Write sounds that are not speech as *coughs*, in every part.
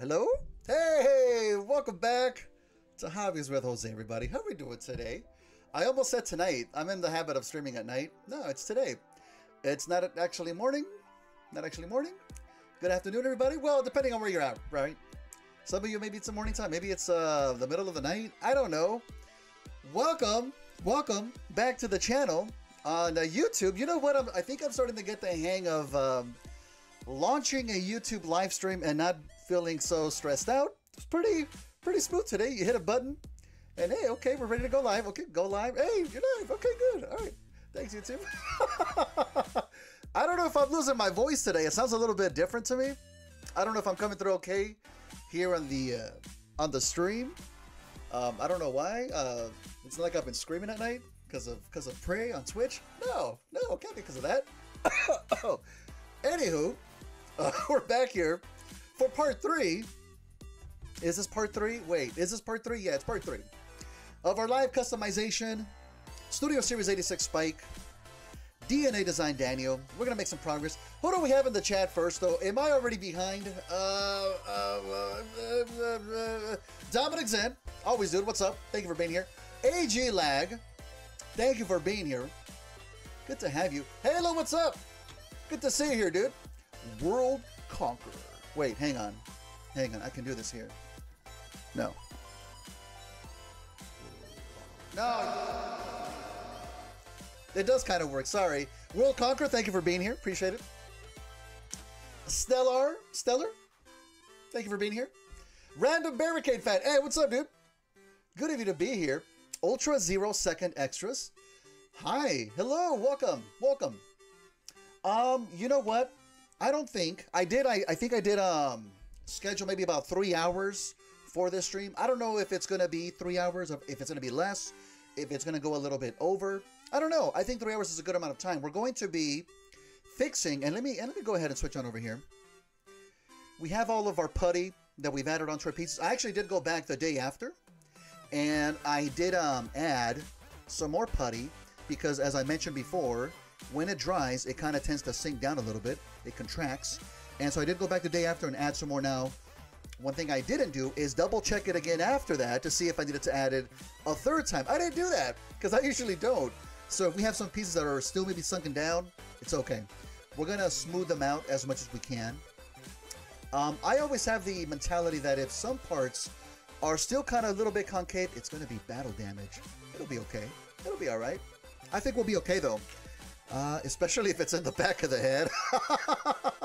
hello. Hey, welcome back to Hobbies with Jose, everybody. How are we doing today? I almost said tonight. I'm in the habit of streaming at night. No, it's today. It's not actually morning. Not actually morning. Good afternoon, everybody. Well, depending on where you're at, right? Some of you maybe it's the morning time. Maybe it's uh, the middle of the night. I don't know. Welcome, welcome back to the channel on uh, YouTube. You know what? I'm, I think I'm starting to get the hang of um, launching a YouTube live stream and not feeling so stressed out. It's pretty pretty smooth today. You hit a button, and hey, okay, we're ready to go live. Okay, go live. Hey, you're live. Okay, good. All right. Thanks, YouTube. *laughs* I don't know if I'm losing my voice today. It sounds a little bit different to me. I don't know if I'm coming through okay here on the uh, on the stream. Um, I don't know why. Uh, it's not like I've been screaming at night because of because of prey on Twitch. No, no, can't be because of that. Oh. *coughs* Anywho, uh, *laughs* we're back here for part three. Is this part three? Wait, is this part three? Yeah, it's part three of our live customization Studio Series 86 Spike DNA Design Daniel. We're gonna make some progress. Who do we have in the chat first, though? Am I already behind? Uh, uh, uh, Dominic Zen, always dude. What's up? Thank you for being here. AG Lag, thank you for being here. Good to have you. Halo, what's up? Good to see you here, dude. World Conqueror. Wait, hang on. Hang on. I can do this here. No. No. It does kind of work. Sorry. World Conqueror, thank you for being here. Appreciate it. Stellar. Stellar. Thank you for being here. Random Barricade Fan. Hey, what's up, dude? Good of you to be here. Ultra Zero Second Extras. Hi. Hello. Welcome. Welcome. Um, you know what? I don't think I did. I, I think I did um schedule maybe about three hours for this stream. I don't know if it's gonna be three hours, if it's gonna be less, if it's gonna go a little bit over. I don't know. I think three hours is a good amount of time. We're going to be fixing, and let me and let me go ahead and switch on over here. We have all of our putty that we've added onto our pieces. I actually did go back the day after, and I did um, add some more putty because, as I mentioned before, when it dries, it kind of tends to sink down a little bit. It contracts. And so I did go back the day after and add some more now. One thing I didn't do is double check it again after that to see if I needed to add it a third time. I didn't do that because I usually don't. So if we have some pieces that are still maybe sunken down, it's okay. We're going to smooth them out as much as we can. Um, I always have the mentality that if some parts are still kind of a little bit concave, it's going to be battle damage. It'll be okay. It'll be all right. I think we'll be okay though. Uh, especially if it's in the back of the head.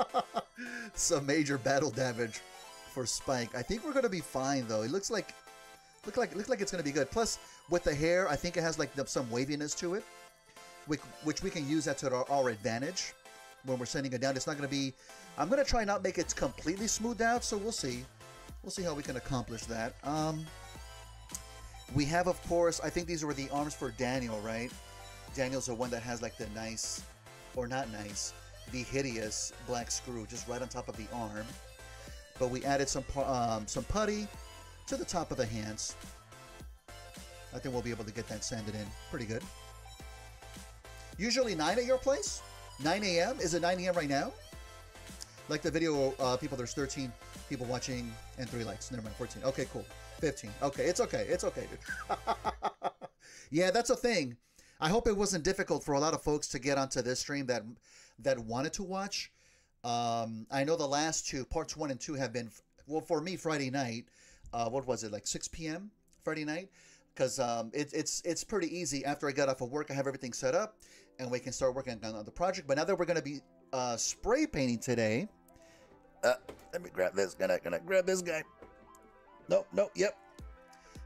*laughs* Some major battle damage for Spike. I think we're gonna be fine though. It looks like, look like, looks like it's gonna be good. Plus, with the hair, I think it has like some waviness to it, which, which we can use that to our, our advantage when we're sending it down. It's not gonna be. I'm gonna try not make it completely smoothed out, so we'll see. We'll see how we can accomplish that. Um, we have, of course, I think these were the arms for Daniel, right? Daniel's the one that has like the nice, or not nice, the hideous black screw just right on top of the arm. But we added some um, some putty to the top of the hands. I think we'll be able to get that sanded in pretty good. Usually 9 at your place? 9 a.m.? Is it 9 a.m. right now? Like the video, uh, people, there's 13 people watching and 3 likes. Never mind, 14. Okay, cool. 15. Okay, it's okay. It's okay, *laughs* yeah, that's a thing. I hope it wasn't difficult for a lot of folks to get onto this stream that that wanted to watch. Um, I know the last two parts one and two have been well for me Friday night. Uh, what was it like 6 p.m. Friday night? Because um, it, it's it's pretty easy. After I got off of work, I have everything set up, and we can start working on the project. But now that we're going to be uh, spray painting today, uh, let me grab this. Gonna gonna grab this guy. No, no, yep.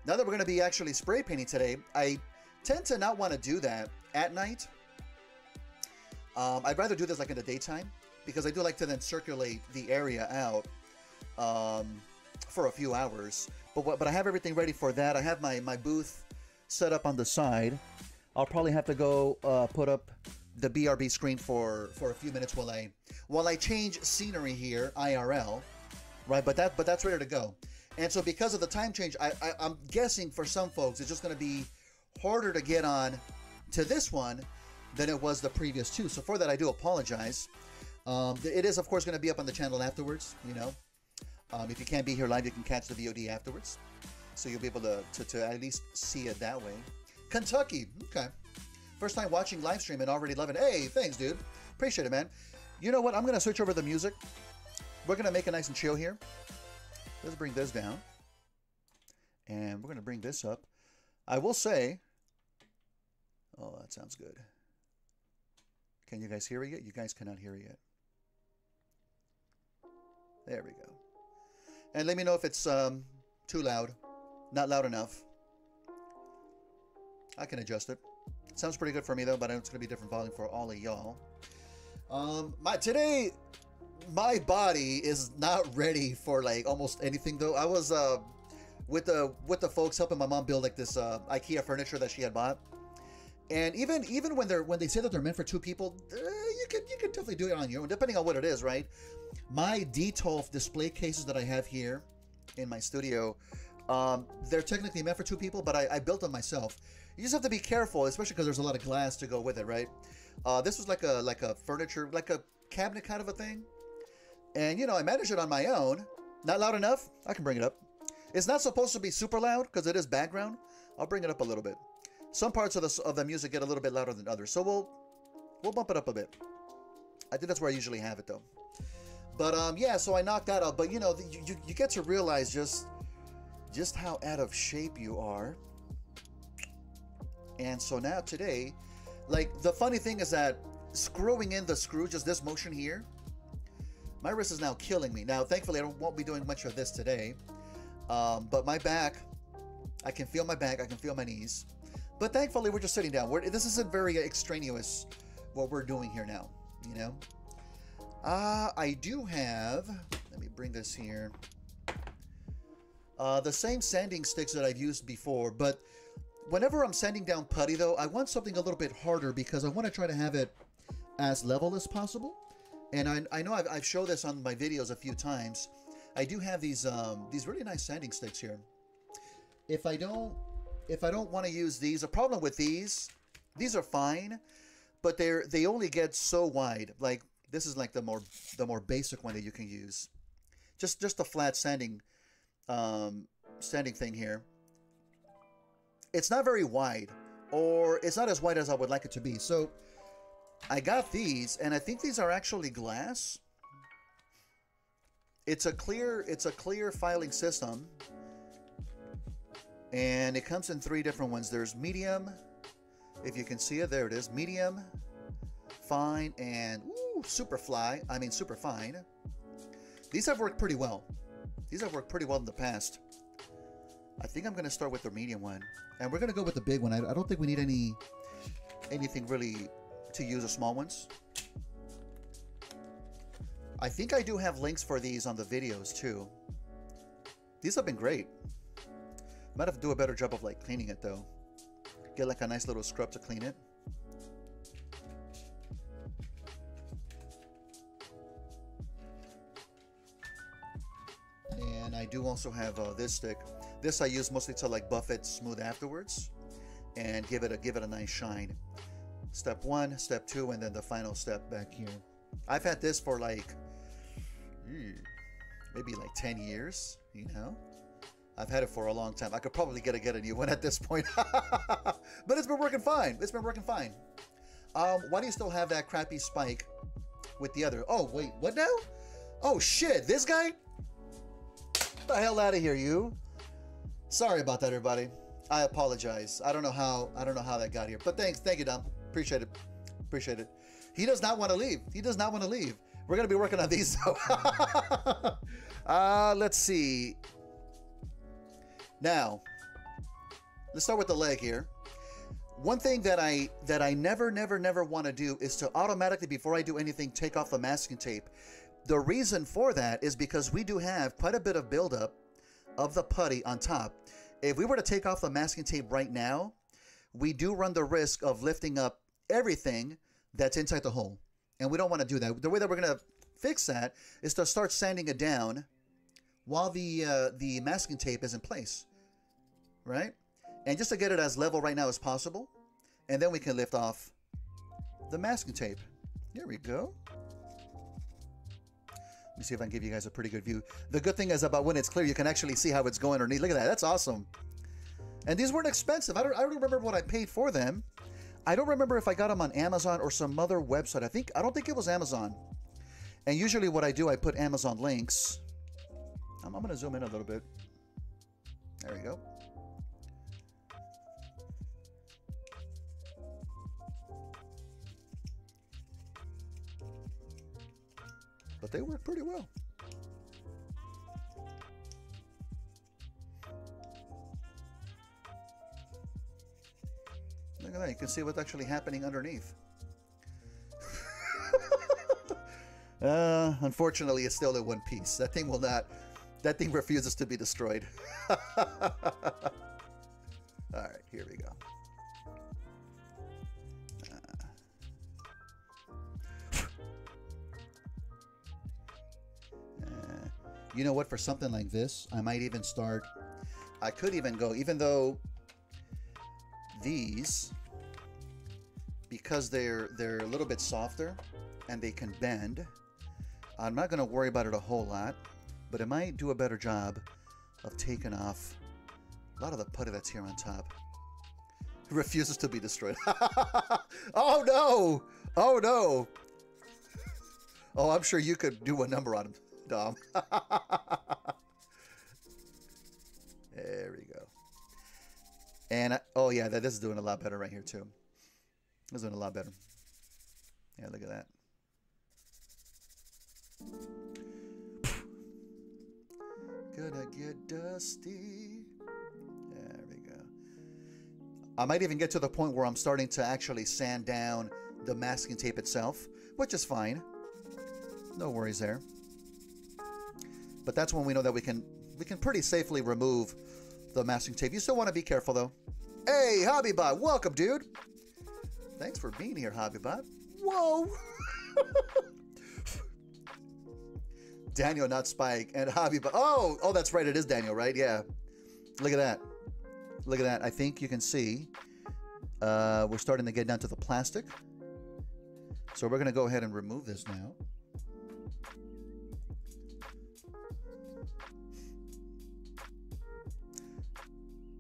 Now that we're going to be actually spray painting today, I tend to not want to do that at night. Um, I'd rather do this like in the daytime because I do like to then circulate the area out um, for a few hours. But what, but I have everything ready for that. I have my my booth set up on the side. I'll probably have to go uh, put up the BRB screen for for a few minutes while I while I change scenery here IRL, right? But that but that's ready to go. And so because of the time change, I, I I'm guessing for some folks it's just going to be harder to get on to this one than it was the previous two. So for that, I do apologize. Um, it is, of course, going to be up on the channel afterwards, you know. Um, if you can't be here live, you can catch the VOD afterwards. So you'll be able to, to, to at least see it that way. Kentucky. Okay. First time watching live stream and already loving it. Hey, thanks, dude. Appreciate it, man. You know what? I'm going to switch over the music. We're going to make it nice and chill here. Let's bring this down. And we're going to bring this up. I will say, oh, that sounds good. Can you guys hear it yet? You guys cannot hear it yet. There we go. And let me know if it's um, too loud. Not loud enough. I can adjust it. Sounds pretty good for me though, but it's going to be different volume for all of y'all. Um, my today, my body is not ready for like almost anything though. I was uh, with the with the folks helping my mom build like this uh, IKEA furniture that she had bought. And even even when they're when they say that they're meant for two people, uh, you can you can definitely do it on your own, depending on what it is, right? My Detolf display cases that I have here in my studio, um, they're technically meant for two people, but I, I built them myself. You just have to be careful, especially because there's a lot of glass to go with it, right? Uh, this was like a like a furniture, like a cabinet kind of a thing, and you know I managed it on my own. Not loud enough? I can bring it up. It's not supposed to be super loud because it is background. I'll bring it up a little bit. Some parts of the of the music get a little bit louder than others, so we'll we'll bump it up a bit. I think that's where I usually have it though. But um, yeah, so I knocked that out. But you know, you, you, you get to realize just just how out of shape you are. And so now today, like the funny thing is that screwing in the screw, just this motion here, my wrist is now killing me. Now, thankfully, I won't be doing much of this today. Um, but my back, I can feel my back, I can feel my knees. But thankfully, we're just sitting down. We're, this isn't very extraneous what we're doing here now, you know? Uh, I do have, let me bring this here. Uh, the same sanding sticks that I've used before, but whenever I'm sanding down putty though, I want something a little bit harder because I want to try to have it as level as possible. And I, I know I've, I've showed this on my videos a few times. I do have these um, these really nice sanding sticks here. If I don't if I don't want to use these, a problem with these, these are fine, but they're they only get so wide. Like this is like the more the more basic one that you can use. Just just a flat sanding um, sanding thing here. It's not very wide, or it's not as wide as I would like it to be. So I got these, and I think these are actually glass. It's a clear it's a clear filing system and it comes in three different ones. There's medium, if you can see it, there it is. Medium, fine, and ooh, super fly. I mean, super fine. These have worked pretty well. These have worked pretty well in the past. I think I'm going to start with the medium one. And we're going to go with the big one. I, I don't think we need any anything really to use the small ones. I think I do have links for these on the videos too. These have been great. Might have to do a better job of like cleaning it though. Get like a nice little scrub to clean it. And I do also have uh, this stick. This I use mostly to like buff it smooth afterwards and give it a give it a nice shine. Step one, step two, and then the final step back here. I've had this for like maybe like 10 years, you know? I've had it for a long time. I could probably get a get a new one at this point. *laughs* but it's been working fine. It's been working fine. Um, why do you still have that crappy spike with the other? Oh, wait, what now? Oh, shit, this guy? Get the hell out of here, you. Sorry about that, everybody. I apologize. I don't know how I don't know how that got here. But thanks, thank you, Dom. Appreciate it. Appreciate it. He does not want to leave. He does not want to leave. We're gonna be working on these though. *laughs* uh, let's see. Now, let's start with the leg here. One thing that I that I never, never, never want to do is to automatically, before I do anything, take off the masking tape. The reason for that is because we do have quite a bit of buildup of the putty on top. If we were to take off the masking tape right now, we do run the risk of lifting up everything that's inside the hole. And we don't want to do that. The way that we're going to fix that is to start sanding it down while the uh, the masking tape is in place, right? And just to get it as level right now as possible, and then we can lift off the masking tape. Here we go. Let me see if I can give you guys a pretty good view. The good thing is about when it's clear, you can actually see how it's going underneath. Look at that. That's awesome. And these weren't expensive. I don't, I don't remember what I paid for them. I don't remember if I got them on Amazon or some other website. I think I don't think it was Amazon. And usually what I do, I put Amazon links. I'm, I'm going to zoom in a little bit. There we go. But they work pretty well. Look at that. You can see what's actually happening underneath. *laughs* uh, unfortunately, it's still in one piece. That thing will not... That thing refuses to be destroyed. *laughs* All right, here we go. Uh, you know what? For something like this, I might even start. I could even go, even though these, because they're they're a little bit softer and they can bend. I'm not going to worry about it a whole lot, but it might do a better job of taking off a lot of the putty that's here on top. It refuses to be destroyed. *laughs* oh no! Oh no! Oh, I'm sure you could do a number on him, Dom. *laughs* there we go. And, I, oh yeah, that, this is doing a lot better right here too. This is doing a lot better. Yeah, look at that. Gonna get dusty. There we go. I might even get to the point where I'm starting to actually sand down the masking tape itself, which is fine. No worries there. But that's when we know that we can we can pretty safely remove the masking tape. You still want to be careful though. Hey, Hobbybot, welcome, dude. Thanks for being here, Hobbybot. Whoa. *laughs* Daniel, not Spike, and *laughs* Hobbybot. Oh, oh, that's right. It is Daniel, right? Yeah. Look at that. Look at that. I think you can see uh, we're starting to get down to the plastic. So we're going to go ahead and remove this now.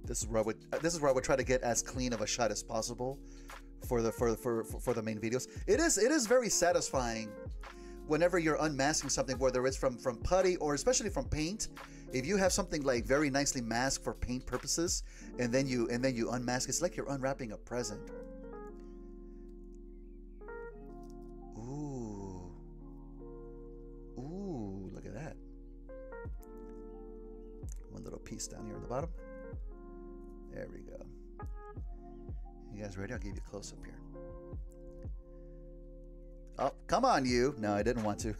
This is where I would uh, this is where I would try to get as clean of a shot as possible for the for for for the main videos. It is it is very satisfying whenever you're unmasking something, whether it's from from putty or especially from paint. If you have something like very nicely masked for paint purposes, and then you and then you unmask, it's like you're unwrapping a present. Ooh, ooh, look at that. One little piece down here at the bottom. There we go. You guys ready? I'll give you a close up here. Oh, come on, you. No, I didn't want to.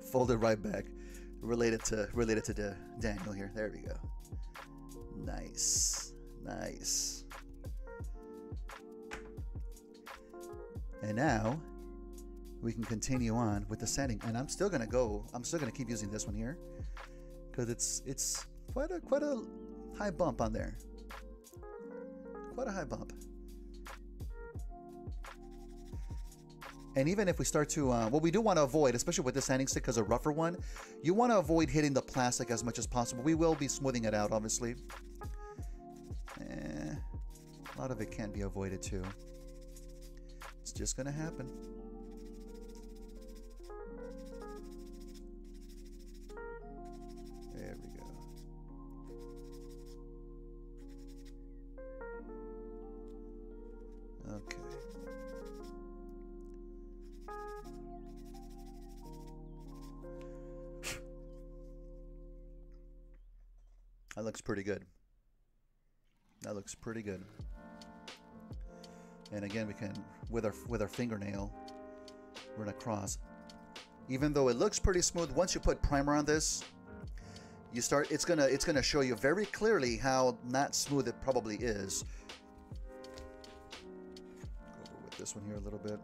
*laughs* Folded right back. Related to related to the Daniel here. There we go. Nice. Nice. And now we can continue on with the setting. And I'm still gonna go, I'm still gonna keep using this one here. Because it's it's quite a quite a high bump on there. Quite a high bump. And even if we start to, uh, what we do want to avoid, especially with this sanding stick because a rougher one, you want to avoid hitting the plastic as much as possible. We will be smoothing it out, obviously. Eh, a lot of it can be avoided too. It's just going to happen. Looks pretty good. That looks pretty good. And again, we can, with our, with our fingernail, run across. Even though it looks pretty smooth, once you put primer on this, you start, it's gonna, it's gonna show you very clearly how not smooth it probably is. Go over with this one here a little bit.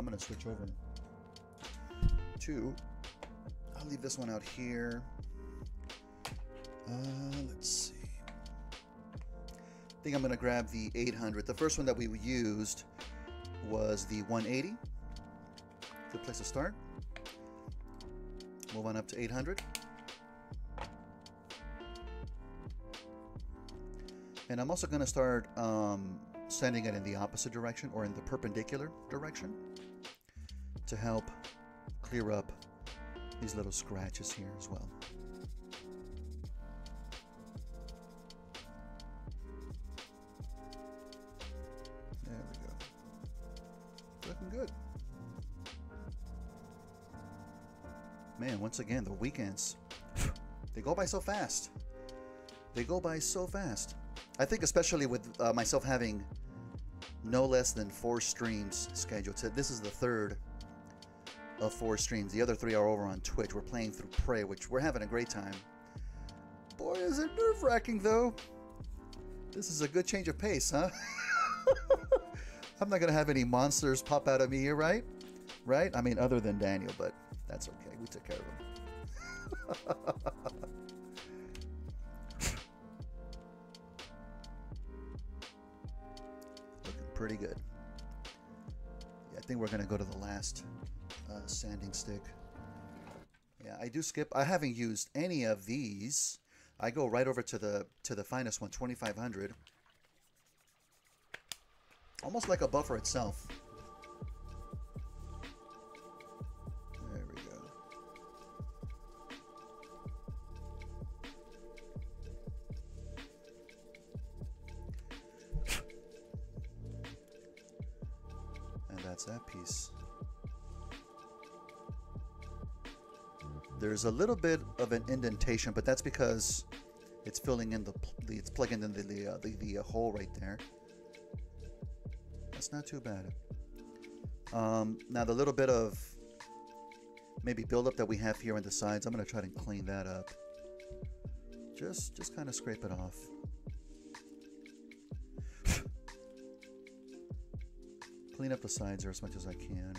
I'm gonna switch over to, I'll leave this one out here. Uh, let's see. I think I'm to grab the 800. The first one that we used was the 180. Good place to start. Move on up to 800. And I'm also going to start um, sending it in the opposite direction or in the perpendicular direction to help clear up these little scratches here as well. There we go. Looking good. Man, once again, the weekends, *sighs* they go by so fast. They go by so fast. I think especially with uh, myself having no less than four streams scheduled. So this is the third of four streams. The other three are over on Twitch. We're playing through Prey, which we're having a great time. Boy, is it nerve wracking though. This is a good change of pace, huh? *laughs* I'm not gonna have any monsters pop out of me here, right? Right? I mean, other than Daniel, but that's okay. We took care of him. *laughs* Looking pretty good. Yeah, I think we're gonna go to the last uh, sanding stick. Yeah, I do skip. I haven't used any of these. I go right over to the to the finest one, 2500. Almost like a buffer itself. There's a little bit of an indentation, but that's because it's filling in the, the it's plugging in the the, uh, the, the uh, hole right there. That's not too bad. Um, now the little bit of maybe buildup that we have here on the sides, I'm gonna try to clean that up. Just just kind of scrape it off. *sighs* clean up the sides there as much as I can.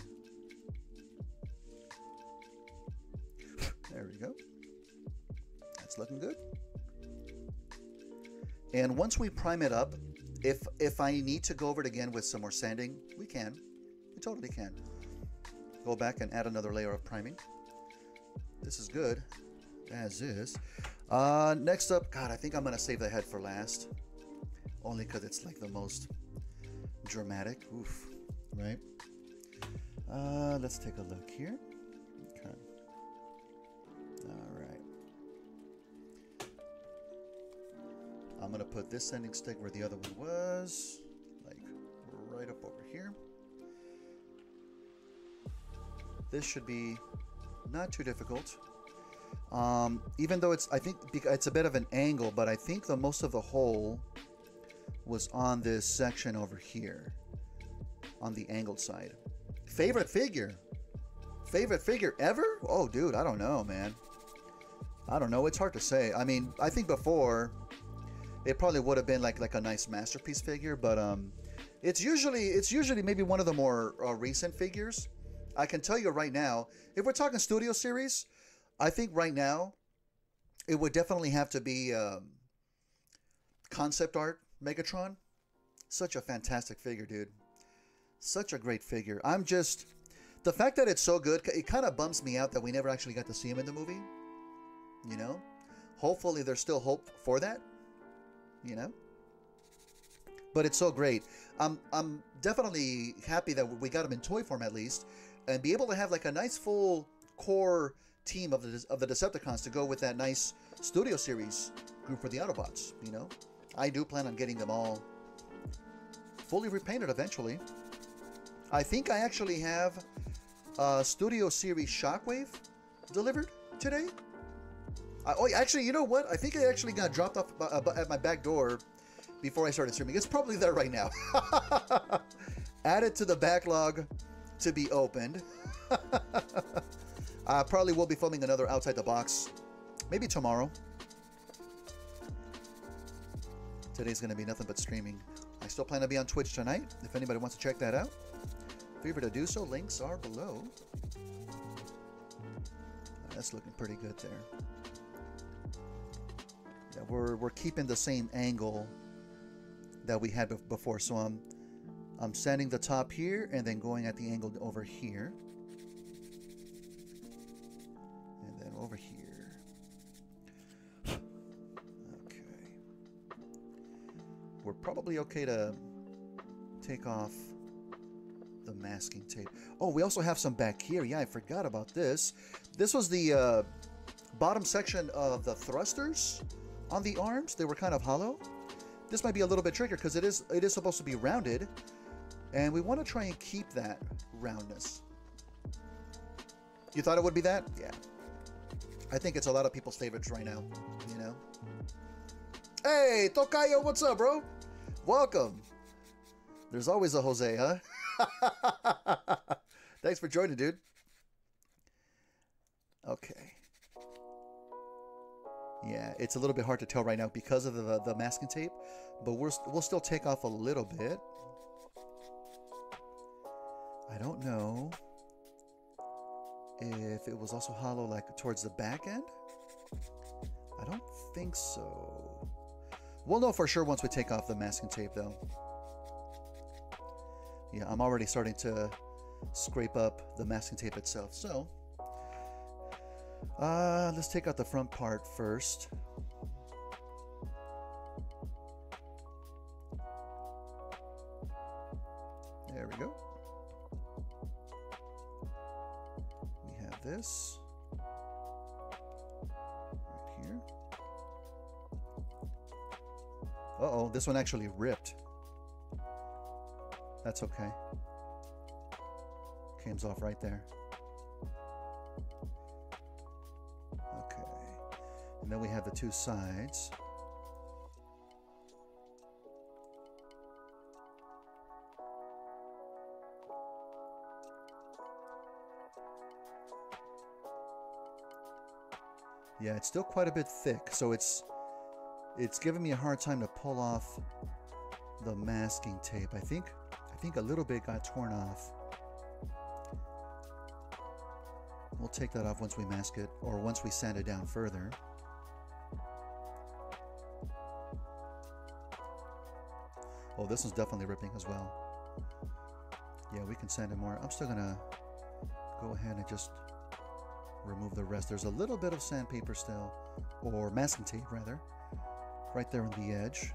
Looking good. And once we prime it up, if if I need to go over it again with some more sanding, we can. We totally can. Go back and add another layer of priming. This is good, as is. Uh, next up, God, I think I'm gonna save the head for last, only because it's like the most dramatic. Oof, right? Uh, let's take a look here. I'm gonna put this sending stick where the other one was, like right up over here. This should be not too difficult. Um, even though it's, I think it's a bit of an angle, but I think the most of the hole was on this section over here, on the angled side. Favorite figure? Favorite figure ever? Oh, dude, I don't know, man. I don't know. It's hard to say. I mean, I think before it probably would have been like like a nice masterpiece figure, but um, it's usually it's usually maybe one of the more uh, recent figures. I can tell you right now, if we're talking studio series, I think right now it would definitely have to be um, concept art Megatron. Such a fantastic figure, dude. Such a great figure. I'm just the fact that it's so good. It kind of bums me out that we never actually got to see him in the movie. You know, hopefully there's still hope for that. You know, but it's so great. I'm I'm definitely happy that we got him in toy form at least, and be able to have like a nice full core team of the of the Decepticons to go with that nice studio series group for the Autobots. You know, I do plan on getting them all fully repainted eventually. I think I actually have a studio series Shockwave delivered today. I, oh, actually, you know what? I think I actually got dropped off uh, at my back door before I started streaming. It's probably there right now. *laughs* Add it to the backlog to be opened. *laughs* I probably will be filming another outside the box, maybe tomorrow. Today's going to be nothing but streaming. I still plan to be on Twitch tonight. If anybody wants to check that out, feel free to do so. Links are below. That's looking pretty good there. We're, we're keeping the same angle that we had before. So I'm, I'm sanding the top here and then going at the angle over here. And then over here. Okay. We're probably okay to take off the masking tape. Oh, we also have some back here. Yeah, I forgot about this. This was the uh, bottom section of the thrusters on the arms. They were kind of hollow. This might be a little bit trickier because it is it is supposed to be rounded, and we want to try and keep that roundness. You thought it would be that? Yeah. I think it's a lot of people's favorites right now, you know? Hey, Tokayo, what's up, bro? Welcome. There's always a Jose, huh? *laughs* Thanks for joining, dude. Okay. Yeah, it's a little bit hard to tell right now because of the, the masking tape, but we're, we'll still take off a little bit. I don't know if it was also hollow like towards the back end. I don't think so. We'll know for sure once we take off the masking tape though. Yeah, I'm already starting to scrape up the masking tape itself. So, uh, let's take out the front part first. There we go. We have this right here. Uh-oh, this one actually ripped. That's okay. Comes off right there. Then we have the two sides. Yeah, it's still quite a bit thick, so it's it's giving me a hard time to pull off the masking tape. I think I think a little bit got torn off. We'll take that off once we mask it or once we sand it down further. Oh, this one's definitely ripping as well. Yeah, we can sand it more. I'm still gonna go ahead and just remove the rest. There's a little bit of sandpaper still, or masking tape rather, right there on the edge.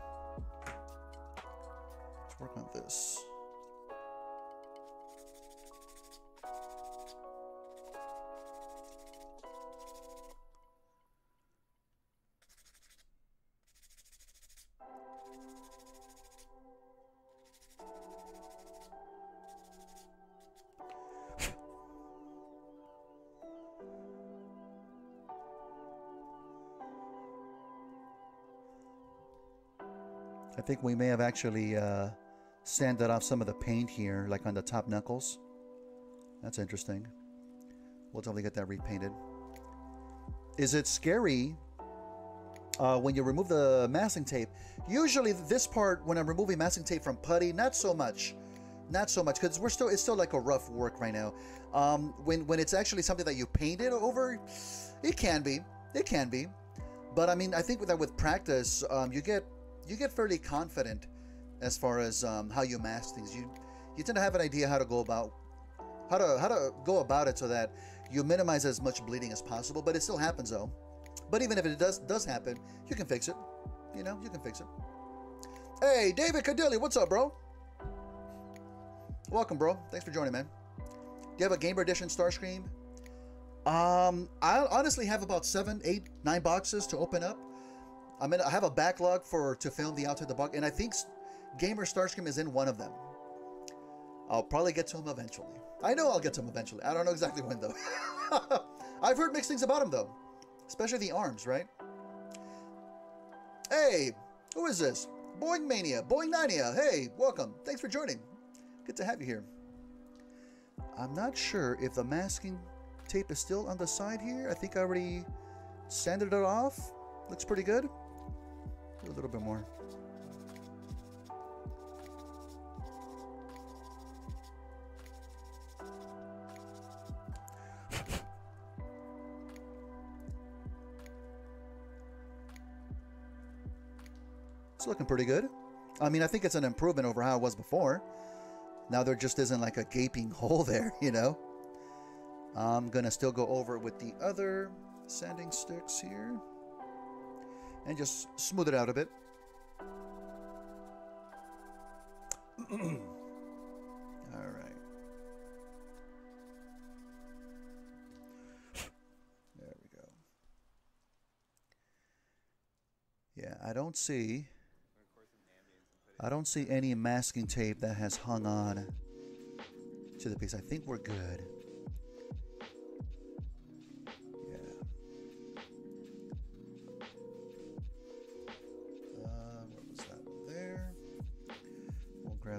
Let's work on this. Think we may have actually uh, sanded off some of the paint here, like on the top knuckles. That's interesting. We'll definitely get that repainted. Is it scary uh, when you remove the masking tape? Usually this part, when I'm removing masking tape from putty, not so much. Not so much, because we're still, it's still like a rough work right now. Um, when, when it's actually something that you painted over, it can be. It can be. But I mean, I think that with practice, um, you get you get fairly confident as far as um, how you mask things. You you tend to have an idea how to go about how to how to go about it so that you minimize as much bleeding as possible. But it still happens though. But even if it does does happen, you can fix it. You know, you can fix it. Hey, David Cadilli, what's up, bro? Welcome, bro. Thanks for joining, man. Do you have a Gamer Edition Starscream? Um, I honestly have about seven, eight, nine boxes to open up. I mean, I have a backlog for to film the Outside the Box, and I think Gamer Starscream is in one of them. I'll probably get to him eventually. I know I'll get to him eventually. I don't know exactly when though. *laughs* I've heard mixed things about him though, especially the arms, right? Hey, who is this? Boing Mania, Boing Nania. Hey, welcome. Thanks for joining. Good to have you here. I'm not sure if the masking tape is still on the side here. I think I already sanded it off. Looks pretty good. A little bit more. It's looking pretty good. I mean, I think it's an improvement over how it was before. Now there just isn't like a gaping *laughs* hole there, you know? I'm gonna still go over with the other sanding sticks here and just smooth it out a bit. *clears throat* All right. There we go. Yeah, I don't see I don't see any masking tape that has hung on to the piece. I think we're good.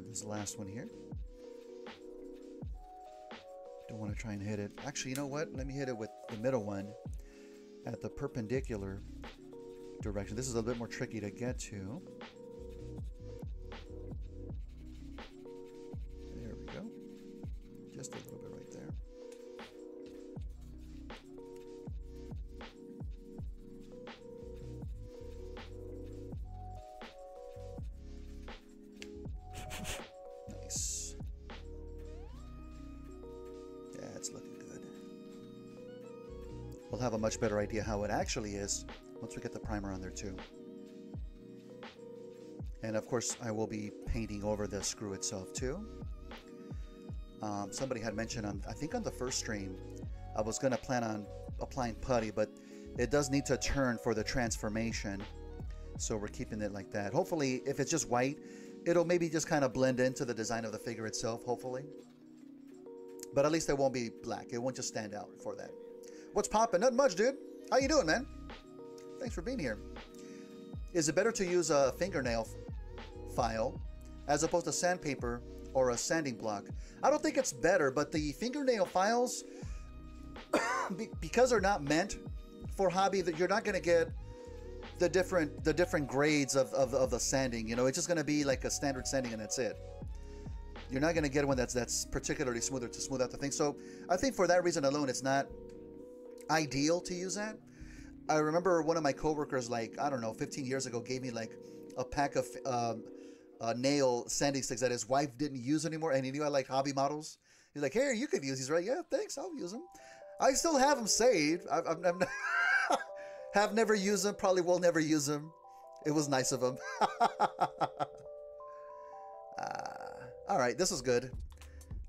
This last one here. Don't want to try and hit it. Actually, you know what? Let me hit it with the middle one at the perpendicular direction. This is a bit more tricky to get to. Better idea how it actually is once we get the primer on there too. And of course, I will be painting over the screw itself too. Um, somebody had mentioned on, I think on the first stream, I was going to plan on applying putty, but it does need to turn for the transformation. So we're keeping it like that. Hopefully, if it's just white, it'll maybe just kind of blend into the design of the figure itself, hopefully. But at least it won't be black. It won't just stand out for that. What's popping? Not much, dude. How you doing, man? Thanks for being here. Is it better to use a fingernail file as opposed to sandpaper or a sanding block. I don't think it's better, but the fingernail files, *coughs* because they're not meant for hobby, that you're not to get the different the different grades of, of, of the sanding. You know, it's just to be like a standard sanding and that's it. You're not to get one that's that's particularly smoother to smooth out the thing. So I think for that reason alone, it's not ideal to use that. I remember one of my coworkers, like I don't know, 15 years ago, gave me like a pack of um, uh, nail sanding sticks that his wife didn't use anymore, and he knew I like hobby models. He's like, "Here, you could use these, right? Yeah, thanks, I'll use them. I still have them saved. I, I'm, I'm have never used them. Probably will never use them. It was nice of him. *laughs* uh, all right, this is good.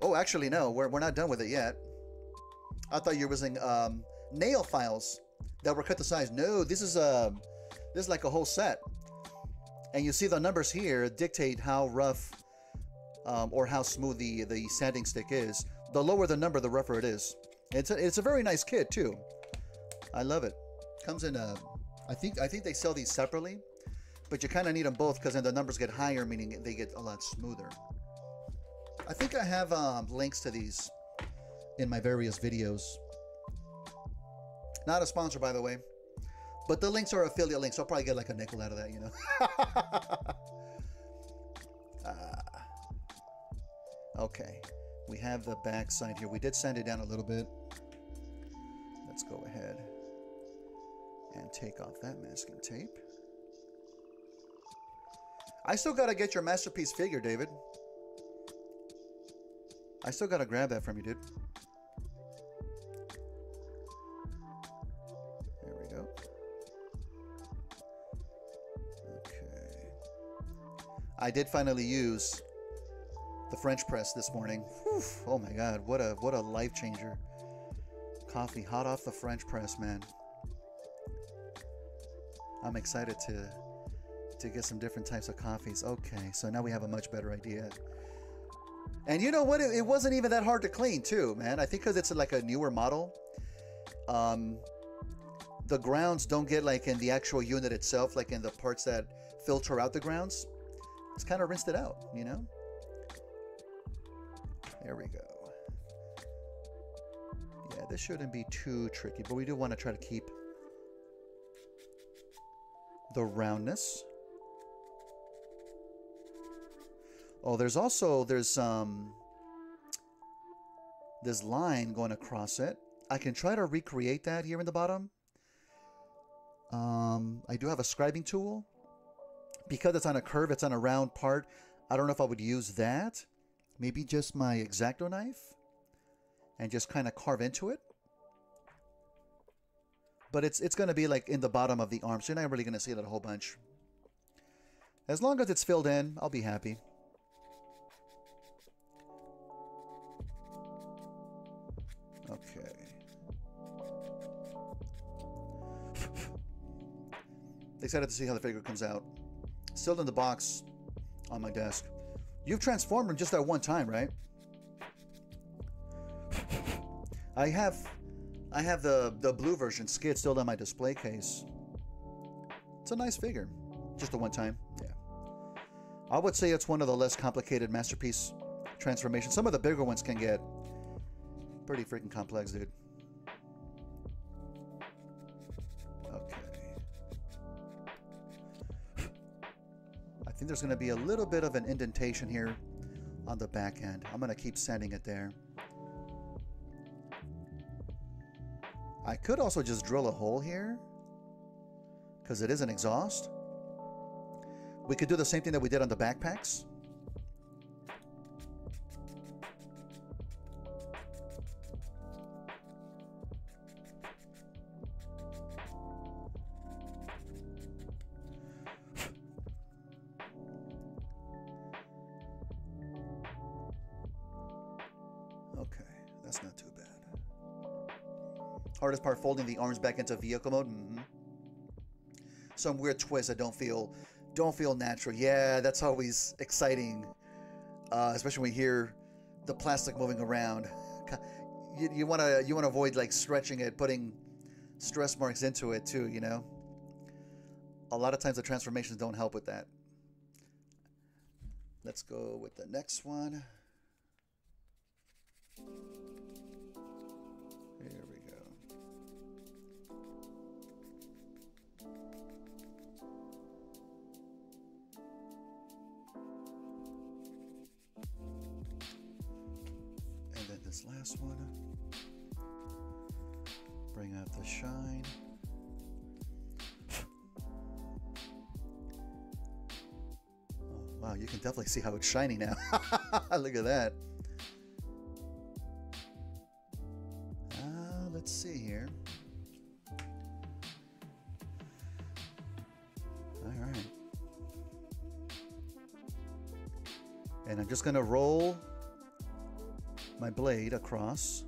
Oh, actually, no, we're, we're not done with it yet. I thought you were using um, nail files that were cut to size. No, this is a this is like a whole set. And you see the numbers here dictate how rough um, or how smooth the, the sanding stick is. The lower the number, the rougher it is. It's a, it's a very nice kit too. I love it. Comes in a, I think I think they sell these separately, but you kind of need them both because then the numbers get higher, meaning they get a lot smoother. I think I have um, links to these in my various videos. Not a sponsor, by the way. But the links are affiliate links. So I'll probably get like a nickel out of that, you know. uh, *laughs* okay. We have the back side here. We did sand it down a little bit. Let's go ahead and take off that masking tape. I still got to get your masterpiece figure, David. I still got to grab that from you, dude. I did finally use the French press this morning. Whew, oh my God, what a what a life changer! Coffee hot off the French press, man. I'm excited to to get some different types of coffees. Okay, so now we have a much better idea. And you know what? It, it wasn't even that hard to clean, too, man. I think because it's like a newer model. Um, the grounds don't get like in the actual unit itself, like in the parts that filter out the grounds just kind of rinsed it out, you know? There we go. Yeah, this shouldn't be too tricky, but we do want to try to keep the roundness. Oh, there's also, there's um, this line going across it. I can try to recreate that here in the bottom. Um, I do have a scribing tool because it's on a curve, it's on a round part. I don't know if I would use that. Maybe just my X-Acto knife and just kind of carve into it. But it's it's going to be like in the bottom of the arm, so you're not really going to see that a whole bunch. As long as it's filled in, I'll be happy. Okay. *laughs* Excited to see how the figure comes out. Still in the box on my desk. You've transformed him just that one time, right? I have I have the, the blue version skid still on my display case. It's a nice figure. Just the one time. Yeah. I would say it's one of the less complicated masterpiece transformations. Some of the bigger ones can get pretty freaking complex, dude. Think there's going to be a little bit of an indentation here on the back end. I'm going to keep sanding it there. I could also just drill a hole here because it is an exhaust. We could do the same thing that we did on the backpacks. Hardest part folding the arms back into vehicle mode. Mm -hmm. Some weird twist that don't feel don't feel natural. Yeah, that's always exciting, uh, especially when we hear the plastic moving around. You want to you want to avoid like stretching it, putting stress marks into it too. You know, a lot of times the transformations don't help with that. Let's go with the next one. This last one. Bring out the shine. Wow, you can definitely see how it's shiny now. *laughs* Look at that. Uh, let's see here. All right. And I'm just going to roll my blade across.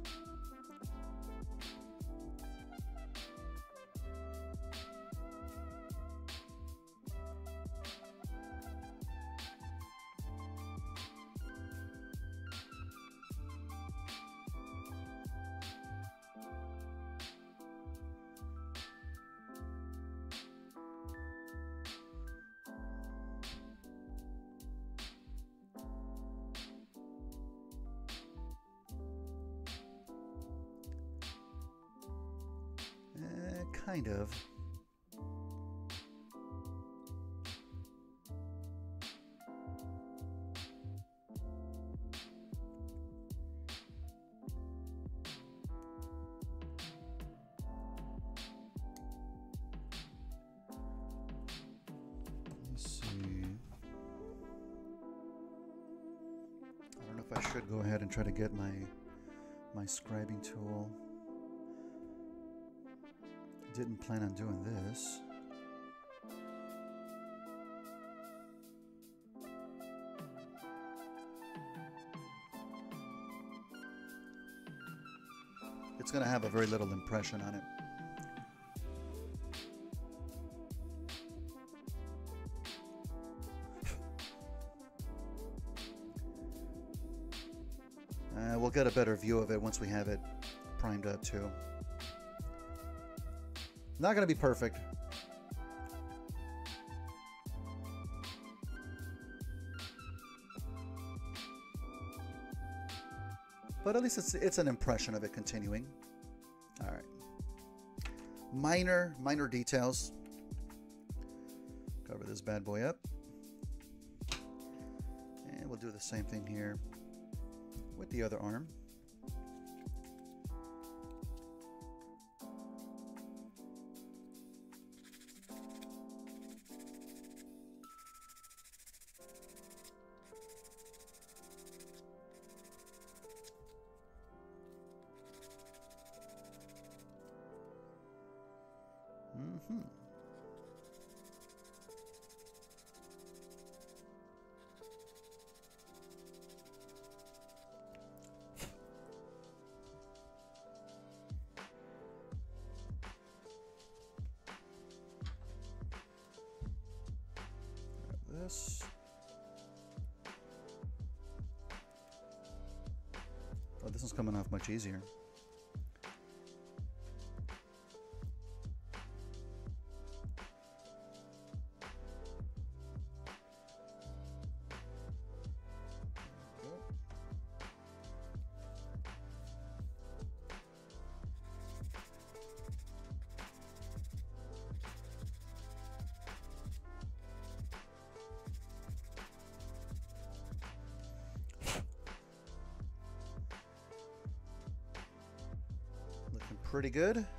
Try to get my my scribing tool. Didn't plan on doing this. It's going to have a very little impression on it. Get a better view of it once we have it primed up too. Not going to be perfect. But at least it's, it's an impression of it continuing. All right. Minor, minor details. Cover this bad boy up. And we'll do the same thing here the other arm. Easier. Pretty good.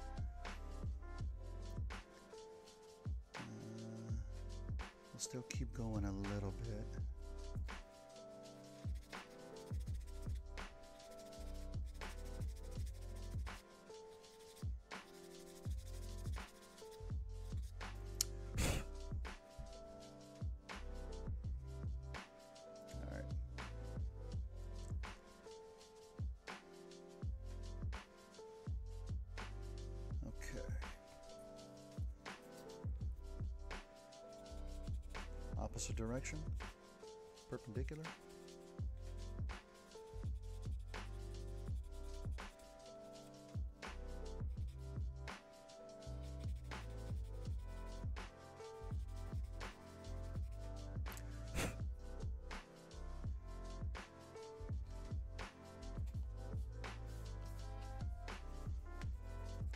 Opposite direction. Perpendicular.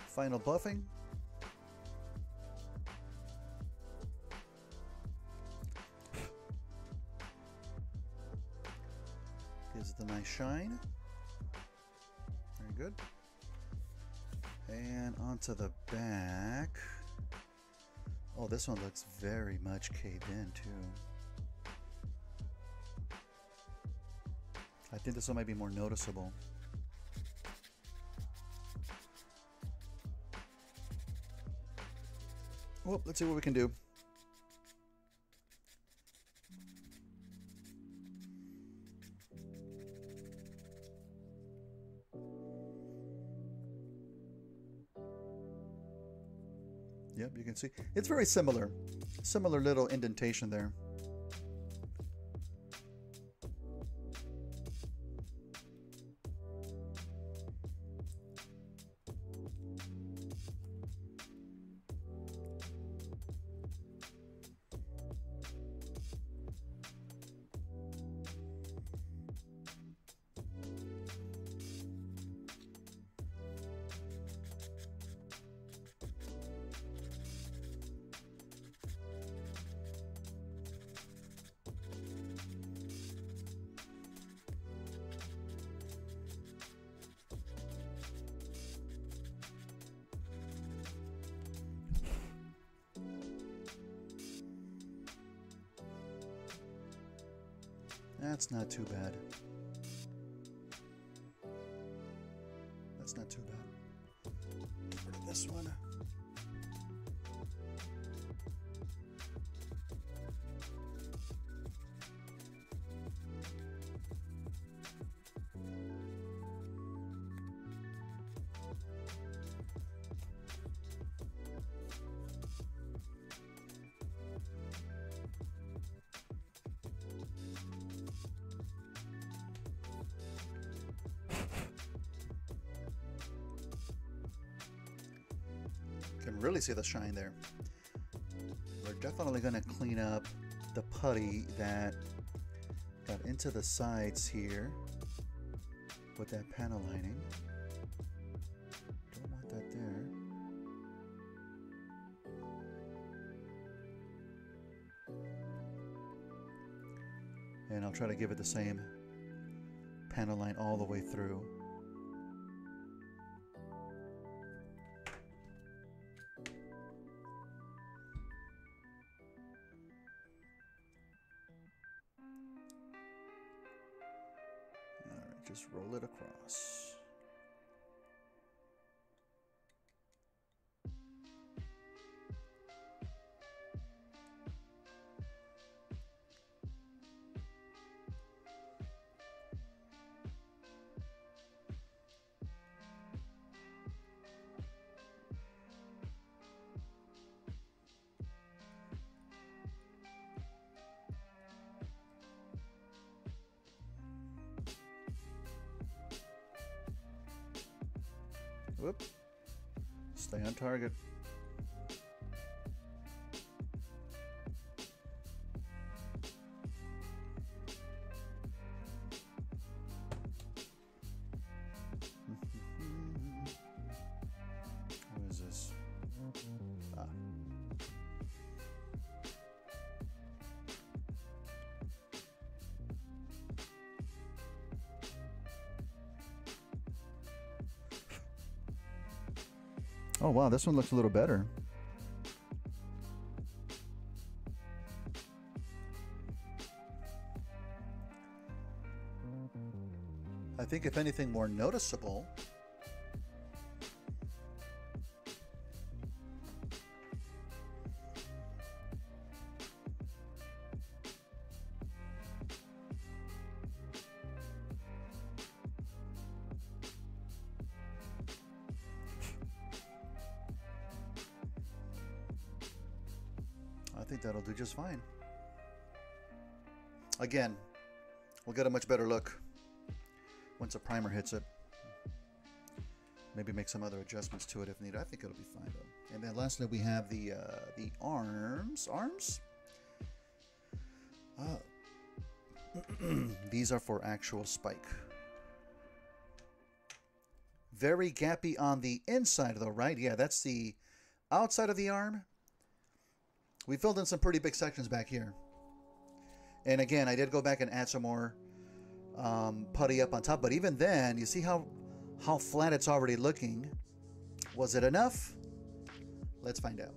Final buffing. Shine. Very good. And onto the back. Oh, this one looks very much caved in too. I think this one might be more noticeable. Well, let's see what we can do. See. It's very similar. Similar little indentation there. See the shine there. We're definitely going to clean up the putty that got into the sides here with that panel lining. Don't want that there. And I'll try to give it the same panel line all the way through. Whoop. Stay on target. Wow, this one looks a little better. I think if anything more noticeable, just fine. Again, we'll get a much better look once a primer hits it. Maybe make some other adjustments to it if needed. I think it'll be fine though. And then lastly, we have the uh, the arms. Arms. Uh, *clears throat* these are for actual spike. Very gappy on the inside though, right? Yeah, that's the outside of the arm. We filled in some pretty big sections back here. And again, I did go back and add some more um, putty up on top. But even then, you see how how flat it's already looking. Was it enough? Let's find out.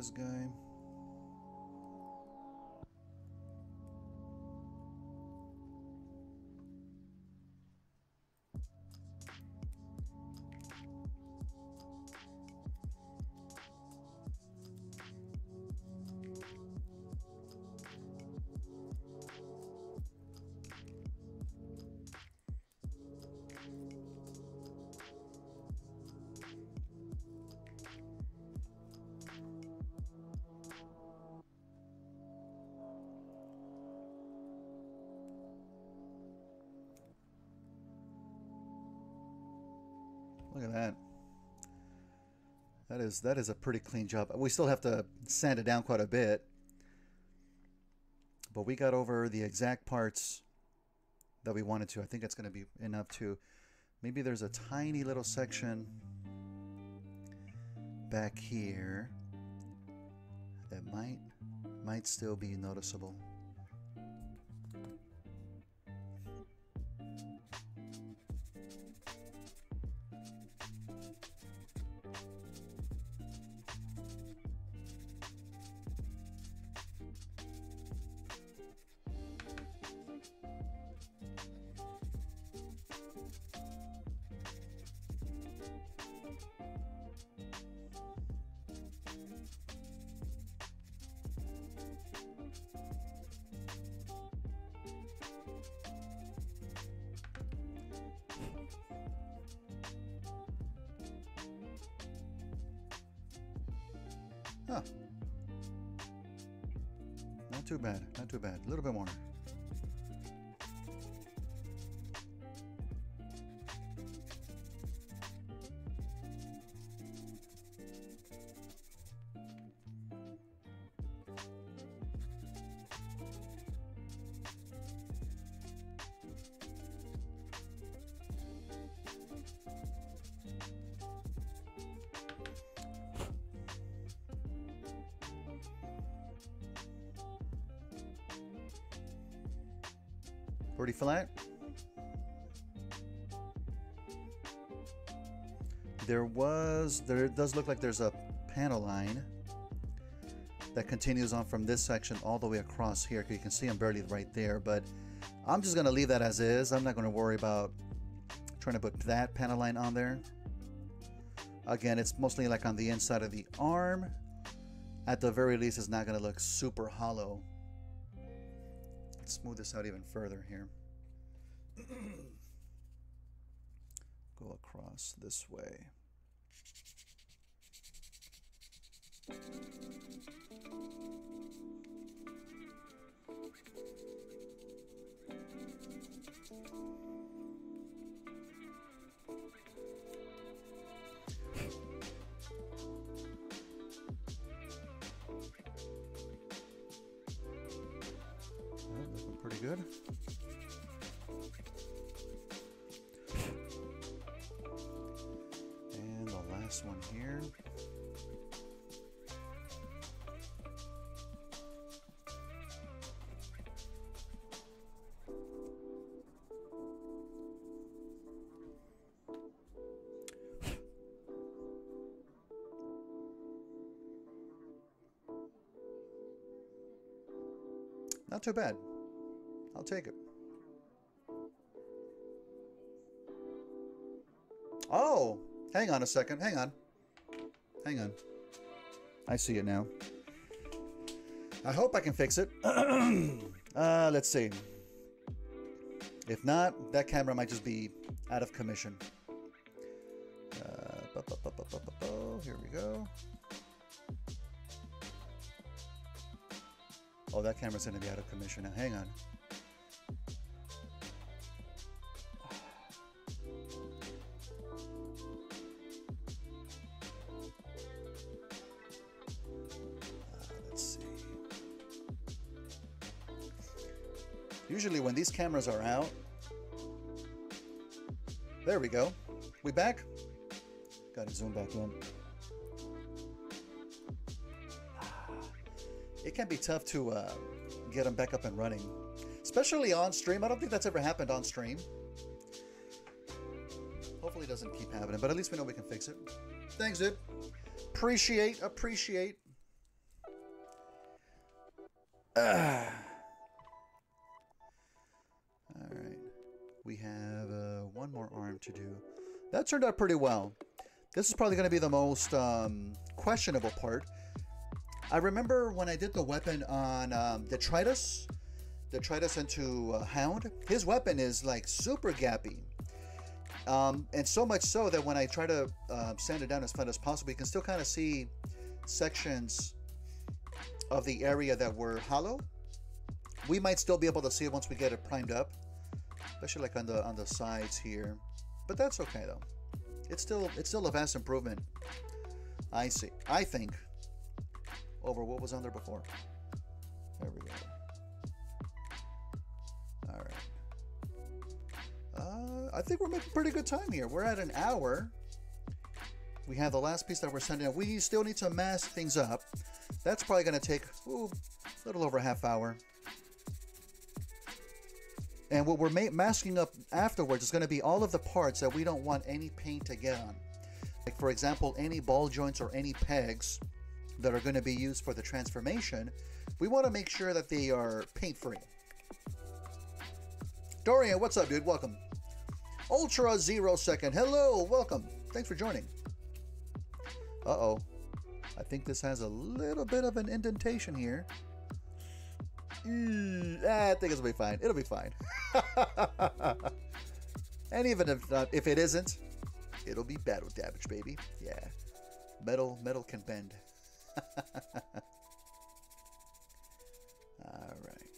This guy. Look at that. That is that is a pretty clean job. We still have to sand it down quite a bit. But we got over the exact parts that we wanted to. I think it's going to be enough to maybe there's a tiny little section back here that might might still be noticeable. There does look like there's a panel line that continues on from this section all the way across here. You can see I'm barely right there, but I'm just gonna leave that as is. I'm not gonna worry about trying to put that panel line on there. Again, it's mostly like on the inside of the arm. At the very least, it's not gonna look super hollow. Let's smooth this out even further here. *clears throat* Go across this way. looking pretty good. And the last one here. Not too bad. I'll take it. Oh, hang on a second. Hang on. Hang on. I see it now. I hope I can fix it. *clears throat* uh, let's see. If not, that camera might just be out of commission. Uh, bu- bu- bu-. Here we go. Oh, that camera's to be out of commission now. Hang on. Uh, let's see. Usually when these cameras are out, there we go. We back? Got to zoom back in. Can be tough to uh, get them back up and running, especially on stream. I don't think that's ever happened on stream. Hopefully, it doesn't keep happening, but at least we know we can fix it. Thanks, dude. Appreciate, appreciate. Ah. All right. We have uh, one more arm to do. That turned out pretty well. This is probably going to be the most um, questionable part. I remember when I did the weapon on um, Detritus, Detritus into uh, Hound, his weapon is like super gappy. Um, and so much so that when I try to uh, sand it down as flat as possible, you can still kind of see sections of the area that were hollow. We might still be able to see it once we get it primed up, especially like on the on the sides here. But that's okay though. It's still it's still a vast improvement. I see. I think over what was on there before. There we go. All right. Uh, I think we're making pretty good time here. We're at an hour. We have the last piece that we're sending out. We still need to mask things up. That's probably going to take ooh, a little over a half hour. And what we're ma- masking up afterwards is going to be all of the parts that we don't want any paint to get on. Like, for example, any ball joints or any pegs that are going to be used for the transformation, we want to make sure that they are paint free. Dorian, what's up, dude? Welcome. Ultra Zero Second, hello, welcome. Thanks for joining. Uh oh. I think this has a little bit of an indentation here. Mm, I think it'll be fine. It'll be fine. *laughs* and even if not, if it isn't, it'll be battle damage, baby. Yeah, metal, metal can bend. All right.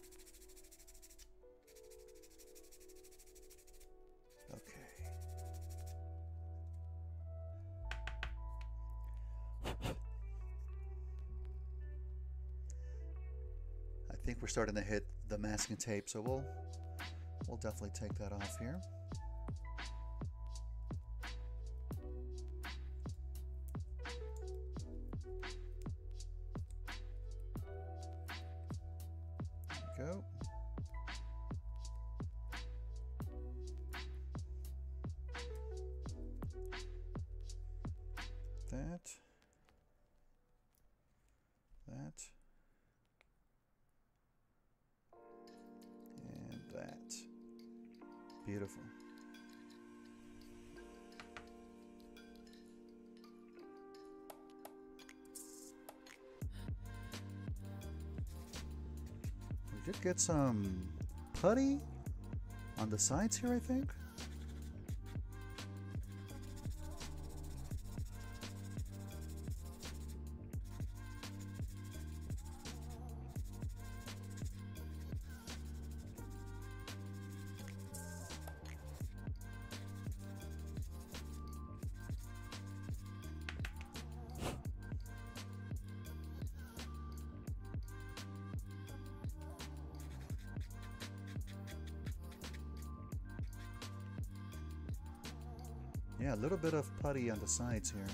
Okay. I think we're starting to hit the masking tape, so we'll we'll definitely take that off here. Get some putty on the sides here, I think. Little bit of putty on the sides here.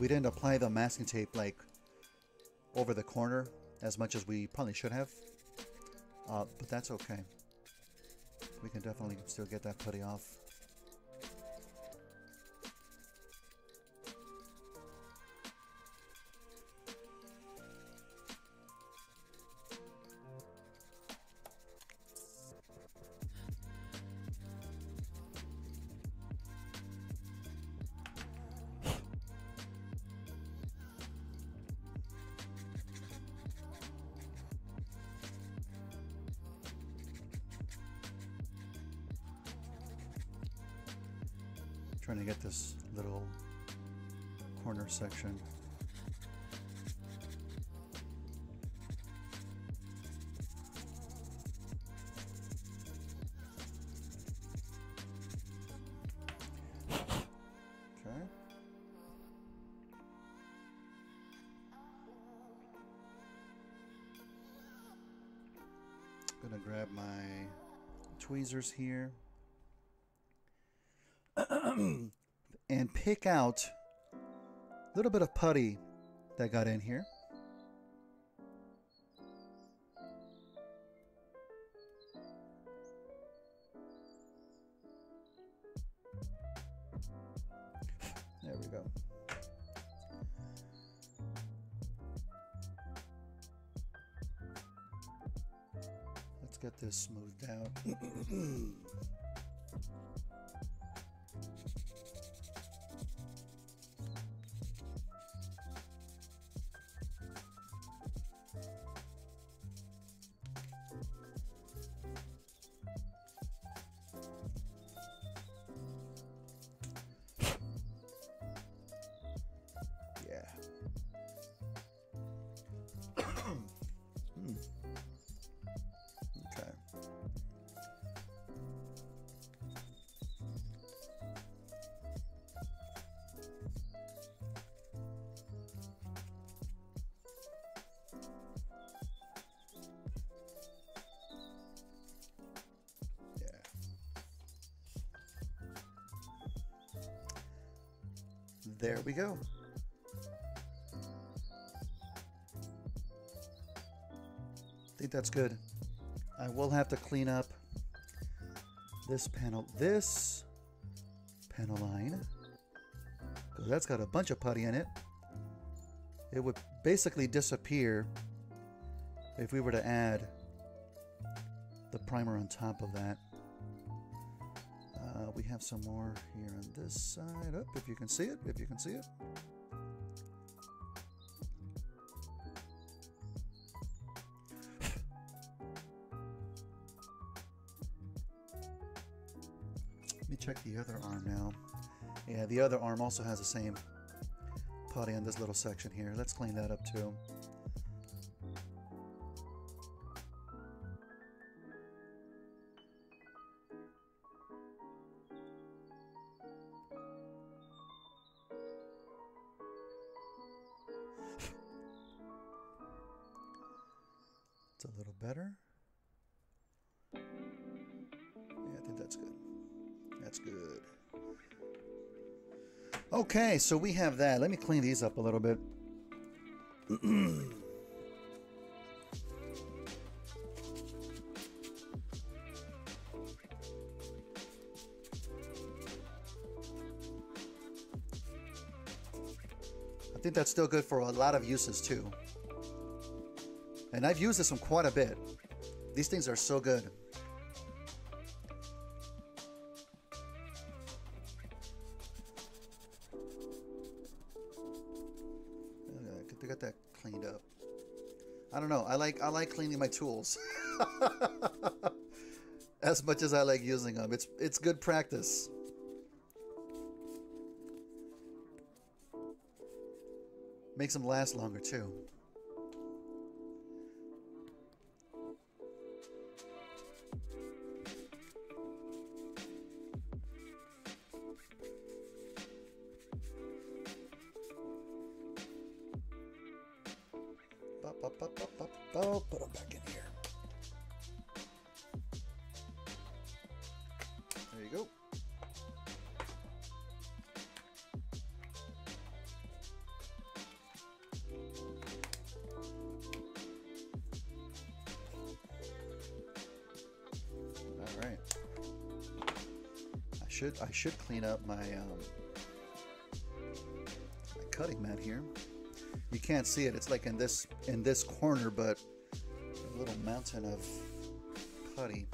We didn't apply the masking tape like over the corner as much as we probably should have. Uh, but that's okay. We can definitely still get that putty off. Gonna grab my tweezers here. *clears throat* and pick out a little bit of putty that got in here. Get this smoothed out. *clears throat* There we go. I think that's good. I will have to clean up this panel, this panel line, because that's got a bunch of putty in it. It would basically disappear if we were to add the primer on top of that. Have some more here on this side up, if you can see it, if you can see it. Let me check the other arm now. Yeah, the other arm also has the same putty on this little section here. Let's clean that up too. Okay, so we have that. Let me clean these up a little bit. I think that's still good for a lot of uses too. And I've used this one quite a bit. These things are so good. Like I like cleaning my tools *laughs* as much as I like using them. It's it's good practice. Makes them last longer too. Up my um, my cutting mat here. You can't see it. It's like in this in this corner, but a little mountain of putty.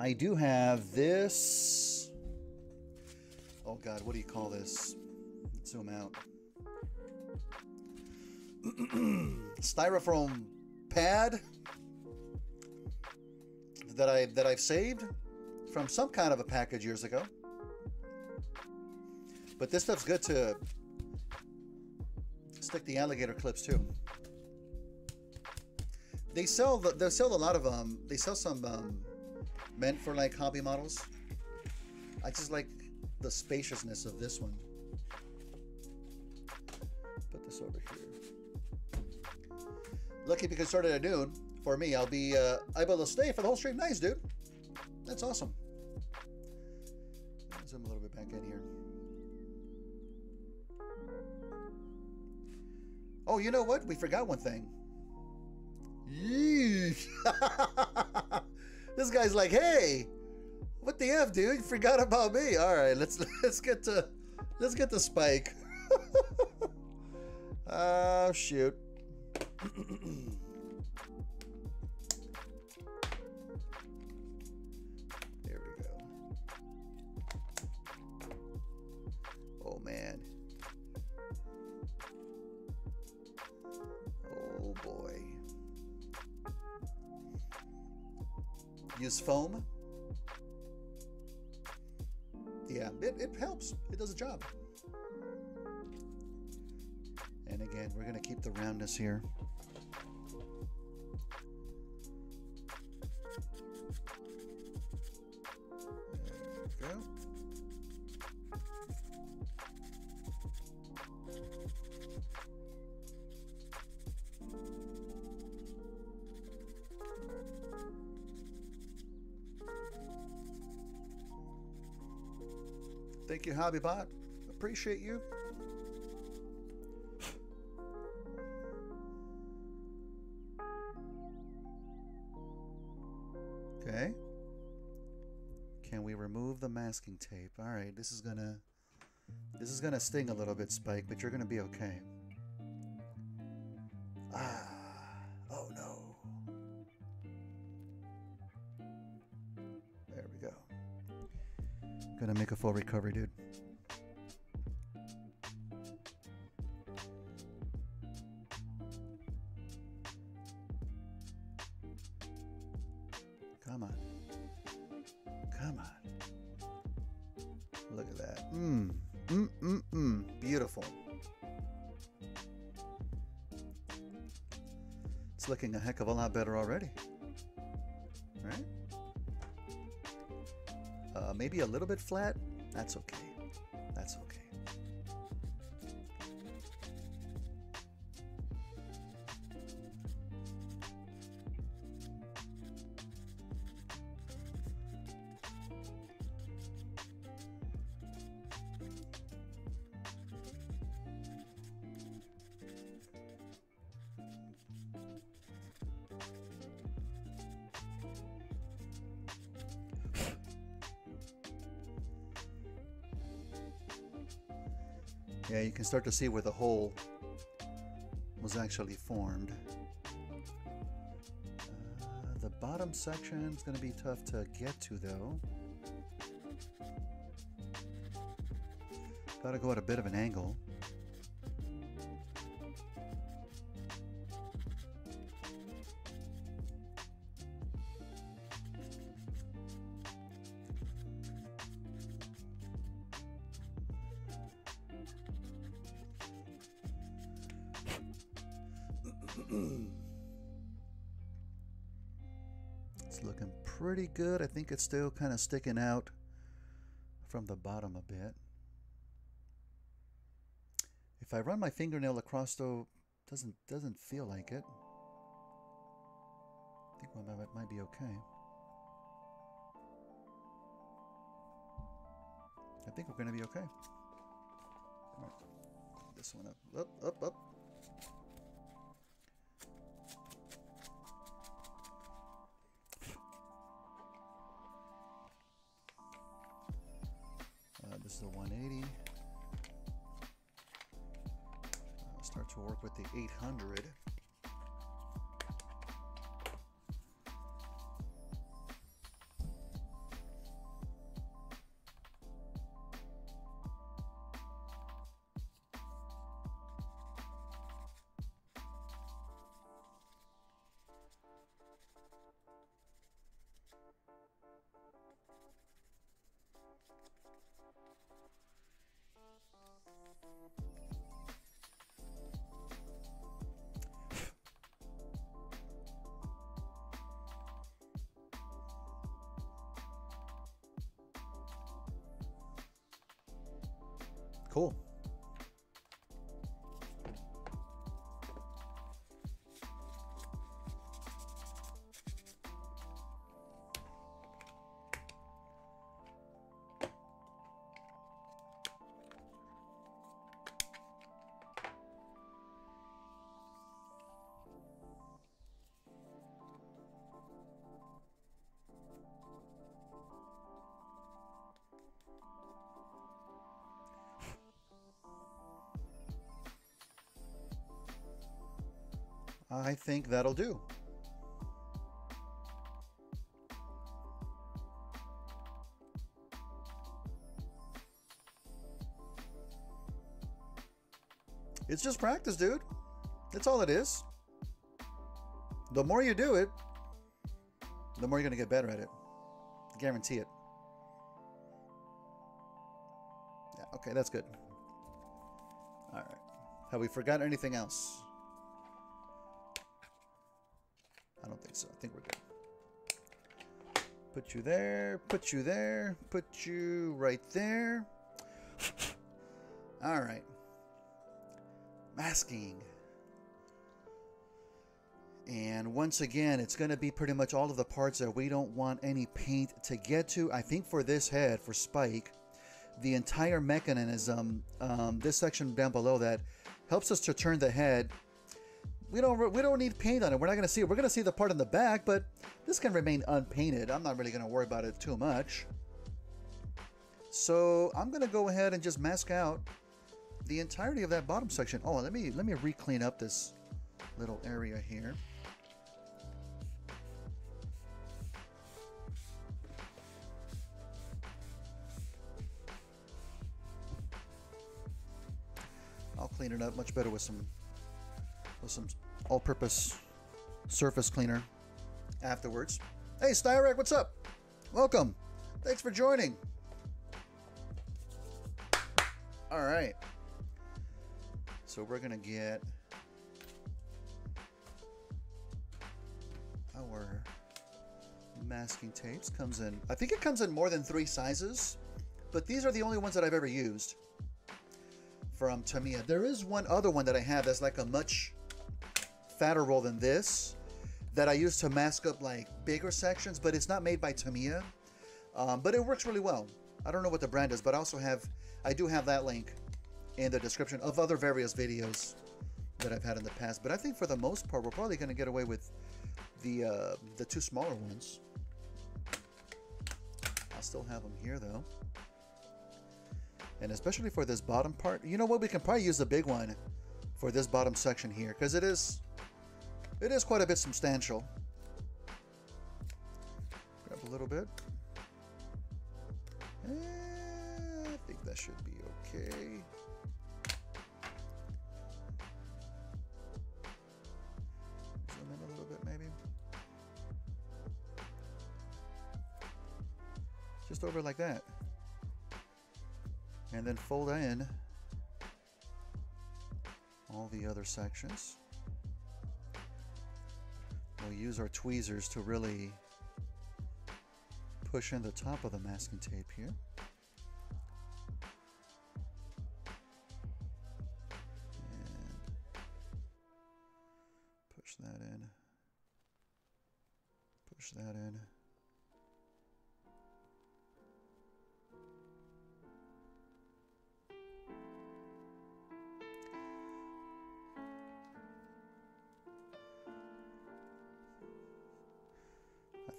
I do have this. Oh God, what do you call this? Let's zoom out. *clears throat* Styrofoam pad that I that I've saved from some kind of a package years ago. But this stuff's good to stick the alligator clips too. They sell the, they sell a lot of um they sell some um meant for like hobby models. I just like the spaciousness of this one. Put this over here. Lucky because it started at noon. For me, I'll be uh, able to stay for the whole stream. Nice, dude. That's awesome. Zoom a little bit back in here. Oh, you know what? We forgot one thing. Yeesh. *laughs* this guy's like, hey, what the f, dude? You forgot about me. All right, let's *laughs* let's get to let's get to Spike. *laughs* oh shoot. *clears throat* Use foam. Yeah, it, it helps. It does a job. And again, we're going to keep the roundness here. There we go. Thank you, Hobbybot. Appreciate you. Okay. Can we remove the masking tape? All right, this is gonna this is gonna sting a little bit, Spike, but you're gonna be okay. Gonna make a full recovery, dude. Flat. That's okay. That's okay. Start to see where the hole was actually formed. Uh, the bottom section is going to be tough to get to though. Got to go at a bit of an angle. It's still kind of sticking out from the bottom a bit. If I run my fingernail across though, doesn't doesn't feel like it. I think well, might, might be okay. I think we're to be okay. This one up, up, up, up. 800. I think that'll do. It's just practice, dude. That's all it is. The more you do it, the more you're going to get better at it. Guarantee it. Yeah, okay, that's good. All right. Have we forgotten anything else? So. I think we're good. Put you there, put you there, put you right there. *laughs* All right. Masking. And once again, it's going to be pretty much all of the parts that we don't want any paint to get to. I think for this head, for Spike, the entire mechanism, um, this section down below that helps us to turn the head we don't we don't need paint on it. We're not going to see it. We're going to see the part in the back, but this can remain unpainted. I'm not really going to worry about it too much. So I'm going to go ahead and just mask out the entirety of that bottom section. Oh, let me let me re-clean up this little area here. I'll clean it up much better with some with some all-purpose surface cleaner afterwards. Hey, Styrek, what's up? Welcome. Thanks for joining. All right. So we're going to get our masking tapes. Comes in, I think it comes in more than three sizes, but these are the only ones that I've ever used from Tamiya. There is one other one that I have that's like a much fatter roll than this that I use to mask up like bigger sections, but it's not made by Tamiya. Um, but it works really well. I don't know what the brand is, but I also have, I do have that link in the description of other various videos that I've had in the past. But I think for the most part, we're probably going to get away with the uh, the two smaller ones. I'll still have them here though. And especially for this bottom part, you know what? We can probably use the big one for this bottom section here because it is, it is quite a bit substantial. Grab a little bit. Eh, I think that should be okay. Zoom in a little bit, maybe. Just over like that. And then fold in all the other sections. We'll use our tweezers to really push in the top of the masking tape here. And push that in. Push that in.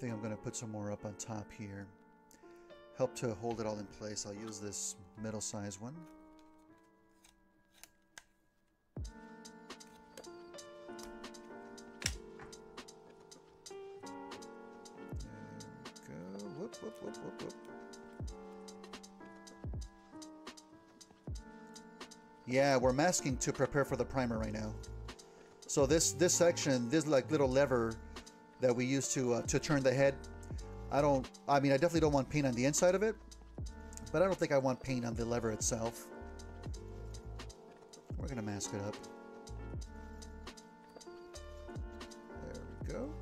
Think I'm going to put some more up on top here. Help to hold it all in place. I'll use this middle size one. Yeah, we're masking to prepare for the primer right now. So this this section, this like little lever that we use to uh, to turn the head. I don't. I mean, I definitely don't want paint on the inside of it, but I don't think I want paint on the lever itself. We're gonna mask it up. There we go.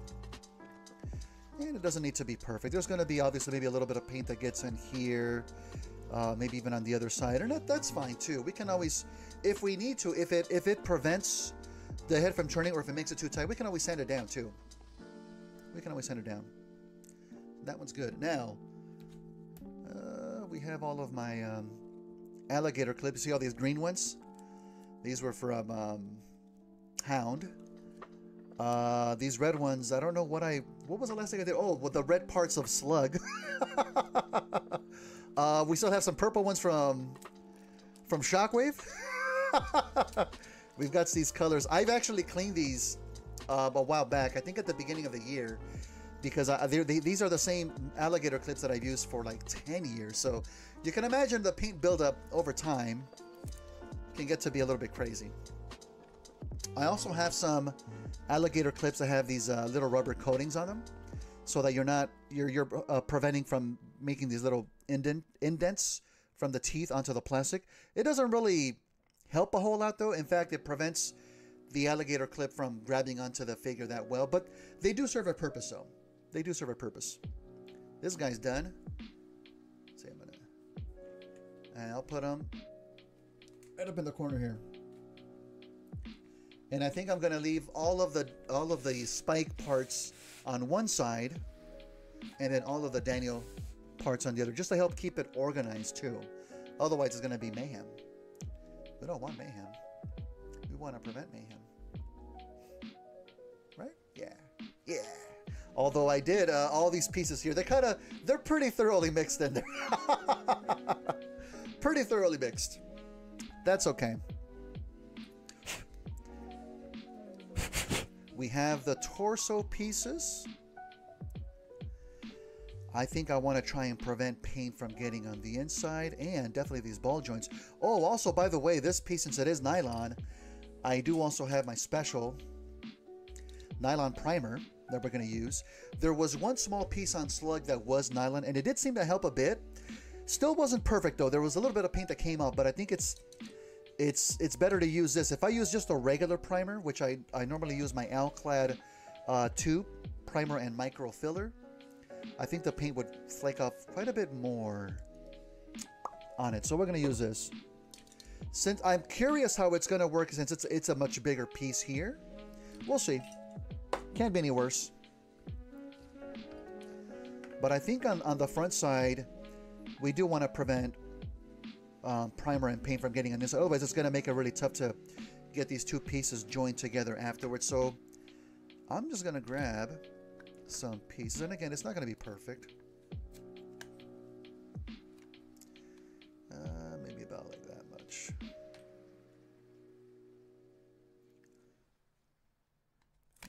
And it doesn't need to be perfect. There's to be obviously maybe a little bit of paint that gets in here, uh, maybe even on the other side, and that, that's fine too. We can always, if we need to, if it if it prevents the head from turning or if it makes it too tight, we can always sand it down too. We can always send it down. That one's good. Now, uh, we have all of my um, alligator clips. See all these green ones? These were from um, Hound. Uh, these red ones, I don't know what I... What was the last thing I did? Oh, well, the red parts of Slug. *laughs* uh, we still have some purple ones from from Shockwave. *laughs* We've got these colors. I've actually cleaned these uh, a while back, I think at the beginning of the year, because I, they, these are the same alligator clips that I've used for like 10 years. So you can imagine the paint buildup over time can get to be a little bit crazy. I also have some alligator clips that have these uh, little rubber coatings on them so that you're not you're you're uh, preventing from making these little indent, indents from the teeth onto the plastic. It doesn't really help a whole lot though. In fact, it prevents the alligator clip from grabbing onto the figure that well, but they do serve a purpose though. They do serve a purpose. This guy's done. Let's see, I'm gonna, and I'll put him right up in the corner here. And I think I'm gonna leave all of the all of the spike parts on one side, and then all of the Daniel parts on the other, just to help keep it organized too. Otherwise, it's gonna be mayhem. We don't want mayhem. We want to prevent mayhem. Yeah. Although I did uh, all these pieces here, they kind of they're pretty thoroughly mixed in there. *laughs* pretty thoroughly mixed. That's okay. We have the torso pieces. I think I want to try and prevent paint from getting on the inside and definitely these ball joints. Oh, also, by the way, this piece, since it is nylon, I do also have my special nylon primer that we're going to use. There was one small piece on Slug that was nylon, and it did seem to help a bit. Still wasn't perfect though. There was a little bit of paint that came out, but I think it's it's it's better to use this. If I use just a regular primer, which I, I normally use my Alclad uh, tube primer and micro filler, I think the paint would flake off quite a bit more on it. So we're going to use this. Since I'm curious how it's going to work since it's it's a much bigger piece here. We'll see. Can't be any worse. But I think on, on the front side, we do want to prevent um, primer and paint from getting on this. Otherwise, it's going to make it really tough to get these two pieces joined together afterwards. So I'm just going to grab some pieces. And again, it's not going to be perfect. Uh, maybe about like that much.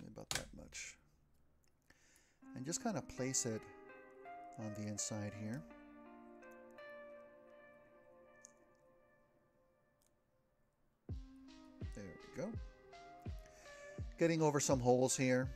Maybe about that and just kind of place it on the inside here. There we go. Getting over some holes here.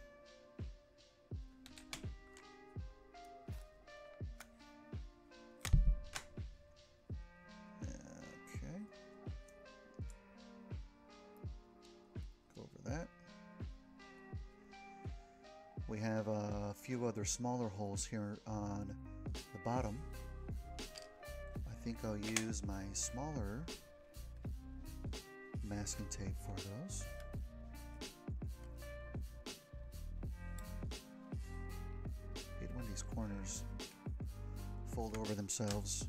We have a few other smaller holes here on the bottom. I think I'll use my smaller masking tape for those. Hate when these corners fold over themselves.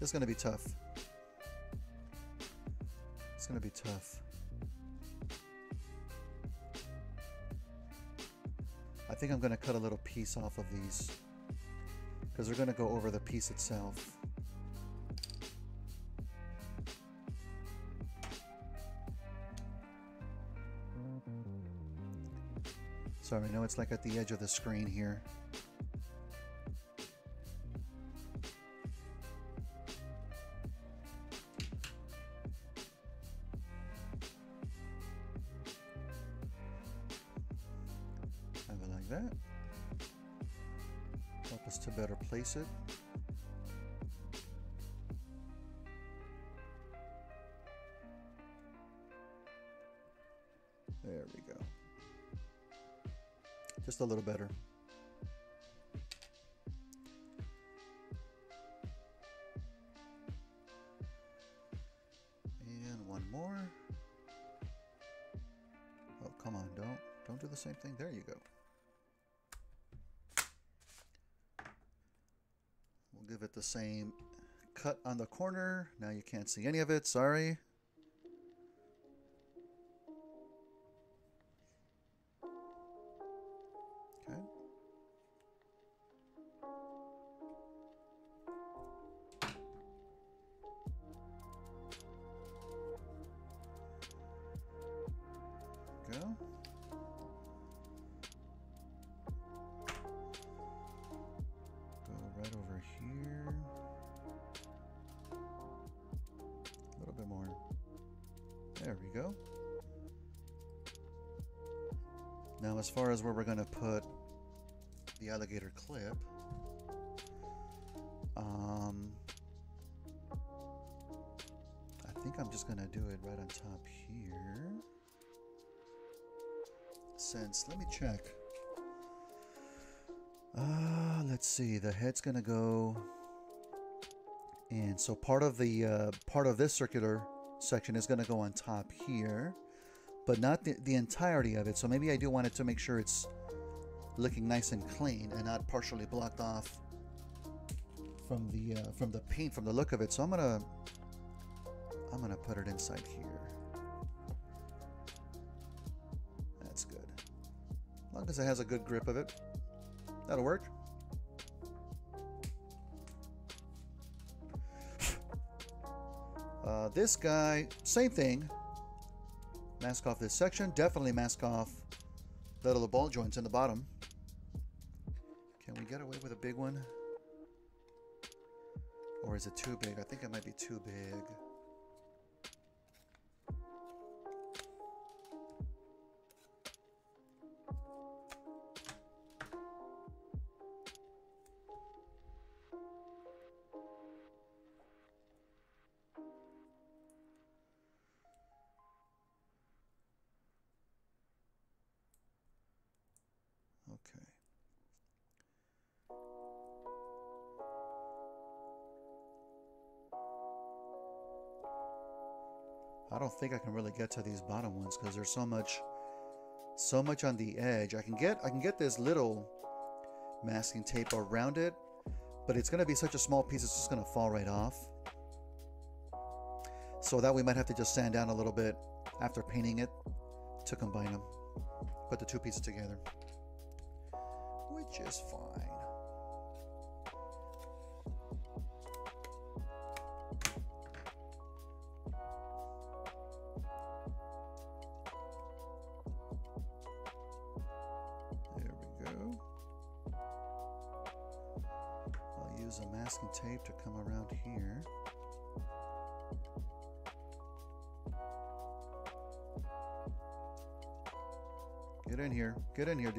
This is going to be tough. To be tough. I think I'm going to cut a little piece off of these because they're going to go over the piece itself. Sorry, I know it's like at the edge of the screen here. Same cut on the corner. Now you can't see any of it, sorry. Head's going to go. And so part of the uh, part of this circular section is going to go on top here but not the, the entirety of it. So maybe I do want it to make sure it's looking nice and clean and not partially blocked off from the uh, from the paint from the look of it. So I'm gonna I'm gonna put it inside here. That's good. As long as it has a good grip of it. That'll work Uh, this guy, same thing. Mask off this section. Definitely mask off the little ball joints in the bottom. Can we get away with a big one? Or is it too big? I think it might be too big. Think I can really get to these bottom ones because there's so much so much on the edge. I can get I can get this little masking tape around it, but it's gonna be such a small piece it's just gonna fall right off. So that we might have to just sand down a little bit after painting it to combine them. Put the two pieces together which is fine. Get in here,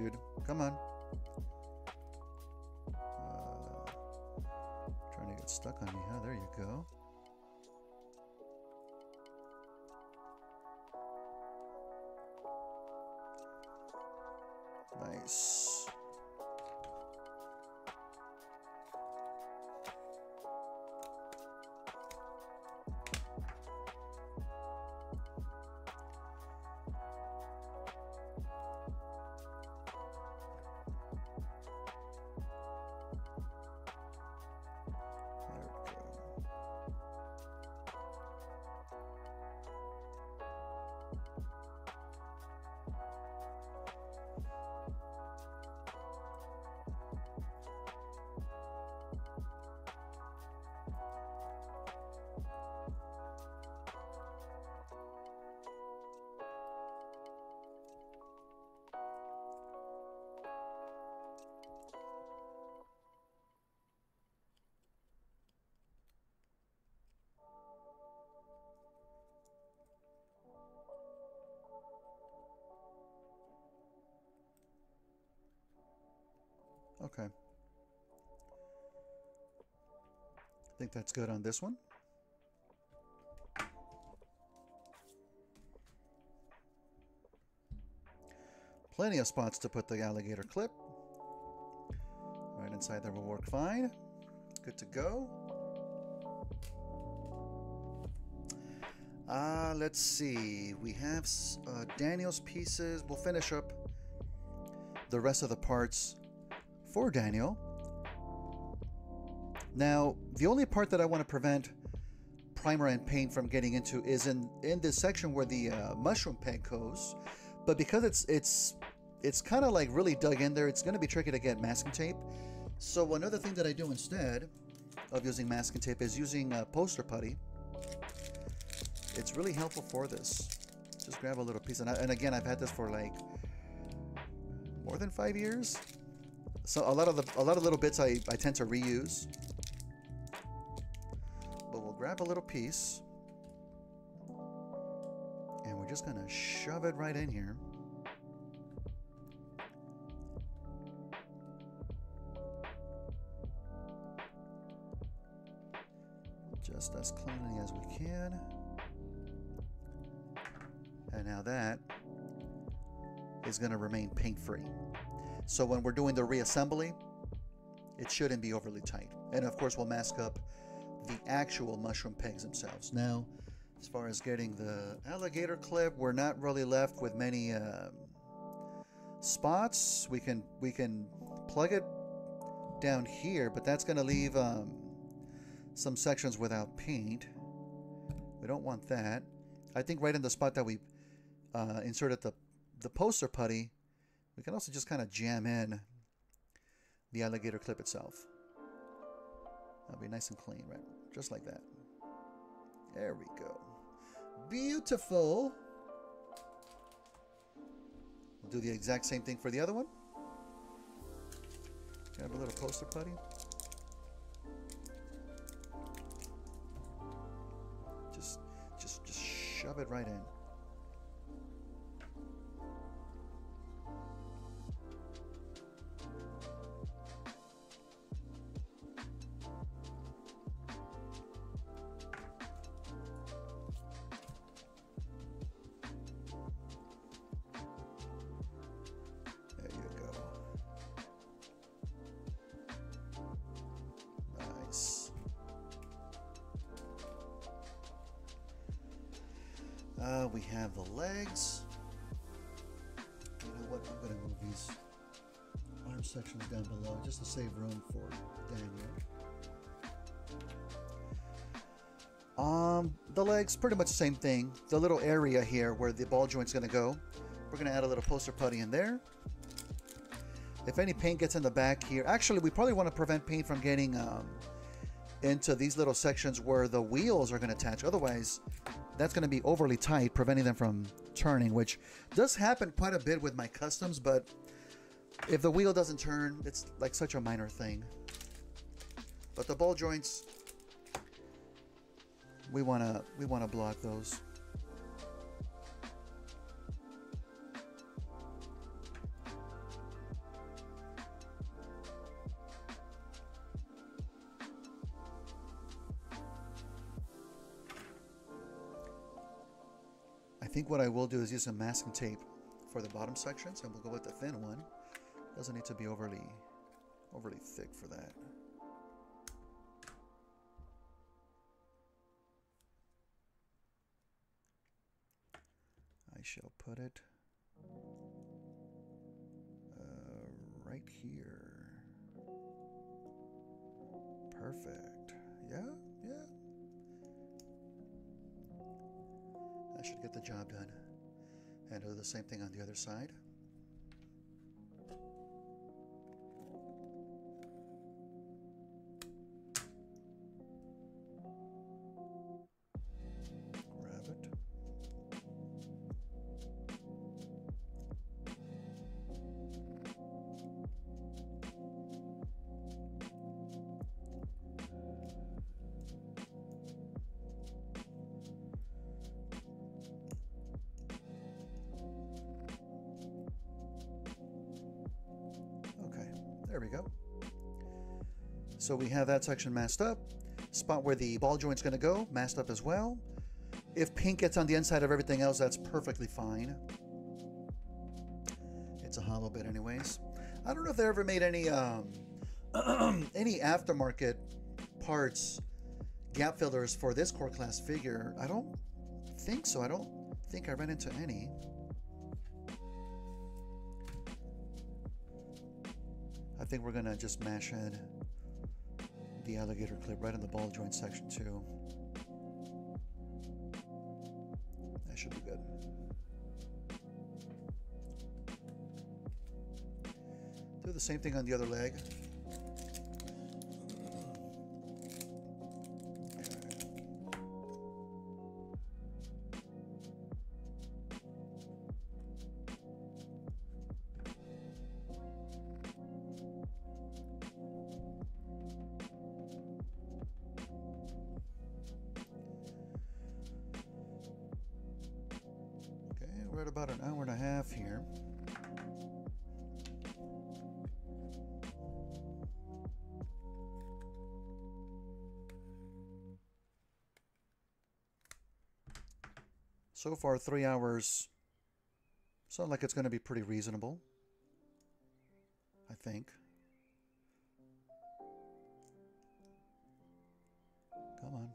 Okay. I think that's good on this one. Plenty of spots to put the alligator clip. Right inside there will work fine. Good to go. Uh, let's see. We have uh, Daniel's pieces. We'll finish up the rest of the parts for Daniel. Now, the only part that I want to prevent primer and paint from getting into is in in this section where the uh, mushroom peg goes. But because it's it's it's kind of like really dug in there, it's going to be tricky to get masking tape. So another thing that I do instead of using masking tape is using uh, poster putty. It's really helpful for this. Just grab a little piece, and, I, and again, I've had this for like more than five years. So a lot of the a lot of little bits I, I tend to reuse. But we'll grab a little piece and we're just gonna shove it right in here. Just as cleanly as we can. And now that is going to remain paint free. So when we're doing the reassembly, it shouldn't be overly tight. And of course, we'll mask up the actual mushroom pegs themselves. Now, as far as getting the alligator clip, we're not really left with many um, spots. We can we can plug it down here, but that's going to leave um, some sections without paint. We don't want that. I think right in the spot that we uh, inserted the the poster putty, we can also just kind of jam in the alligator clip itself. That'll be nice and clean, right? Just like that. There we go. Beautiful. We'll do the exact same thing for the other one. Grab a little poster putty. Just, just, just shove it right in. Have the legs. You know what? I'm going to move these arm sections down below just to save room for Daniel. Um, the legs, pretty much the same thing. The little area here where the ball joint's going to go, we're going to add a little poster putty in there. If any paint gets in the back here, actually, we probably want to prevent paint from getting um, into these little sections where the wheels are going to attach. Otherwise, that's going to be overly tight, preventing them from turning, which does happen quite a bit with my customs, but if the wheel doesn't turn, it's like such a minor thing. But the ball joints, we wanna we wanna block those. What I will do is use some masking tape for the bottom sections and we'll go with the thin one. Doesn't need to be overly overly thick for that. I shall put it uh, right here. Perfect. Yeah, yeah. That should get the job done. And do the same thing on the other side. So we have that section masked up. Spot where the ball joint's going to go, masked up as well. If pink gets on the inside of everything else, that's perfectly fine. It's a hollow bit anyways. I don't know if they ever made any um, *clears throat* any aftermarket parts, gap fillers for this core class figure. I don't think so. I don't think I ran into any. I think we're gonna just mash in the alligator clip right in the ball joint section too. That should be good. Do the same thing on the other leg. So far, three hours. Sound like it's going to be pretty reasonable. I think. Come on.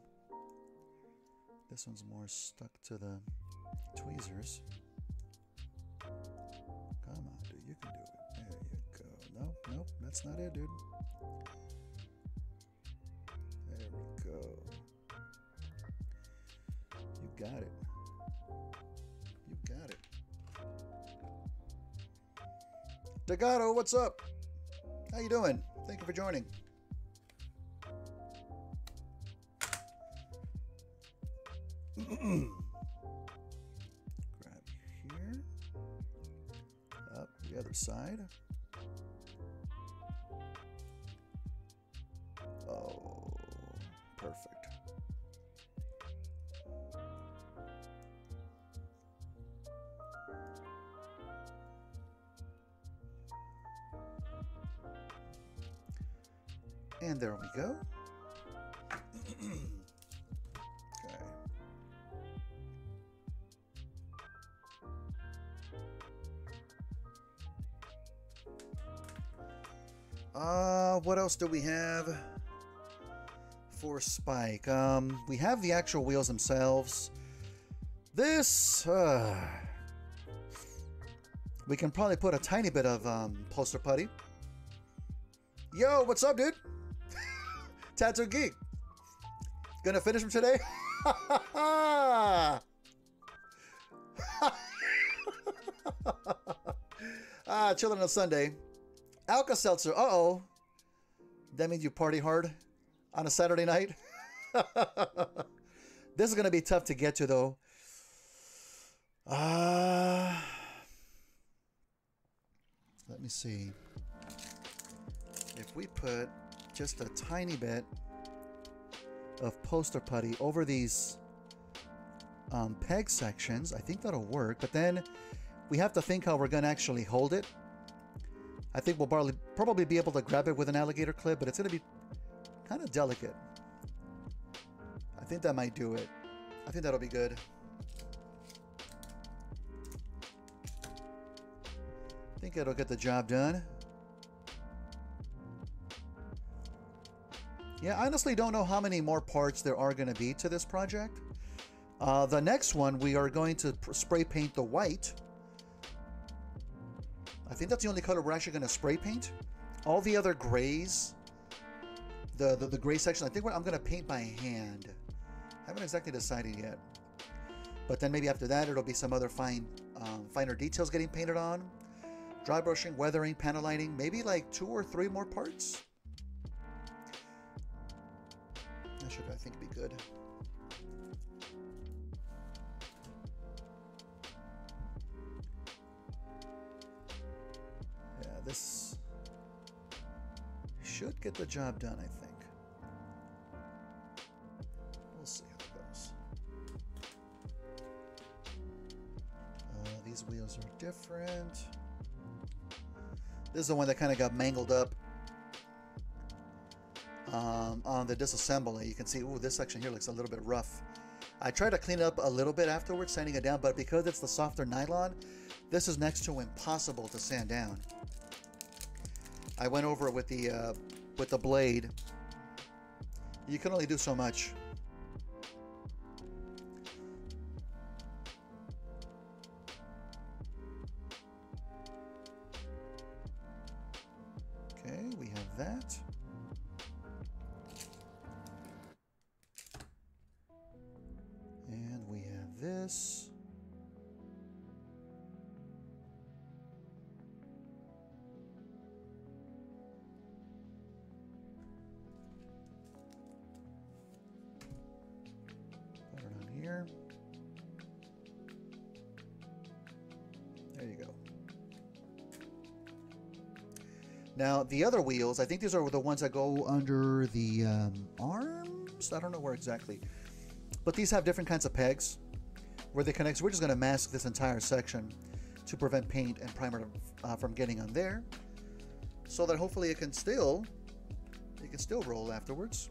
This one's more stuck to the tweezers. Come on, dude. You can do it. There you go. Nope, nope. That's not it, dude. There we go. You got it. Dagato, what's up? How you doing? Thank you for joining. *clears throat* Grab here. Up the other side. And there we go. okay. Uh, what else do we have for Spike? Um, we have the actual wheels themselves. This, uh, we can probably put a tiny bit of um, poster putty. Yo, what's up, dude? Tattoo Geek. Gonna finish him today? *laughs* ah, chilling on Sunday. Alka Seltzer. Uh oh. That means you party hard on a Saturday night? *laughs* this is to be tough to get to, though. Uh, let me see. If we put just a tiny bit of poster putty over these um, peg sections. I think that'll work, but then we have to think how we're going to actually hold it. I think we'll probably, probably be able to grab it with an alligator clip, but it's going to be kind of delicate. I think that might do it. I think that'll be good. I think it'll get the job done. Yeah, I honestly don't know how many more parts there are going to be to this project. Uh, the next one, we are going to spray paint the white. I think that's the only color we're actually going to spray paint. All the other grays, the, the, the gray section, I think I'm going to paint by hand. I haven't exactly decided yet. But then maybe after that, it'll be some other fine, um, finer details getting painted on. Dry brushing, weathering, panel lining, maybe like two or three more parts. That should, I think, be good. Yeah, this should get the job done, I think. We'll see how it goes. Uh, these wheels are different. This is the one that kind of got mangled up um, on the disassembly. You can see, ooh, this section here looks a little bit rough. I tried to clean it up a little bit afterwards, sanding it down, but because it's the softer nylon, this is next to impossible to sand down. I went over it with the uh, with the blade. You can only do so much. The other wheels, I think these are the ones that go under the um, arms. I don't know where exactly. But these have different kinds of pegs where they connect. So we're just going to mask this entire section to prevent paint and primer uh, from getting on there. So that hopefully it can still, it can still roll afterwards.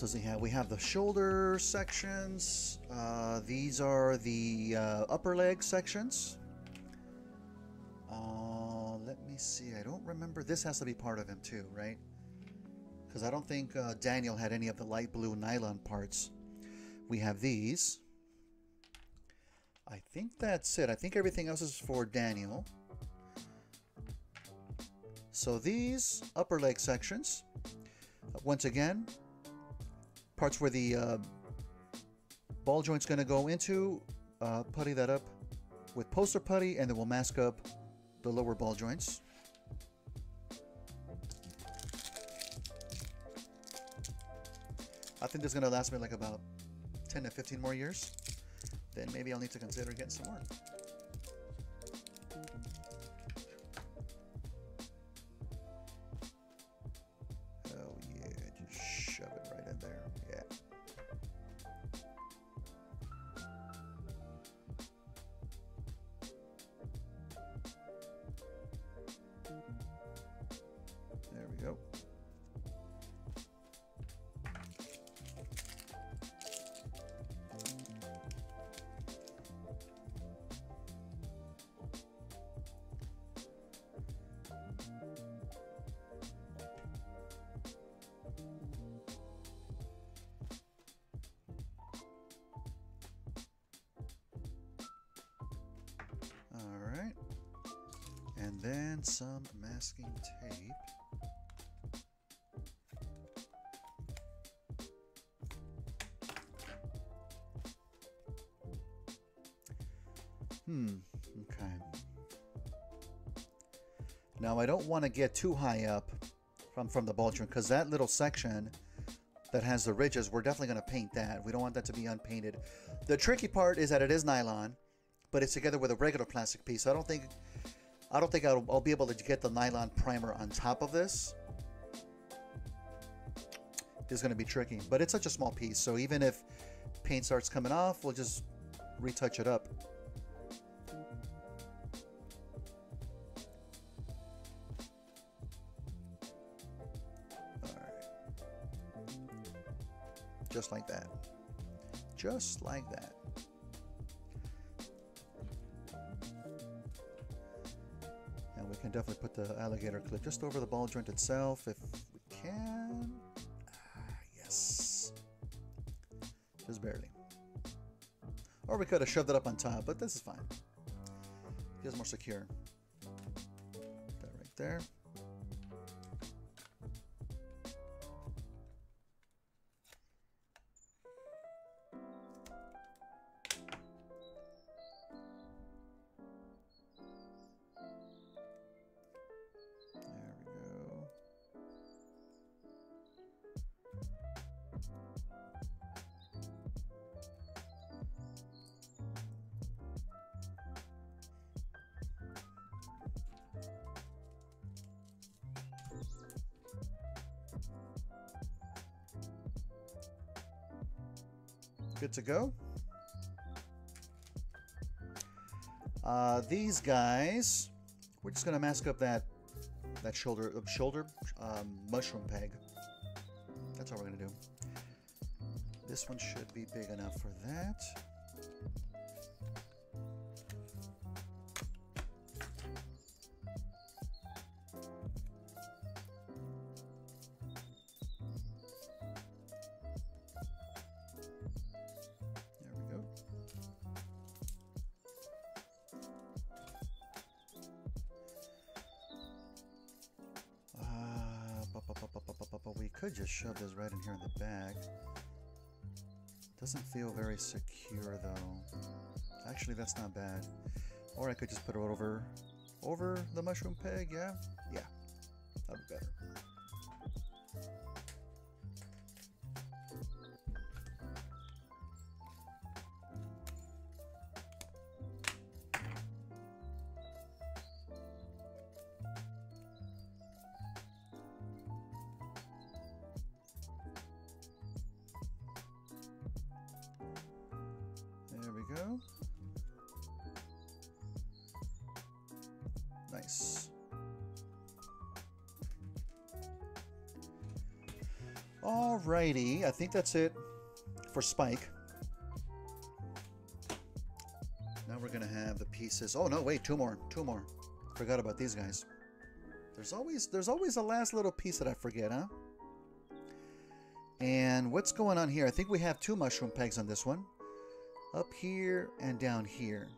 Does he have? We have the shoulder sections. Uh, these are the uh, upper leg sections. Uh, let me see. I don't remember. This has to be part of him too, right? Because I don't think uh, Daniel had any of the light blue nylon parts. We have these. I think that's it. I think everything else is for Daniel. So these upper leg sections, once again, parts where the uh, ball joint's going to go into, uh, putty that up with poster putty, and then we'll mask up the lower ball joints. I think this is going to last me like about 10 to 15 more years. Then maybe I'll need to consider getting some more. Don't want to get too high up from, from the joint because that little section that has the ridges, we're definitely going to paint that. We don't want that to be unpainted. The tricky part is that it is nylon, but it's together with a regular plastic piece. So I don't think I don't think I'll, I'll be able to get the nylon primer on top of this. It's going to be tricky, but it's such a small piece. So even if paint starts coming off, we'll just retouch it up. Just over the ball joint itself if we can. Ah, yes. Just barely. Or we could have shoved it up on top, but this is fine. Feels more secure. That right. There Go. Uh, these guys, we're just gonna mask up that that shoulder uh, shoulder um, mushroom peg. That's all we're gonna do. This one should be big enough for that. Though. Actually, that's not bad. Or I could just put it over, over the mushroom peg. Yeah, yeah, think that's it for Spike. Now we're gonna have the pieces. Oh no, wait, two more, two more. Forgot about these guys. There's always there's always a last little piece that I forget, huh? And what's going on here? I think we have two mushroom pegs on this one. Up here and down here.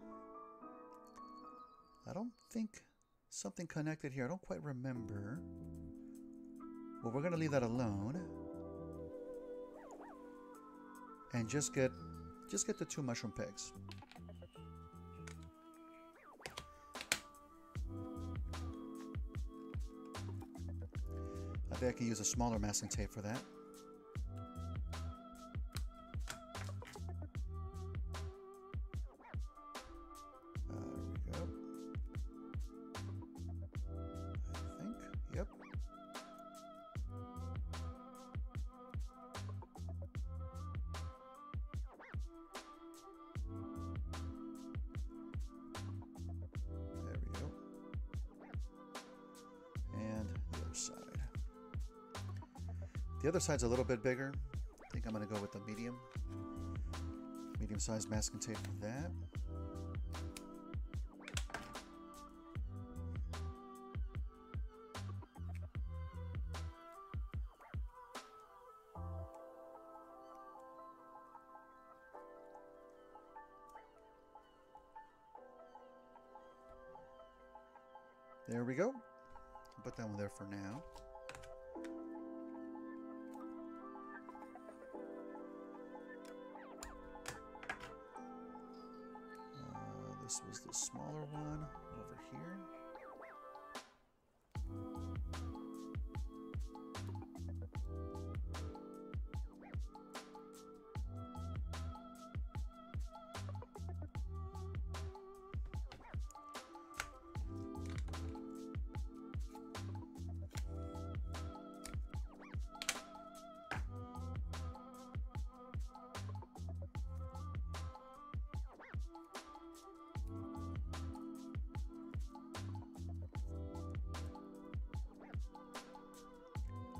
I don't think something connected here. I don't quite remember. Well, we're going to leave that alone. And just get just get the two mushroom pegs. I think I can use a smaller masking tape for that. Side's a little bit bigger. I think I'm going to go with the medium. Medium sized masking tape for that. Here.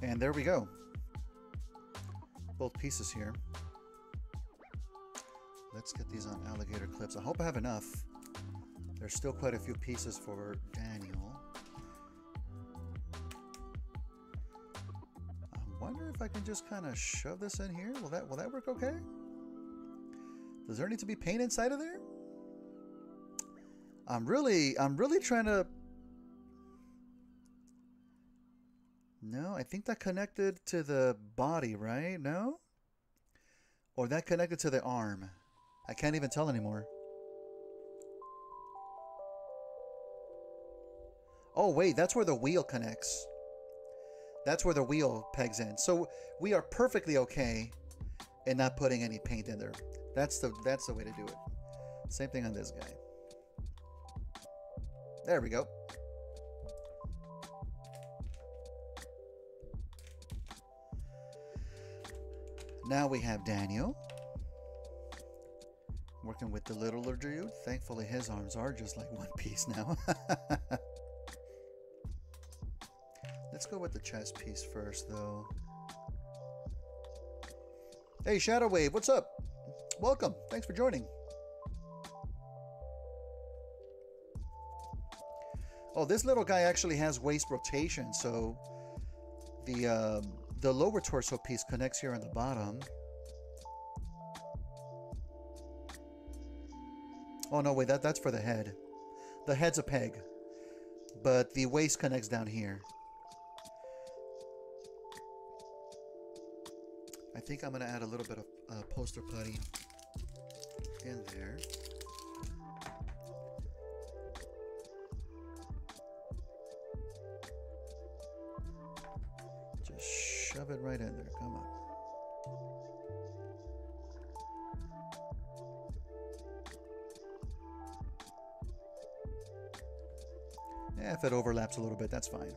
And there we go. Both pieces here. Let's get these on alligator clips. I hope I have enough. There's still quite a few pieces for Daniel. I wonder if I can just kind of shove this in here. Will that will that work okay? Does there need to be paint inside of there? I'm really I'm really trying to I think that connected to the body, right? No? Or that connected to the arm. I can't even tell anymore. Oh, wait, that's where the wheel connects. That's where the wheel pegs in. So we are perfectly okay in not putting any paint in there. That's the that's the way to do it. Same thing on this guy. There we go. Now we have Daniel working with the littler dude. Thankfully, his arms are just like one piece now. *laughs* Let's go with the chest piece first, though. Hey, Shadow Wave, what's up? Welcome. Thanks for joining. Oh, this little guy actually has waist rotation, so the um, the lower torso piece connects here on the bottom. Oh no, wait, that, that's for the head. The head's a peg, but the waist connects down here. I think I'm going to add a little bit of uh, poster putty in there. It right in there. Come on. Yeah, if it overlaps a little bit, that's fine.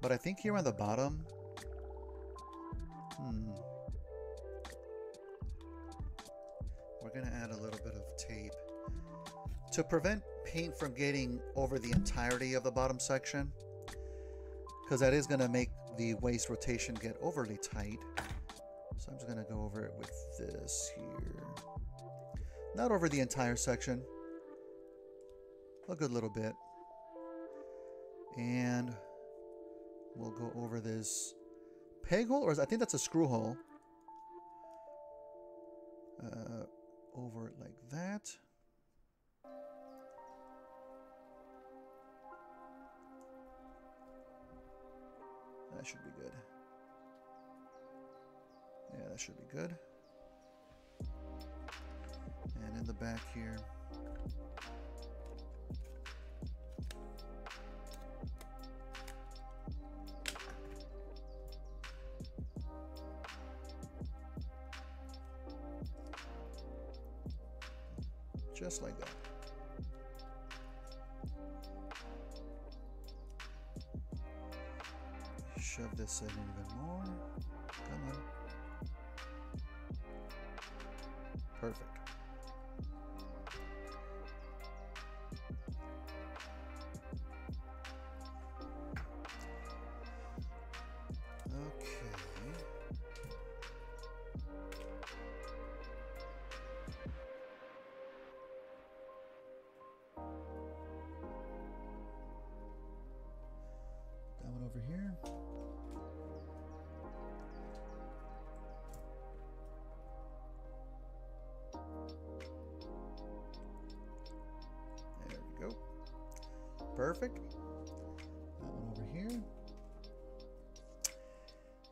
But I think here on the bottom, hmm, we're going to add a little bit of tape to prevent paint from getting over the entirety of the bottom section because that is going to make the waist rotation get overly tight. So I'm just going to go over it with this here. Not over the entire section. A good little bit. And we'll go over this peg hole, or I think that's a screw hole. Uh, over it like that. That should be good. Yeah, that should be good. And in the back here. Just like that. Shove this in even more. Come on. Perfect. Perfect. That one over here.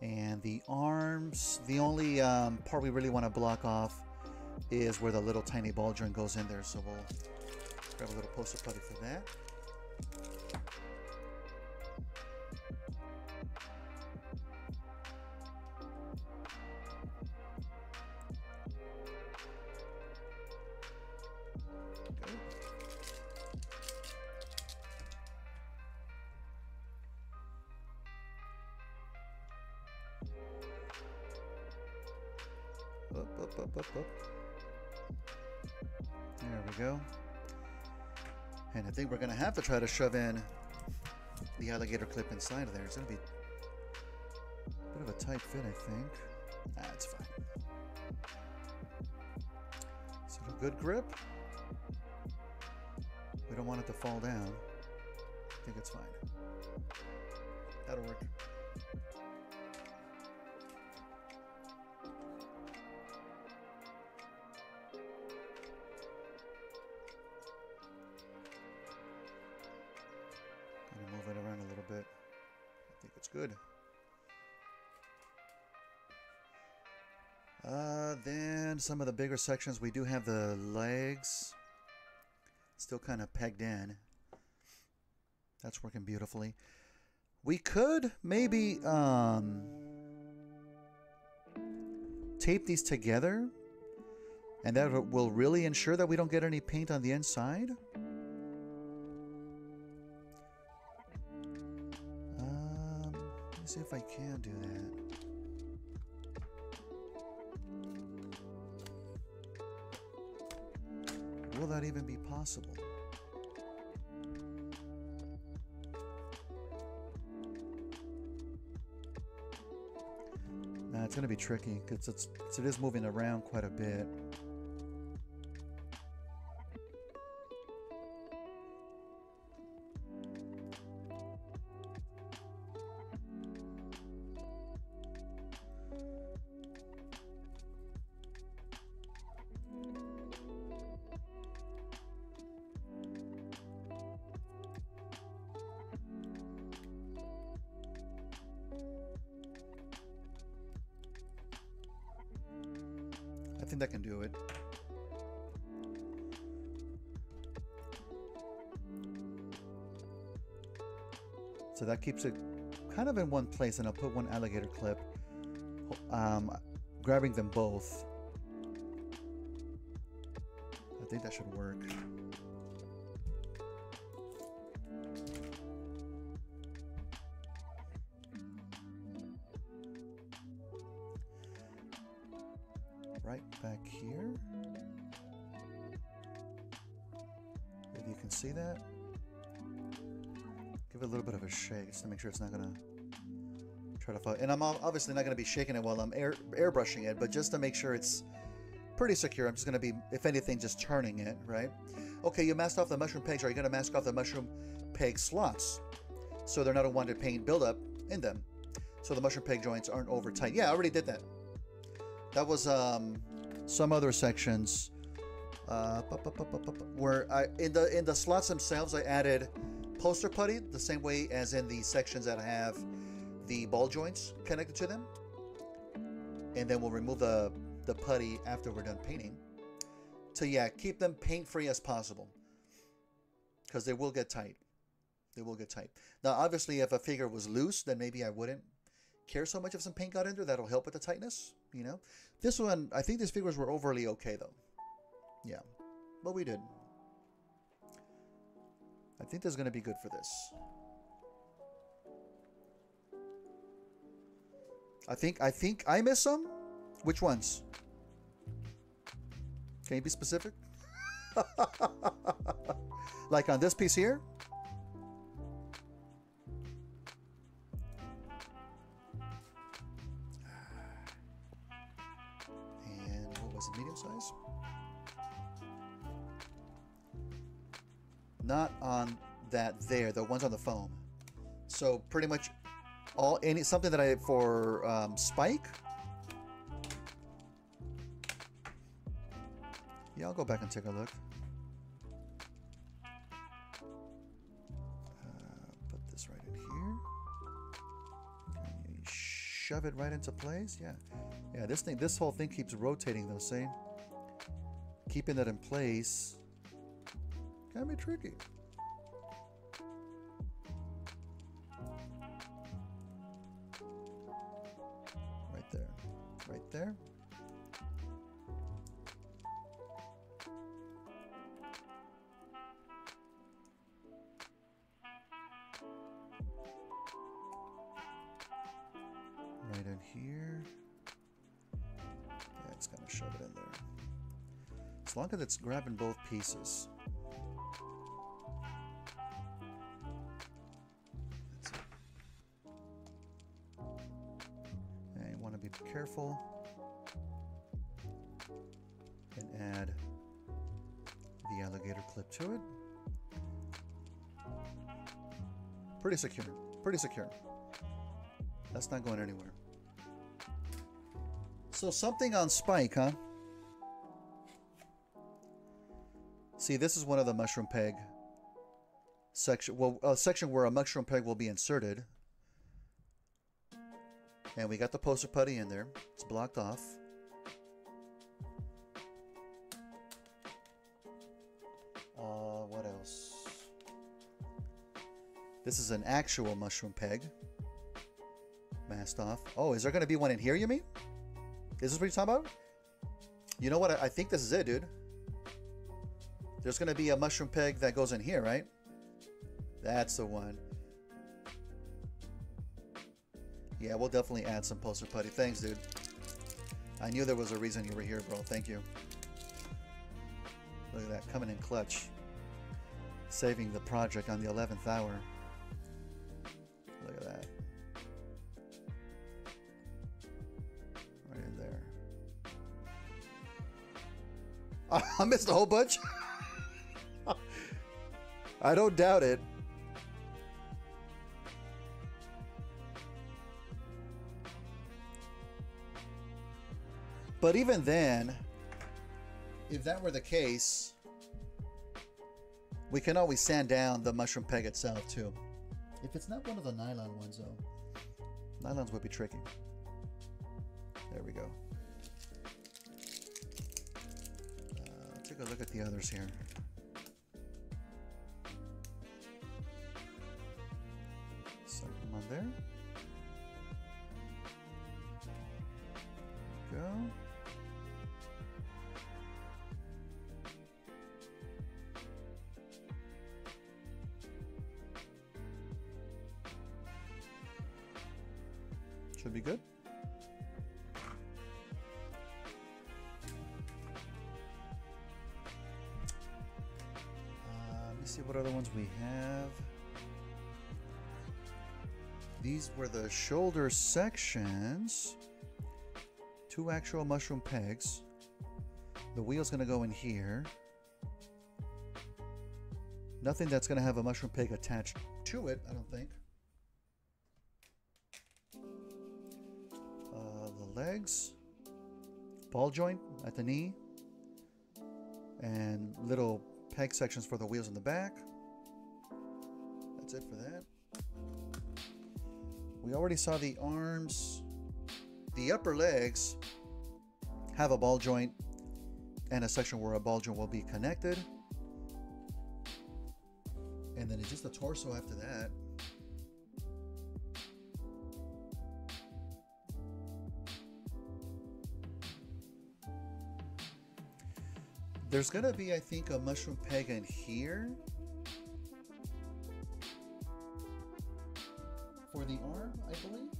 And the arms, the only um, part we really want to block off is where the little tiny ball joint goes in there. So we'll grab a little poster putty for that. To shove in the alligator clip inside of there. It's going to be a bit of a tight fit, I think. That's fine. So a good grip. We don't want it to fall down. I think it's fine. Some of the bigger sections, we do have the legs still kind of pegged in. That's working beautifully. We could maybe um, tape these together, and that will really ensure that we don't get any paint on the inside. Um, let me see if I can do that. Will that even be possible? It's going to be tricky because it's, it is moving around quite a bit. Keeps it kind of in one place, and I'll put one alligator clip, um, grabbing them both. Make sure it's not gonna try to fall. And I'm obviously not gonna be shaking it while I'm air airbrushing it, but just to make sure it's pretty secure, I'm just gonna be, if anything, just turning it, right? Okay, you masked off the mushroom pegs. Are you gonna mask off the mushroom peg slots so they're not a wanted paint buildup in them? So the mushroom peg joints aren't over tight. Yeah, I already did that. That was um, some other sections uh, where I in the in the slots themselves I added poster putty the same way as in the sections that have the ball joints connected to them, and then we'll remove the the putty after we're done painting. So yeah, keep them paint free as possible because they will get tight. They will get tight. Now, obviously, if a figure was loose, then maybe I wouldn't care so much if some paint got in there. That'll help with the tightness, you know. This one, I think these figures were overly okay, though. Yeah, but we did. I think this is going to be good for this. I think, I think I missed some. Which ones? Can you be specific? *laughs* like on this piece here? And what was it, medium size? not on that there, the ones on the foam. So pretty much all any something that I for um, spike. Yeah, I'll go back and take a look. Uh, put this right in here. Shove it right into place. Yeah, yeah. This thing, this whole thing keeps rotating though. See, keeping that in place can be tricky. Right there, right there. Right in here. Yeah, it's gonna shove it in there. As long as it's grabbing both pieces. Careful and add the alligator clip to it. Pretty secure. Pretty secure. That's not going anywhere. So something on spike, huh? See, this is one of the mushroom peg section. Well, a section where a mushroom peg will be inserted. And we got the poster putty in there. It's blocked off. Uh, what else? This is an actual mushroom peg. Masked off. Oh, is there going to be one in here, you mean? Is this what you're talking about? You know what? I, think this is it, dude. There's going to be a mushroom peg that goes in here, right? That's the one. Yeah, we'll definitely add some poster putty. Thanks, dude. I knew there was a reason you were here, bro. Thank you. Look at that, coming in clutch. Saving the project on the 11th hour. Look at that. Right in there. *laughs* I missed a whole bunch. *laughs* I don't doubt it. But even then, if that were the case, we can always sand down the mushroom peg itself too. If it's not one of the nylon ones though, nylons would be tricky. There we go. Uh, take a look at the others here. Them on there. Go. Should be good. Uh, let me see what other ones we have. These were the shoulder sections. Two actual mushroom pegs. The wheel's going to go in here. Nothing that's going to have a mushroom peg attached to it, I don't think. Legs, ball joint at the knee, and little peg sections for the wheels in the back. That's it for that. We already saw the arms. The upper legs have a ball joint and a section where a ball joint will be connected. And then it's just the torso after that. There's gonna be, I think, a mushroom peg in here. For the arm, I believe.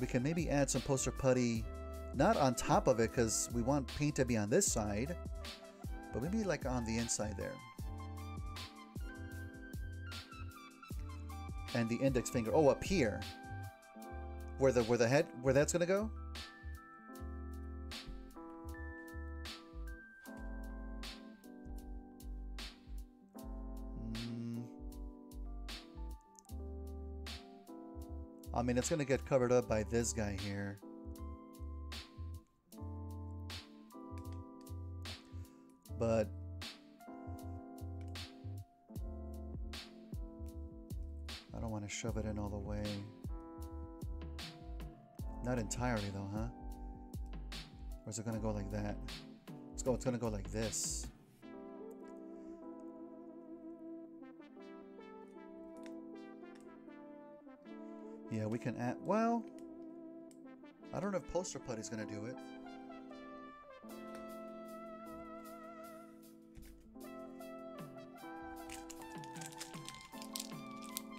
We can maybe add some poster putty, not on top of it, because we want paint to be on this side, but maybe like on the inside there. And the index finger, oh, up here, where the where the head, where that's gonna go. I mean, it's going to get covered up by this guy here. But I don't want to shove it in all the way. Not entirely though, huh? Or is it gonna go like that? Let's go, it's gonna go like this. Yeah, we can add, well, I don't know if Poster Putty's gonna do it.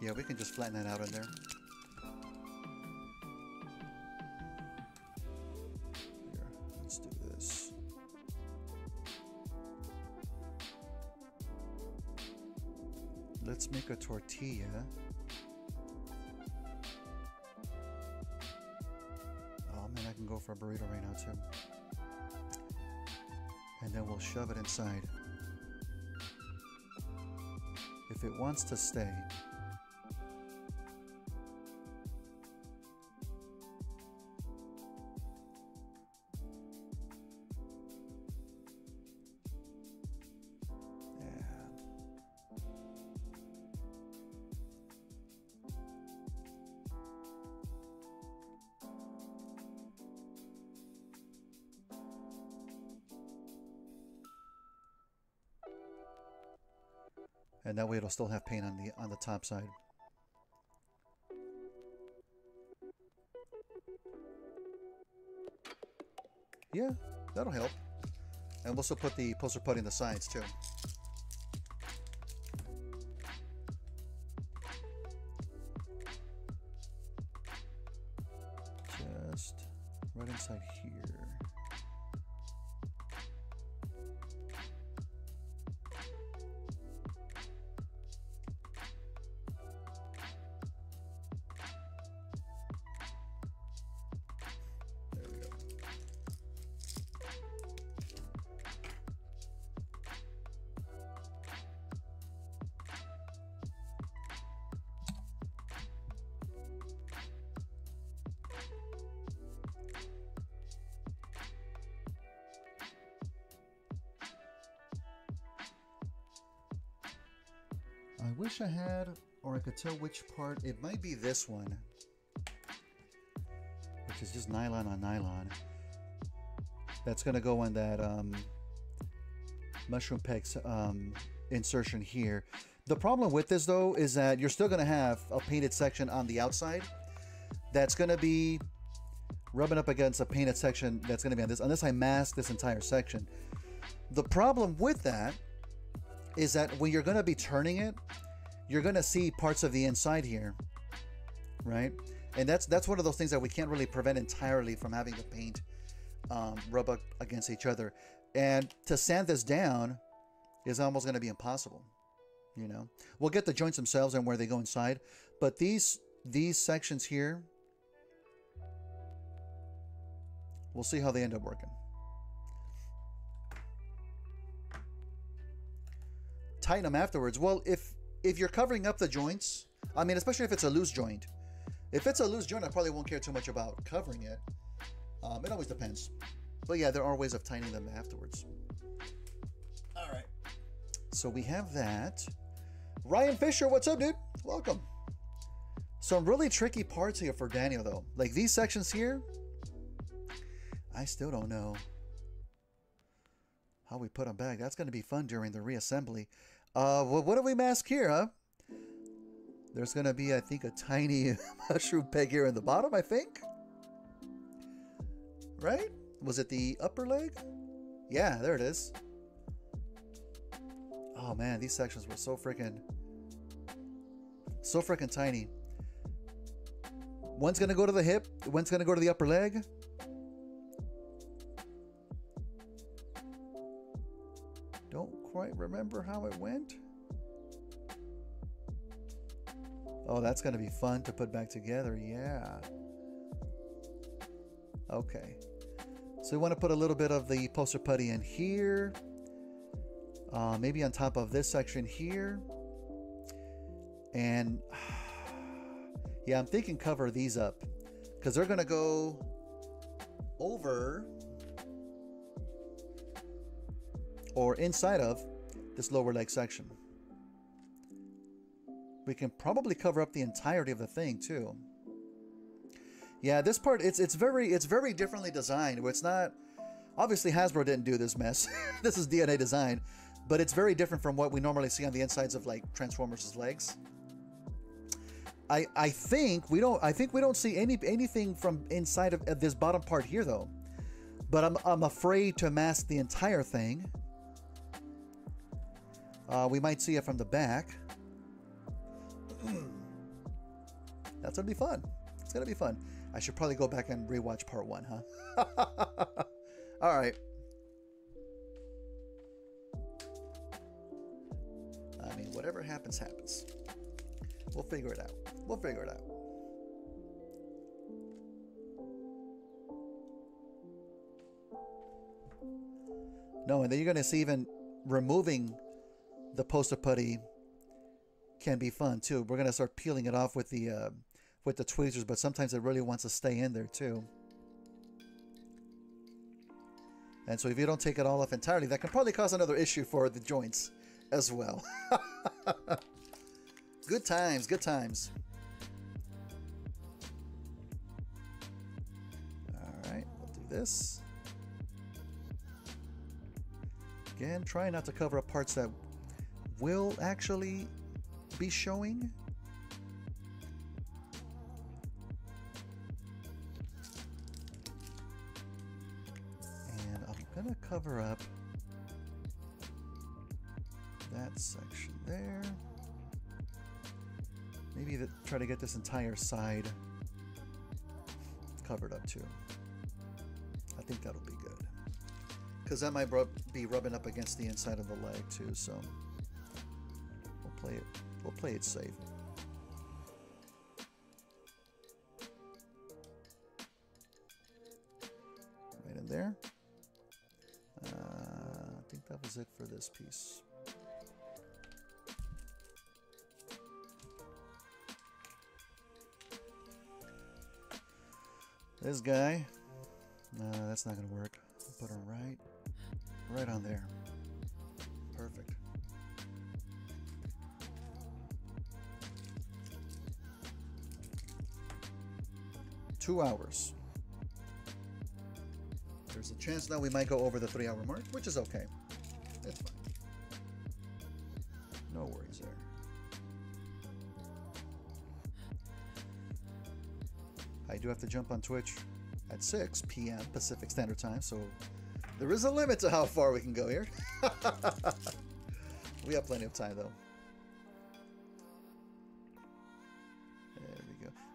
Yeah, we can just flatten that out in there. Here, let's do this. Let's make a tortilla. Burrito right now too. And then we'll shove it inside. If it wants to stay, it'll still have paint on the on the top side. Yeah, that'll help. And we'll also put the poster putty in the sides too. Tell which part. It might be this one, which is just nylon on nylon. That's going to go on that um, mushroom pegs um, insertion here. The problem with this, though, is that you're still going to have a painted section on the outside that's going to be rubbing up against a painted section that's going to be on this, unless I mask this entire section. The problem with that is that when you're going to be turning it, you're going to see parts of the inside here, right? And that's that's one of those things that we can't really prevent entirely from having the paint um, rub up against each other. And to sand this down is almost going to be impossible. You know, we'll get the joints themselves and where they go inside, but these these sections here, we'll see how they end up working. tighten them afterwards. Well, if if you're covering up the joints, I mean, especially if it's a loose joint. If it's a loose joint, I probably won't care too much about covering it. Um, it always depends. But yeah, there are ways of tightening them afterwards. All right. So we have that. Ryan Fisher, what's up, dude? Welcome. Some really tricky parts here for Daniel, though. Like these sections here, I still don't know how we put them back. That's going to be fun during the reassembly. Uh, well, what do we mask here, huh? There's going to be, I think, a tiny *laughs* mushroom peg here in the bottom, I think. Right? Was it the upper leg? Yeah, there it is. Oh man, these sections were so freaking, so freaking tiny. One's gonna go to the hip, one's gonna go to the upper leg. Quite remember how it went. Oh, that's going to be fun to put back together. Yeah. Okay. So we want to put a little bit of the poster putty in here. Uh, maybe on top of this section here. And *sighs* yeah, I'm thinking cover these up because they're going to go over or inside of this lower leg section. We can probably cover up the entirety of the thing too. Yeah, this part it's it's very it's very differently designed. It's not obviously Hasbro didn't do this mess. *laughs* this is DNA design, but it's very different from what we normally see on the insides of like Transformers' legs. I I think we don't I think we don't see any anything from inside of, of this bottom part here though. But I'm I'm afraid to mask the entire thing. Uh, we might see it from the back. *clears throat* That's gonna be fun. It's gonna be fun. I should probably go back and rewatch part one, huh? *laughs* All right. I mean, whatever happens, happens. We'll figure it out. We'll figure it out. No, and then you're going to see even removing the poster putty can be fun too. We're going to start peeling it off with the uh, with the tweezers, but sometimes it really wants to stay in there too. And so if you don't take it all off entirely, that can probably cause another issue for the joints as well. *laughs* good times, good times. All right, we'll do this. Again, try not to cover up parts that will actually be showing. And I'm going to cover up that section there. Maybe the, try to get this entire side covered up too. I think that'll be good. Because that might be rubbing up against the inside of the leg too, so play it we'll play it safe. Right in there. Uh, I think that was it for this piece. This guy, no, that's not gonna work. Put him right, right on there. Two hours. There's a chance now we might go over the three hour mark, which is okay. It's fine. No worries there. I do have to jump on Twitch at 6 p.m. Pacific Standard Time, so there is a limit to how far we can go here. *laughs* we have plenty of time, though.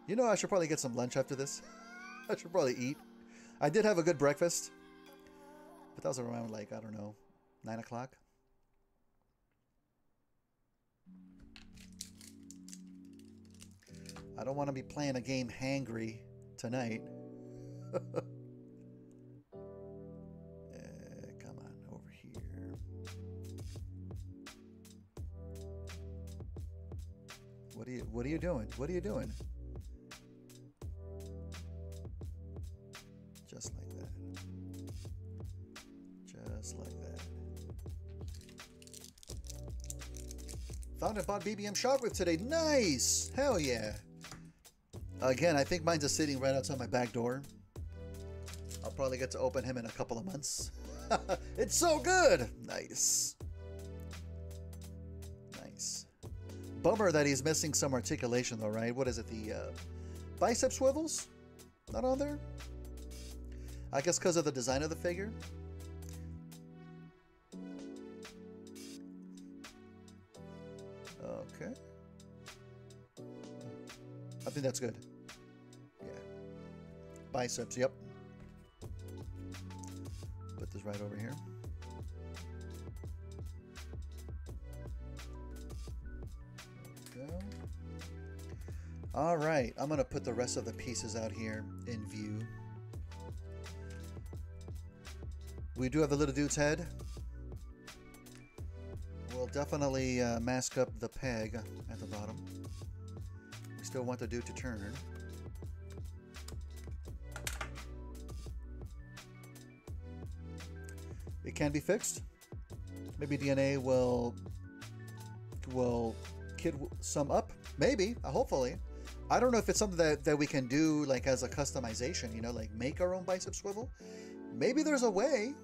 You know, I should probably get some lunch after this. I should probably eat. I did have a good breakfast, but that was around, like, I don't know, 9 o'clock. I don't want to be playing a game hangry tonight. uh, *laughs* come on, over here. What are you what are you doing? What are you doing? Found bought BBM Shockwave today. Nice! Hell yeah. Again, I think mine's just sitting right outside my back door. I'll probably get to open him in a couple of months. *laughs* it's so good! Nice. Nice. Bummer that he's missing some articulation though, right? What is it, the uh, bicep swivels? Not on there? I guess because of the design of the figure? I think that's good. Yeah. Biceps, yep. Put this right over here. Go. All right, I'm gonna put the rest of the pieces out here in view. We do have the little dude's head. We'll definitely uh, mask up the peg at the bottom. Still want the dude to turn. It can be fixed. Maybe DNA will will kid some up Maybe, uh, hopefully. I don't know if it's something that, that we can do like as a customization, you know, like make our own bicep swivel. Maybe there's a way.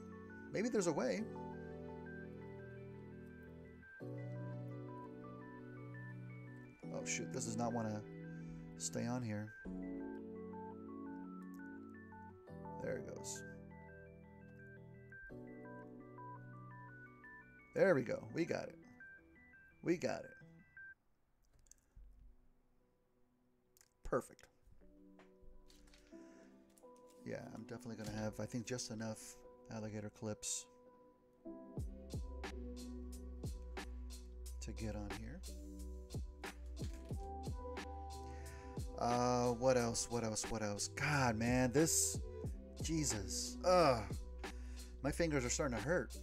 Maybe there's a way. Oh shoot, this does not want to stay on here. There it goes. There we go. We got it. We got it. Perfect. Yeah, I'm definitely going to have, I think, just enough alligator clips to get on here. Uh, what else? What else? What else? God, man, this, Jesus, ugh, my fingers are starting to hurt.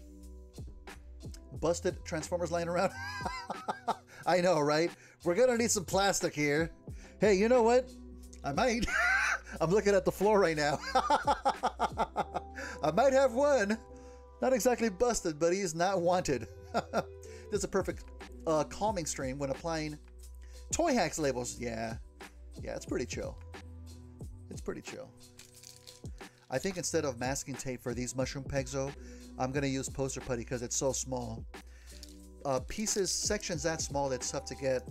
Busted Transformers lying around. *laughs* I know, right? We're gonna need some plastic here. Hey, you know what? I might. *laughs* I'm looking at the floor right now. *laughs* I might have one. Not exactly busted, but he's not wanted. this is a perfect uh, calming stream when applying Toyhax labels. Yeah, yeah, it's pretty chill. It's pretty chill. I think instead of masking tape for these mushroom pegs, though, I'm going to use poster putty because it's so small. Uh, pieces, sections that small, it's tough to get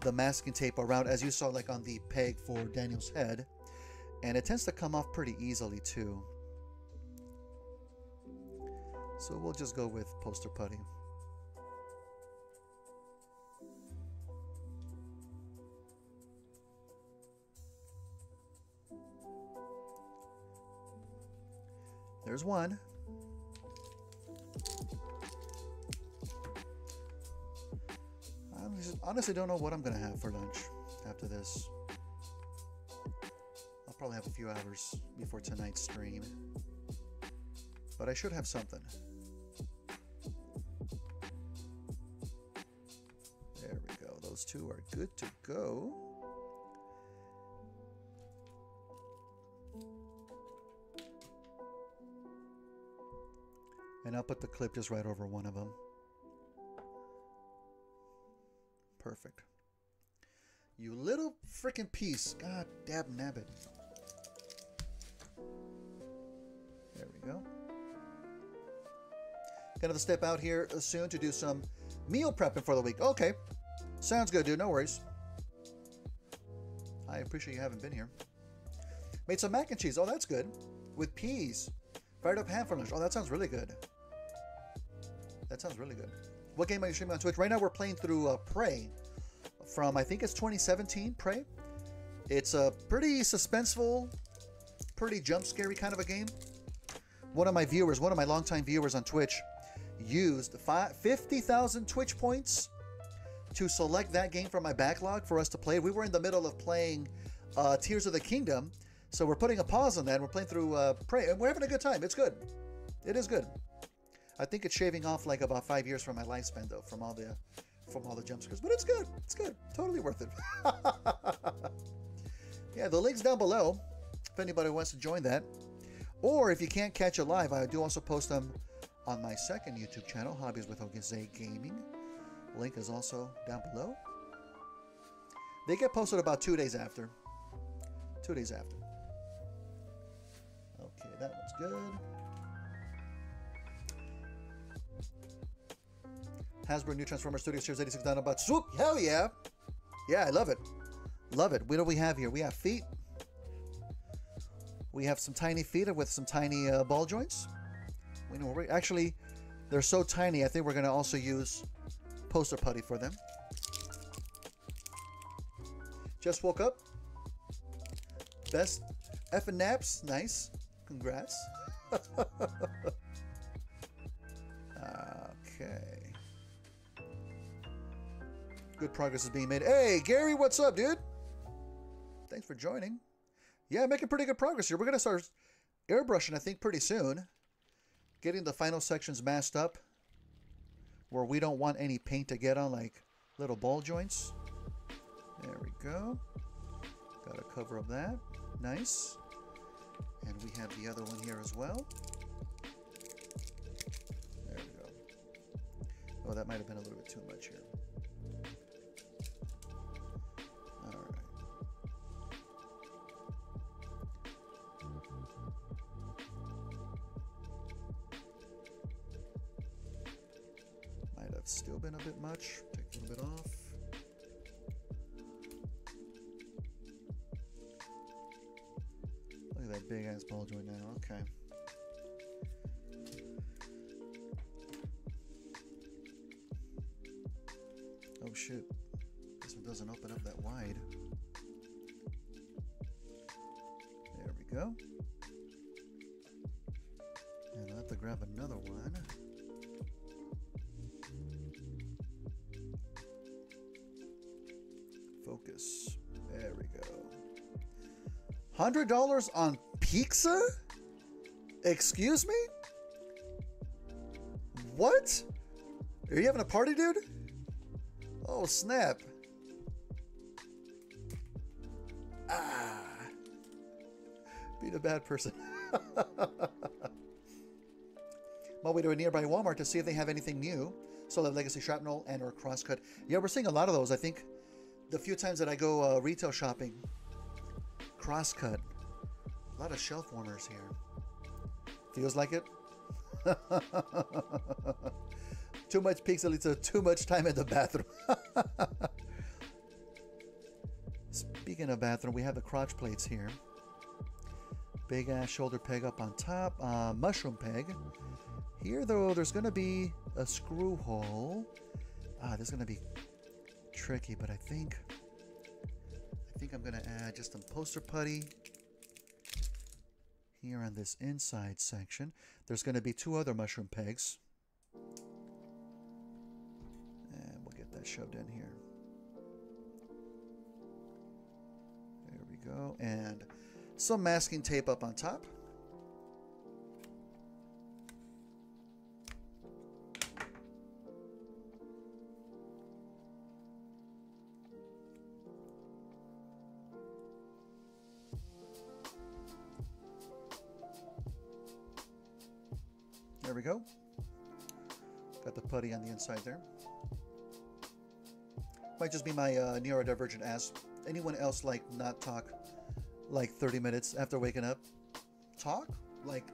the masking tape around, as you saw like on the peg for Daniel's head. And it tends to come off pretty easily too. So we'll just go with poster putty. There's one. I honestly don't know what I'm going to have for lunch after this. I'll probably have a few hours before tonight's stream. But I should have something. There we go. Those two are good to go. And I'll put the clip just right over one of them. Perfect. You little freaking piece. God damn nabbit. There we go. Gonna step out here soon to do some meal prepping for the week. Okay. Sounds good, dude. No worries. I appreciate you having been here. Made some mac and cheese. Oh, that's good. With peas. Fired up ham for lunch. Oh, that sounds really good. Sounds really good. What game are you streaming on Twitch? Right now we're playing through uh, Prey from, I think it's 2017, Prey. It's a pretty suspenseful, pretty jump scary kind of a game. One of my viewers, one of my longtime viewers on Twitch, used 50,000 Twitch points to select that game from my backlog for us to play. We were in the middle of playing uh, Tears of the Kingdom, so we're putting a pause on that. we're playing through uh, Prey, and we're having a good time. It's good. It is good. I think it's shaving off like about five years from my lifespan though, from all the from all the jump scares. But it's good. It's good. Totally worth it. *laughs* yeah, the link's down below if anybody wants to join that. Or if you can't catch it live, I do also post them on my second YouTube channel, Hobbies with Jose Gaming. Link is also down below. They get posted about two days after. Two days after. Okay, that one's good. Hasbro New Transformer Studio Series 86 Dinobots. Swoop! Hell yeah! Yeah, I love it. Love it. What do we have here? We have feet. We have some tiny feet with some tiny uh, ball joints. We know we actually they're so tiny. I think we're going to also use poster putty for them. Just woke up. Best effing naps. Nice. Congrats. *laughs* okay. Good progress is being made. Hey, Gary, what's up, dude? Thanks for joining. Yeah, making pretty good progress here. We're going to start airbrushing, I think, pretty soon. Getting the final sections masked up where we don't want any paint to get on, like little ball joints. There we go. Got a cover of that. Nice. And we have the other one here as well. There we go. Oh, that might have been a little bit too much here. Bit much. Take a little bit off. Look at that big ass ball joint now. Okay. Oh shit. This one doesn't open up that wide. There we go. $100 on pizza? Excuse me? What? Are you having a party, dude? Oh, snap. Ah. Being a bad person. *laughs* While we to a nearby Walmart to see if they have anything new. Solid Legacy Shrapnel and or Crosscut. Yeah, we're seeing a lot of those. I think the few times that I go uh, retail shopping, Crosscut. A lot of shelf warmers here. Feels like it? *laughs* too much leads too much time in the bathroom. *laughs* Speaking of bathroom, we have the crotch plates here. Big ass shoulder peg up on top. Uh, mushroom peg. Here, though, there's going to be a screw hole. Ah, this is going to be tricky, but I think... Think I'm going to add just some poster putty here on this inside section. There's going to be two other mushroom pegs. And we'll get that shoved in here. There we go. And some masking tape up on top. Putty on the inside there. Might just be my uh, neurodivergent ass. Anyone else like not talk like 30 minutes after waking up? Talk? Like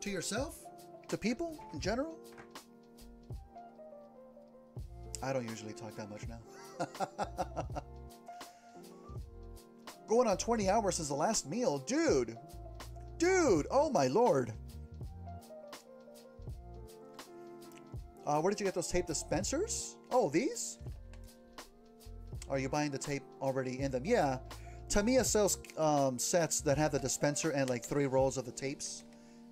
to yourself? To people in general? I don't usually talk that much now. *laughs* Going on 20 hours since the last meal. Dude! Dude! Oh my lord! Uh, where did you get those tape dispensers? Oh, these? Are you buying the tape already in them? Yeah. Tamiya sells um, sets that have the dispenser and like three rolls of the tapes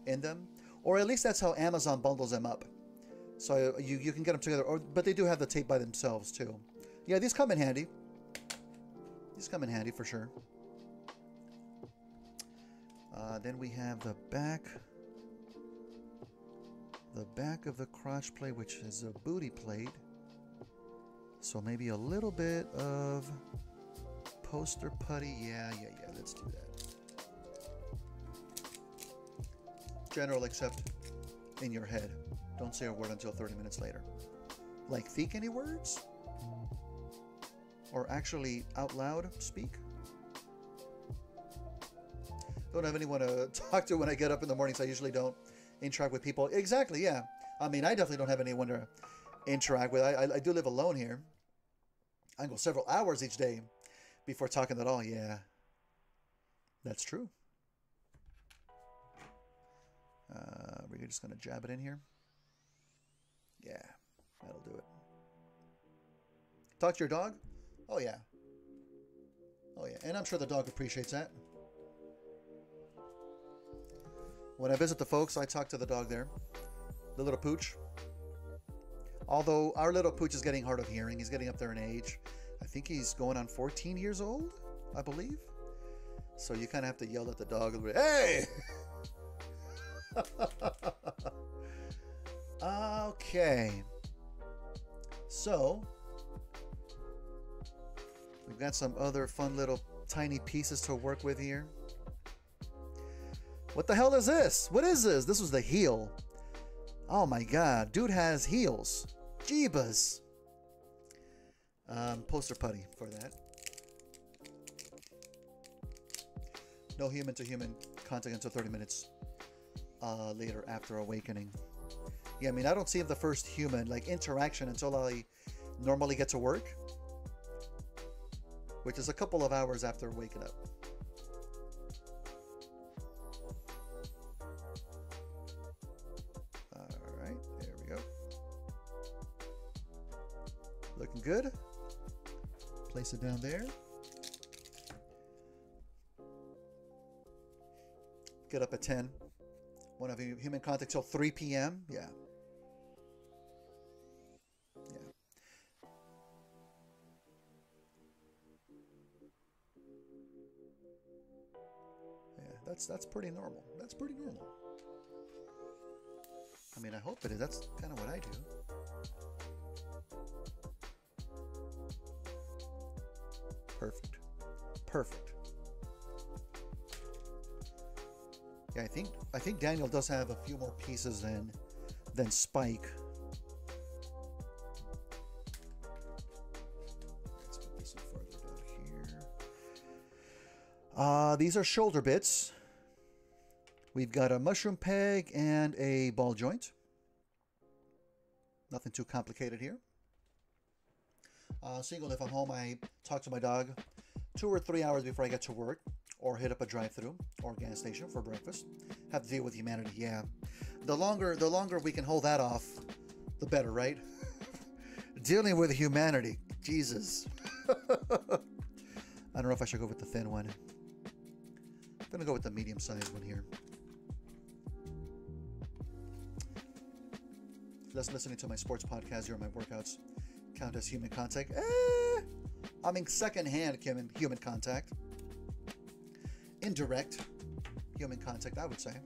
in them. Or at least that's how Amazon bundles them up. So you, you can get them together. Or, but they do have the tape by themselves too. Yeah, these come in handy. These come in handy for sure. Uh, then we have the back the back of the crotch plate, which is a booty plate. So maybe a little bit of poster putty. Yeah, yeah, yeah. Let's do that. General, except in your head. Don't say a word until 30 minutes later. Like, think any words? Or actually out loud speak? Don't have anyone to *laughs* talk to when I get up in the mornings. I usually don't interact with people. Exactly, yeah. I mean, I definitely don't have anyone to interact with. I, I, I do live alone here. I go several hours each day before talking at all. Yeah, that's true. Uh, we're just going to jab it in here. Yeah, that'll do it. Talk to your dog? Oh, yeah. Oh, yeah. And I'm sure the dog appreciates that. When I visit the folks, I talk to the dog there, the little pooch. Although our little pooch is getting hard of hearing, he's getting up there in age. I think he's going on 14 years old, I believe. So you kind of have to yell at the dog a little bit. Hey! *laughs* okay. So, we've got some other fun little tiny pieces to work with here. What the hell is this? What is this? This was the heel. Oh my god. Dude has heels. Jeebus. Um, poster putty for that. No human to human contact until 30 minutes uh, later after awakening. Yeah, I mean, I don't see the first human like interaction until I normally get to work, which is a couple of hours after waking up. Good. Place it down there. Get up at 10. One of you human contact till 3 p.m. Yeah. Yeah. Yeah, that's that's pretty normal. That's pretty normal. I mean, I hope it is. That's kind of what I do. Perfect. Perfect. Yeah, I think I think Daniel does have a few more pieces than than Spike. Let's put this further down here. Uh, these are shoulder bits. We've got a mushroom peg and a ball joint. Nothing too complicated here. Uh, single if I'm home, I talk to my dog two or three hours before I get to work or hit up a drive-through or gas station for breakfast. Have to deal with humanity, yeah. The longer the longer we can hold that off, the better, right? *laughs* Dealing with humanity, Jesus. *laughs* I don't know if I should go with the thin one. I'm gonna go with the medium-sized one here. Just listening to my sports podcast during my workouts count as human contact. Eh, I mean, secondhand human human contact indirect human contact, I would say.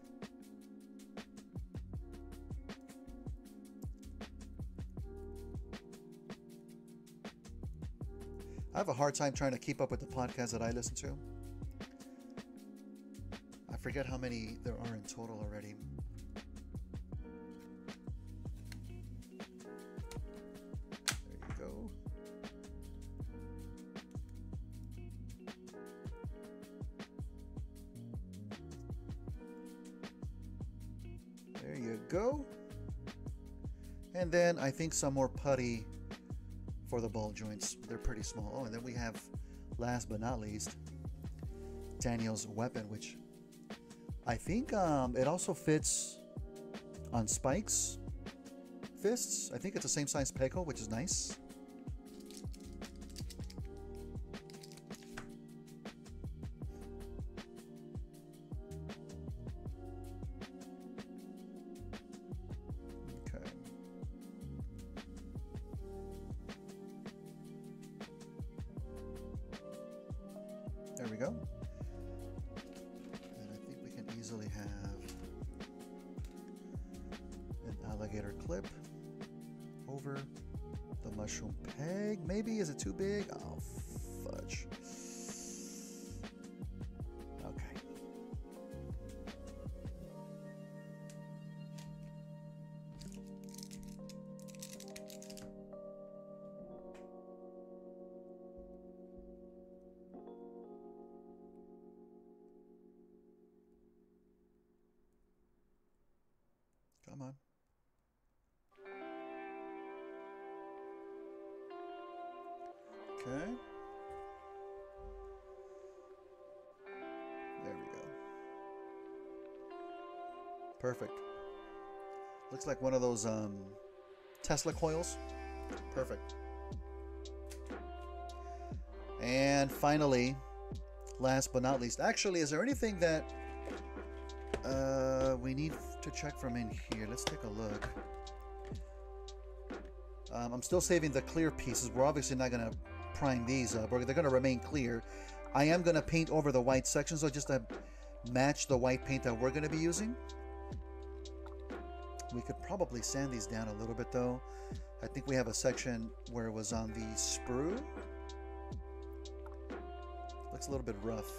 I have a hard time trying to keep up with the podcasts that I listen to. I forget how many there are in total already. I think some more putty for the ball joints. They're pretty small. Oh, and then we have, last but not least, Daniel's weapon, which I think um, it also fits on Spike's fists. I think it's the same size peko, which is nice. Come Perfect. Looks like one of those um, Tesla coils. Perfect. And finally, last but not least, actually, is there anything that uh, we need to check from in here. Let's take a look. Um, I'm still saving the clear pieces. We're obviously not going to prime these up. They're going to remain clear. I am going to paint over the white sections, so just to match the white paint that we're going to be using. We could probably sand these down a little bit, though. I think we have a section where it was on the sprue. Looks a little bit rough.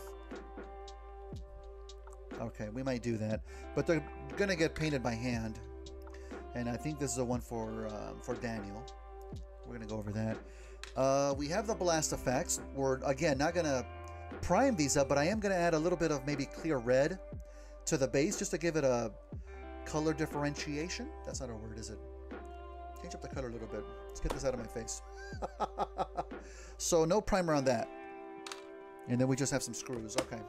Okay, we might do that. But they're to get painted by hand. And I think this is the one for, uh, for Daniel. We're to go over that. Uh, we have the blast effects. We're, again, not to prime these up, but I am to add a little bit of maybe clear red to the base just to give it a, color differentiation. That's not a word, is it? Change up the color a little bit. Let's get this out of my face. *laughs* so no primer on that. And then we just have some screws. Okay.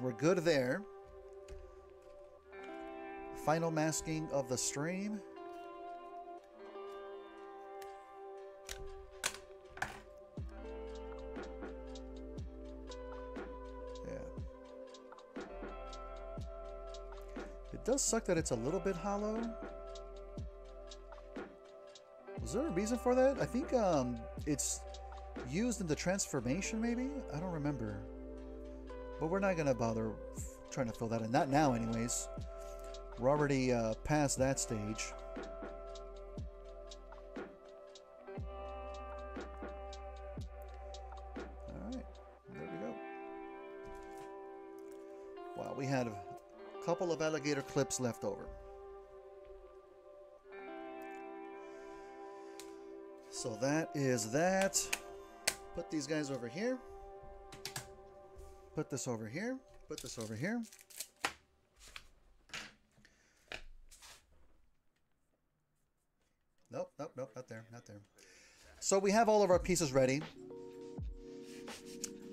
We're good there. Final masking of the stream. Does suck that it's a little bit hollow. Was there a reason for that? I think um, it's used in the transformation, maybe? I don't remember. But we're not going to bother trying to fill that in. Not now, anyways. We're already uh, past that stage. Alligator clips left over. So that is that. Put these guys over here. Put this over here. Put this over here. Nope, nope, nope, not there, not there. So we have all of our pieces ready.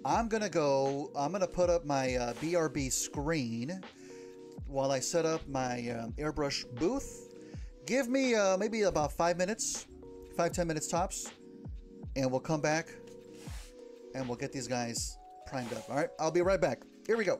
I'm gonna go, I'm gonna put up my uh, BRB screen while I set up my um, airbrush booth. Give me uh, maybe about five minutes, five, ten minutes tops, and we'll come back and we'll get these guys primed up. All right, I'll be right back. Here we go.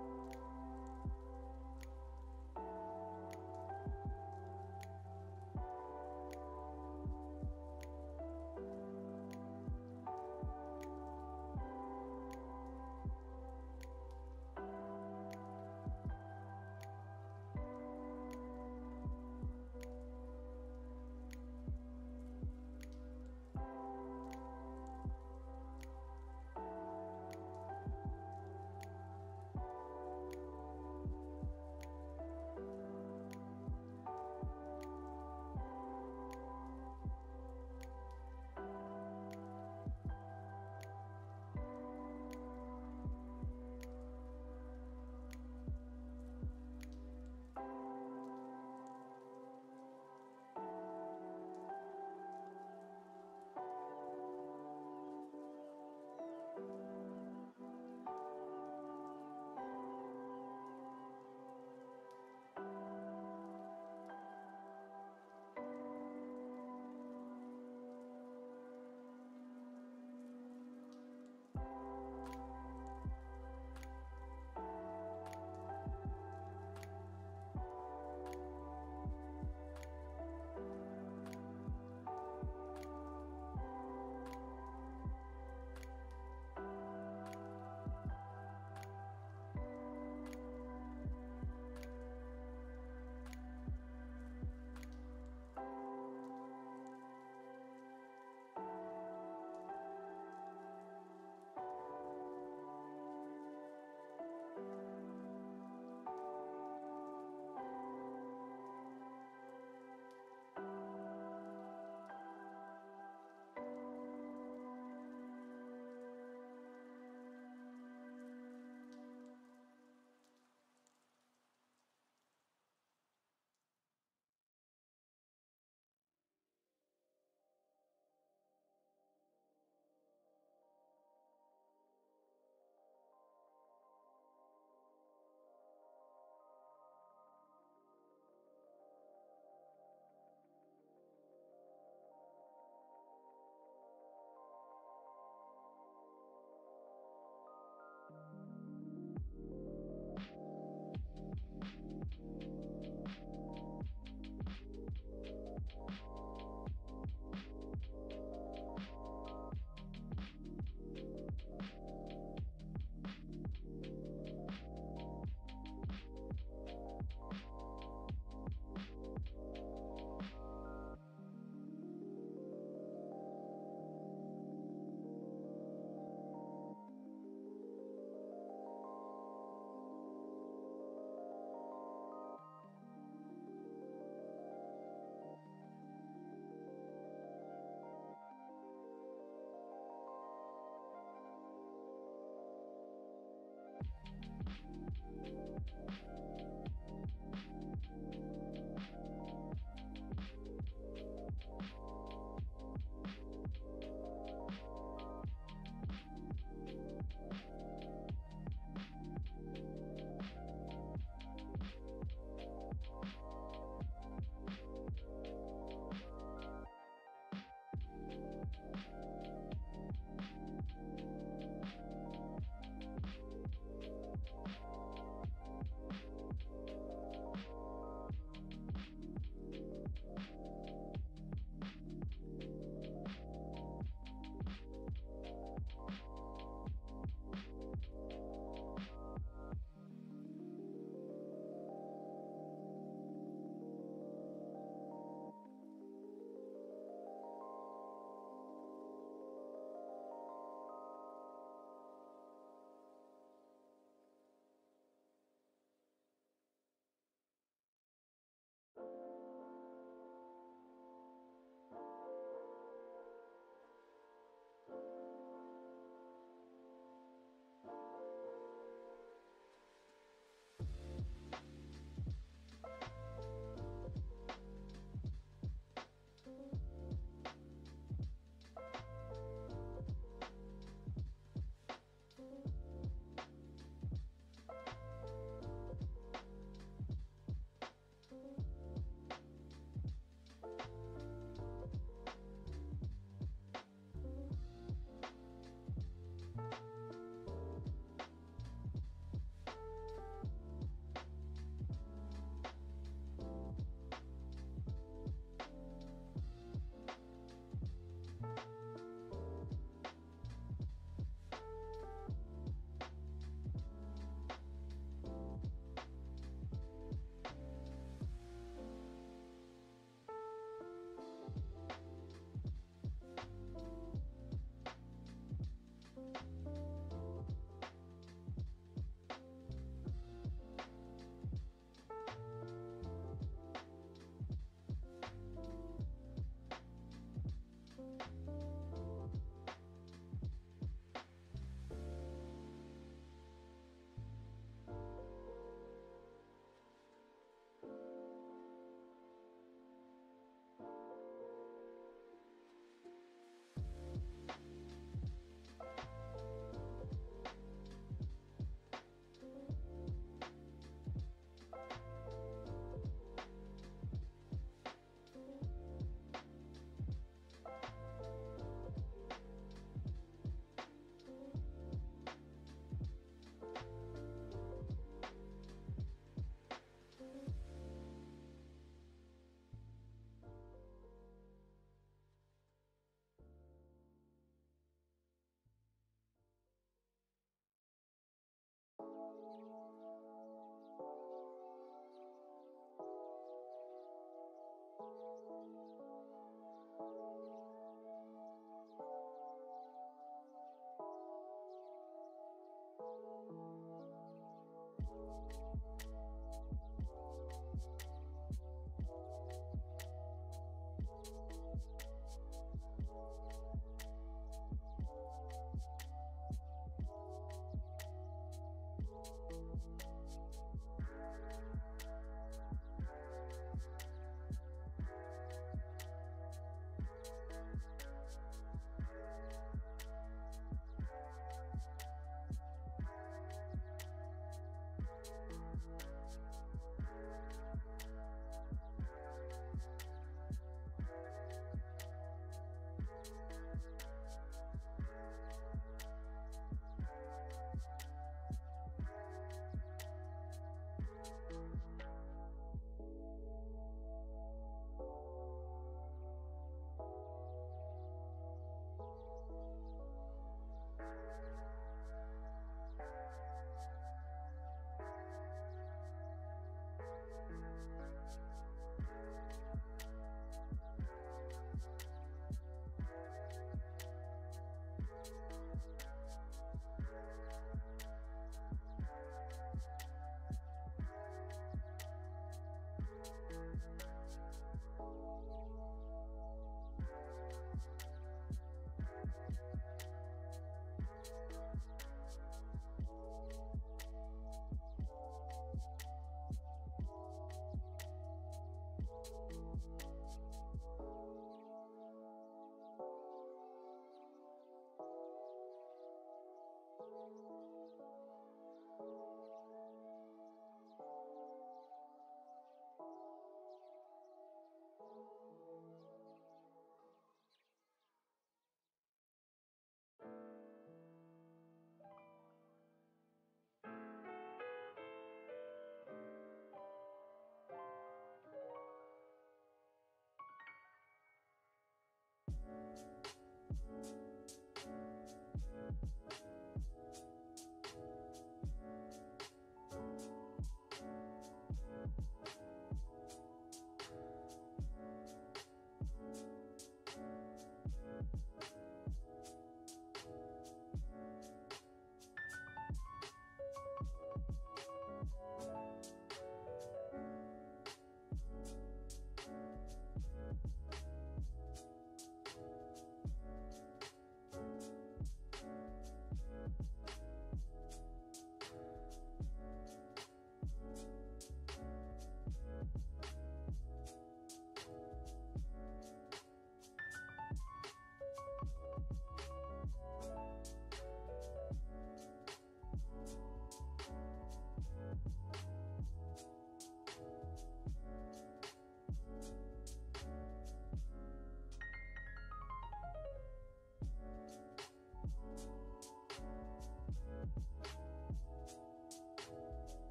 Música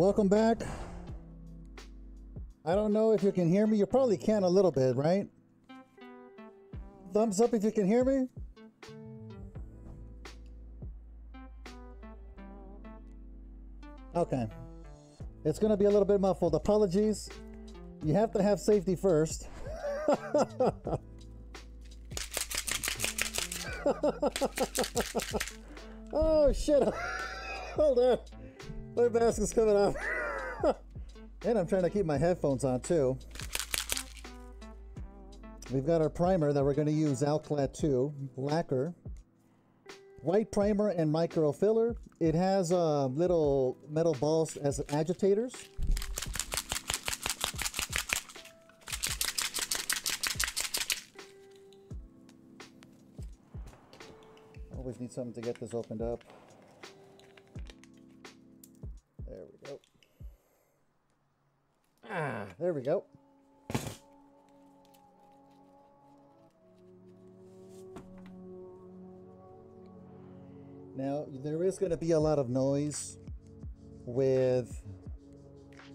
Welcome back. I don't know if you can hear me. You probably can a little bit, right? Thumbs up if you can hear me. Okay. It's going to be a little bit muffled. Apologies. You have to have safety first. *laughs* oh, shit. *laughs* Hold on. My mask is coming off. *laughs* and I'm trying to keep my headphones on too. We've got our primer that we're going to use, Alclad 2 lacquer. White primer and micro filler. It has uh, little metal balls as agitators. Always need something to get this opened up. We go. Now, there is going to be a lot of noise with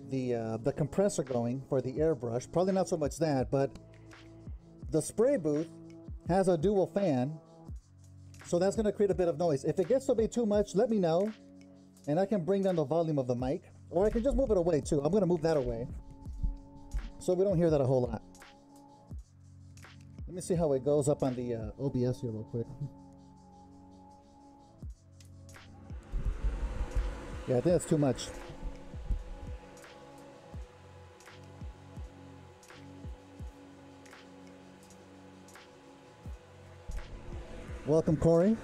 the uh, the compressor going for the airbrush. Probably not so much that, but the spray booth has a dual fan, so that's going to create a bit of noise. If it gets to be too much, let me know, and I can bring down the volume of the mic, or I can just move it away too. I'm going to move that away, so we don't hear that a whole lot. Let me see how it goes up on the uh, OBS here real quick. Yeah, I think that's too much. Welcome, Corey.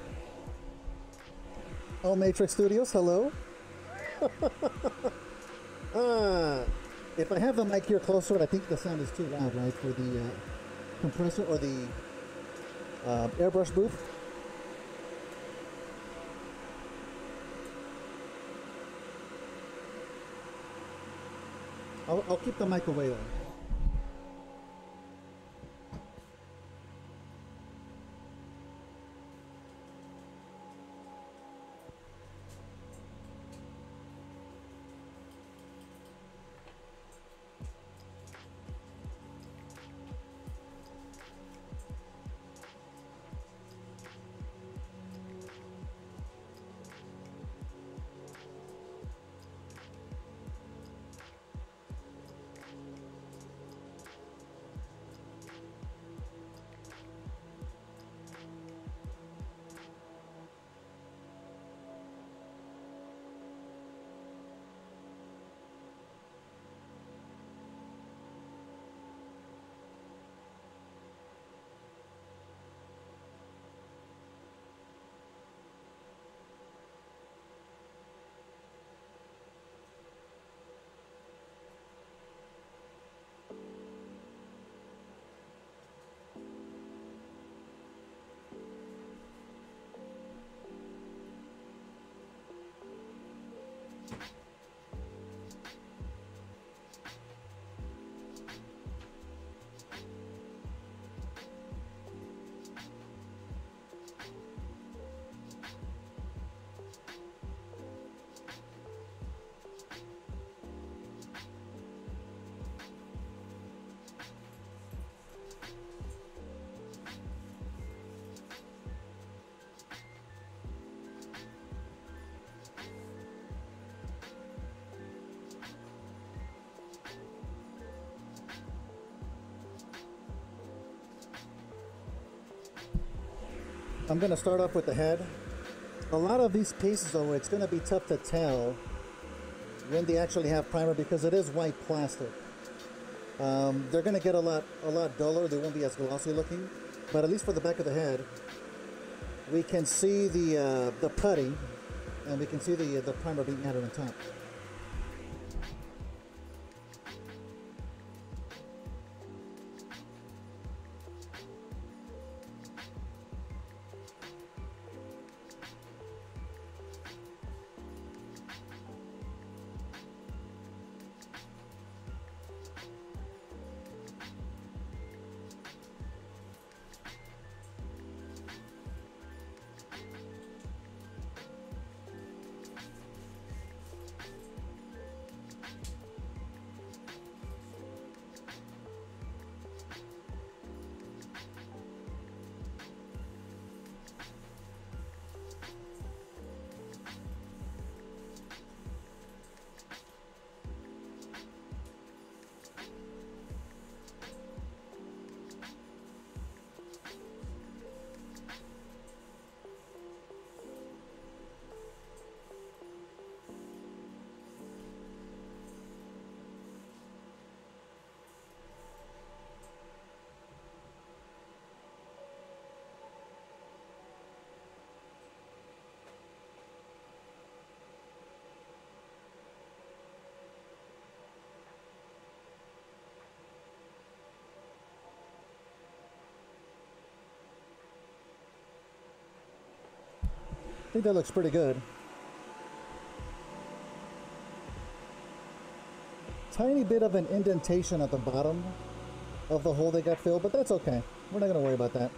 All Matrix Studios, hello. uh, *laughs* if I have the mic here closer, I think the sound is too loud, right, for the uh, compressor or the uh, airbrush booth. I'll, I'll keep the mic away though. I'm going to start off with the head. A lot of these pieces, though, it's going to be tough to tell when they actually have primer because it is white plastic. Um, they're going to get a lot, a lot duller. They won't be as glossy looking. But at least for the back of the head, we can see the uh, the putty, and we can see the the primer being added on top. I think that looks pretty good. Tiny bit of an indentation at the bottom of the hole they got filled, but that's okay. We're not going to worry about that.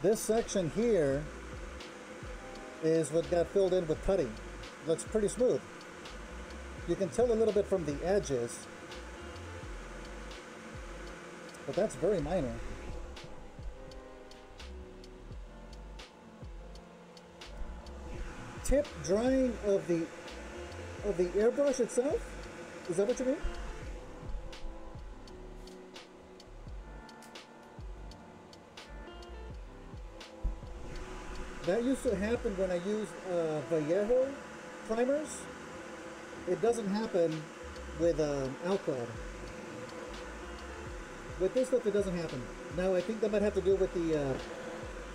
This section here is what got filled in with putty. Looks pretty smooth. You can tell a little bit from the edges, but that's very minor. Tip drying of the of the airbrush itself? Is that what you mean? That used to happen when I used uh, Vallejo primers. It doesn't happen with um. With this stuff, it doesn't happen. Now, I think that might have to do with the uh,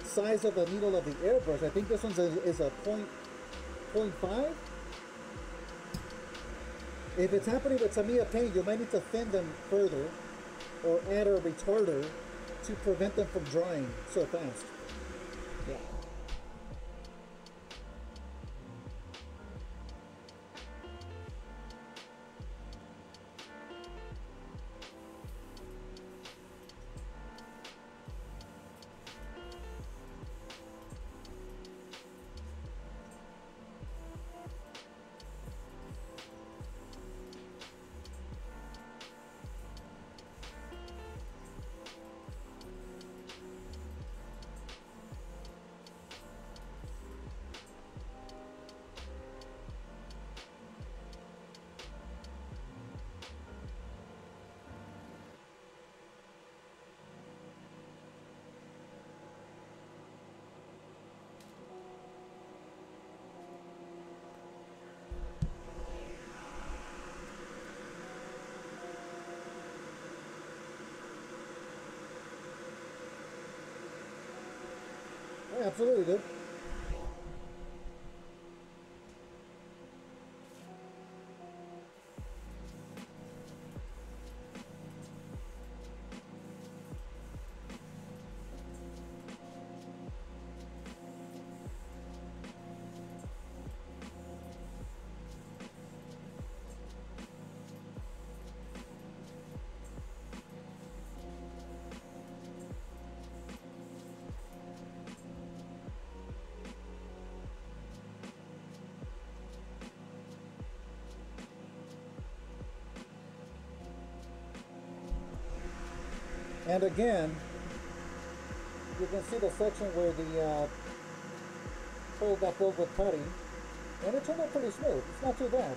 size of the needle of the airbrush. I think this one's a, is a point, point five. If it's happening with Tamiya paint, you might need to thin them further or add a retarder to prevent them from drying so fast. Absolutely, dude. And again, you can see the section where the uh, hole got filled with putty, and it turned out pretty smooth. It's not too bad.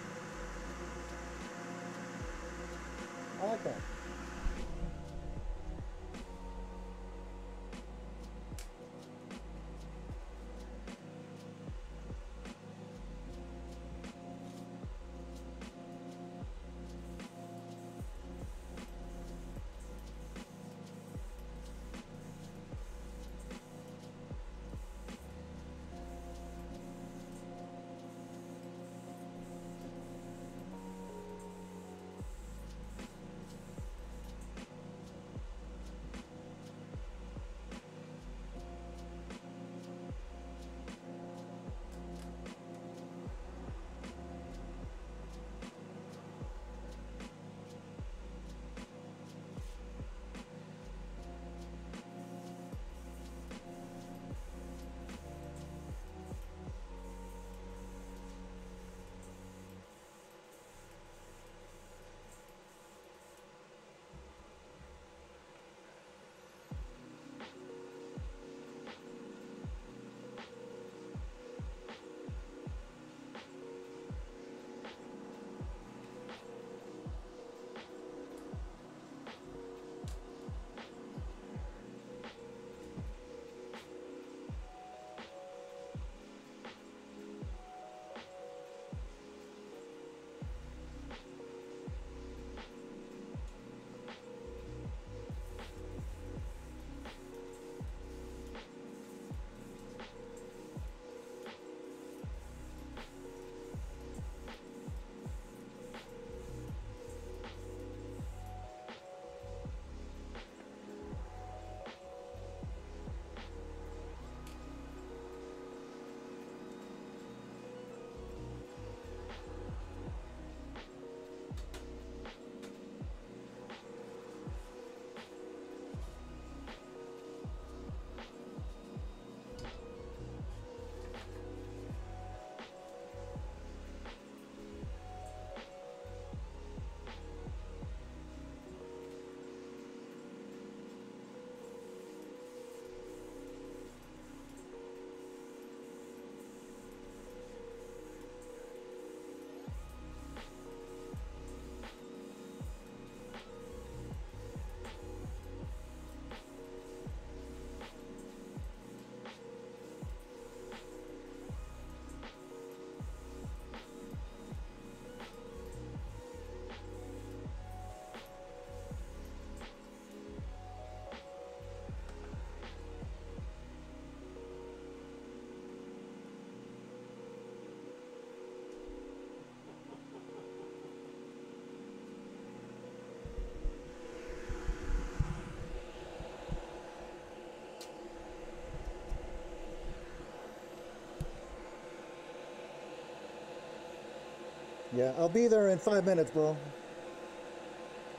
Yeah, I'll be there in five minutes, bro.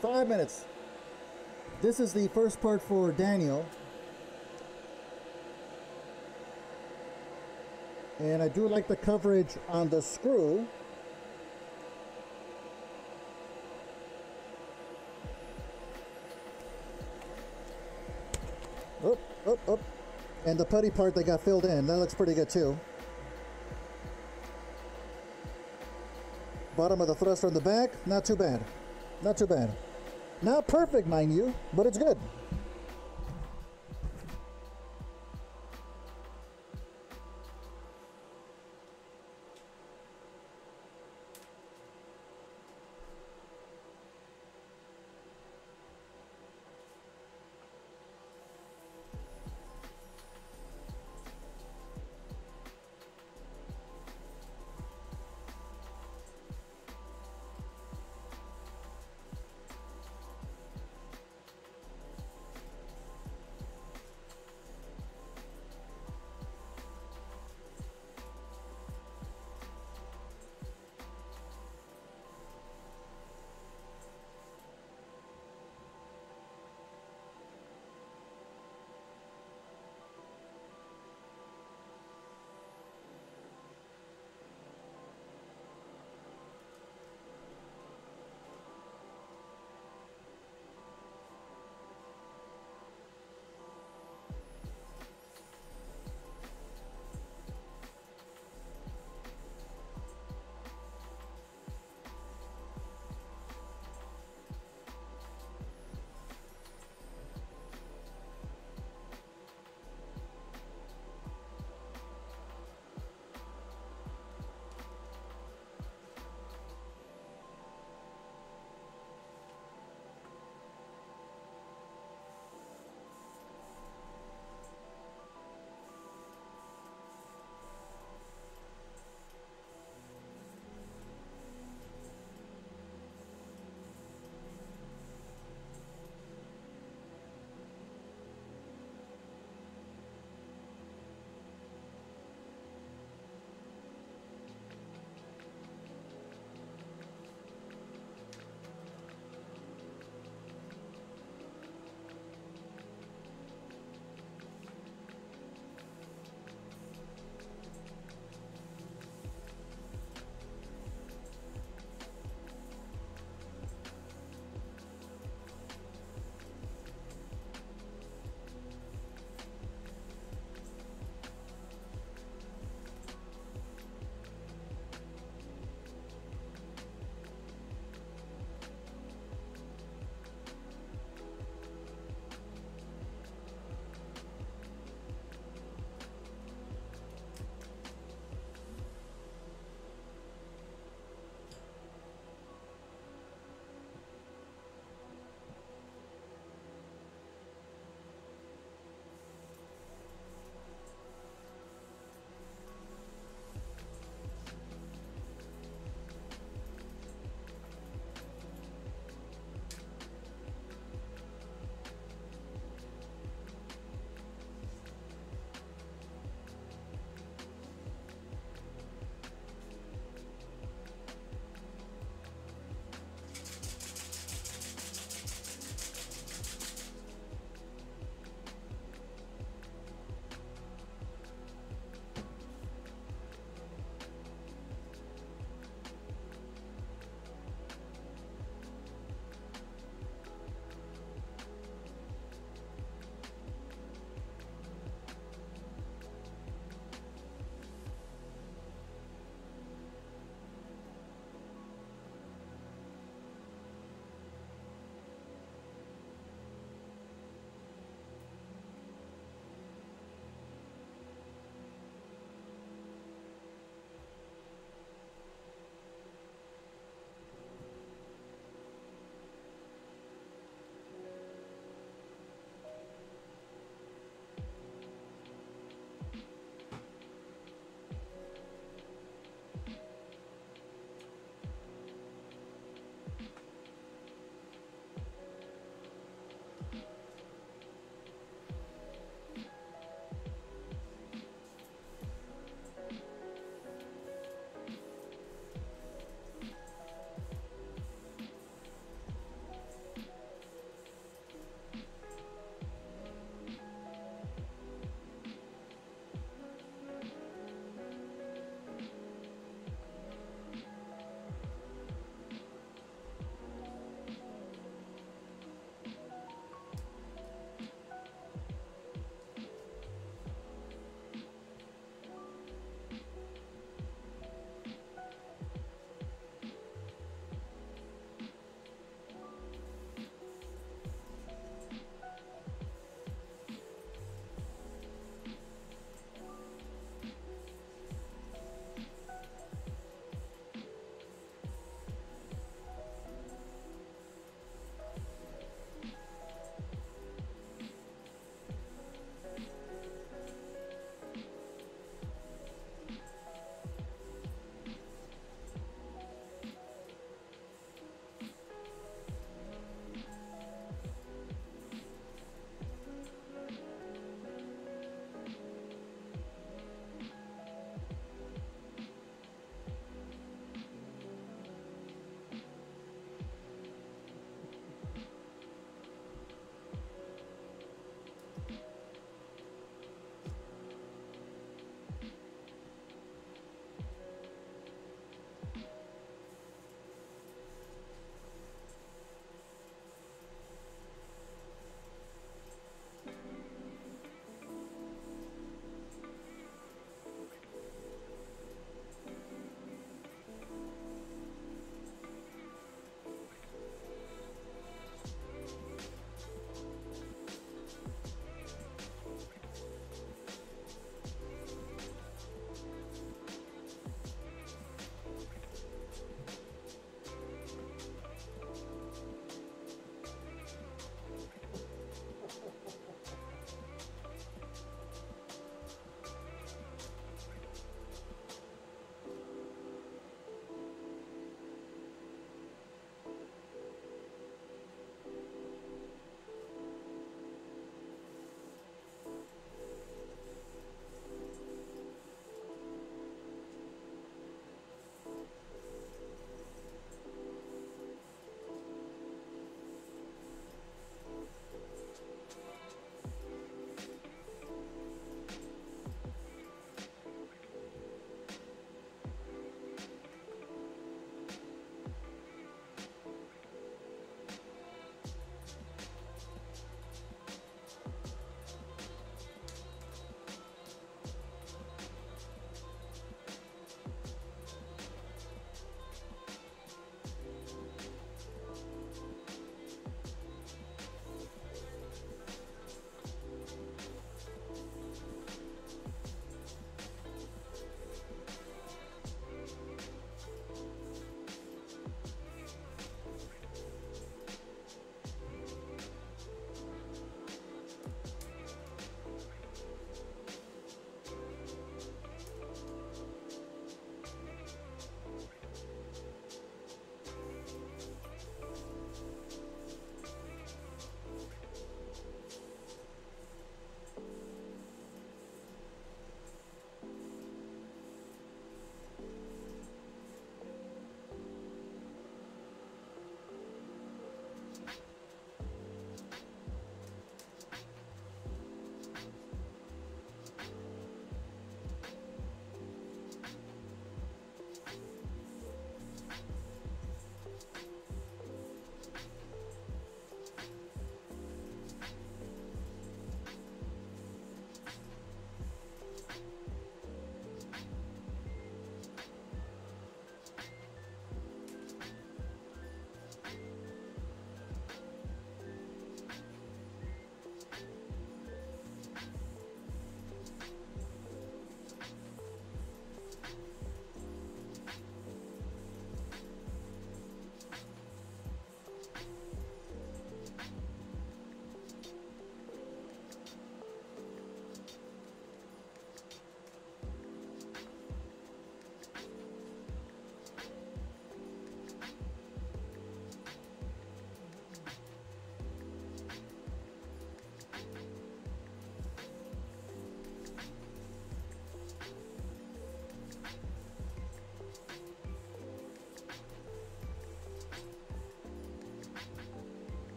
Five minutes. This is the first part for Daniel. And I do like the coverage on the screw. Up, up, up. And the putty part that got filled in, that looks pretty good too. Bottom of the thruster on the back, not too bad. Not too bad. Not perfect, mind you, but it's good.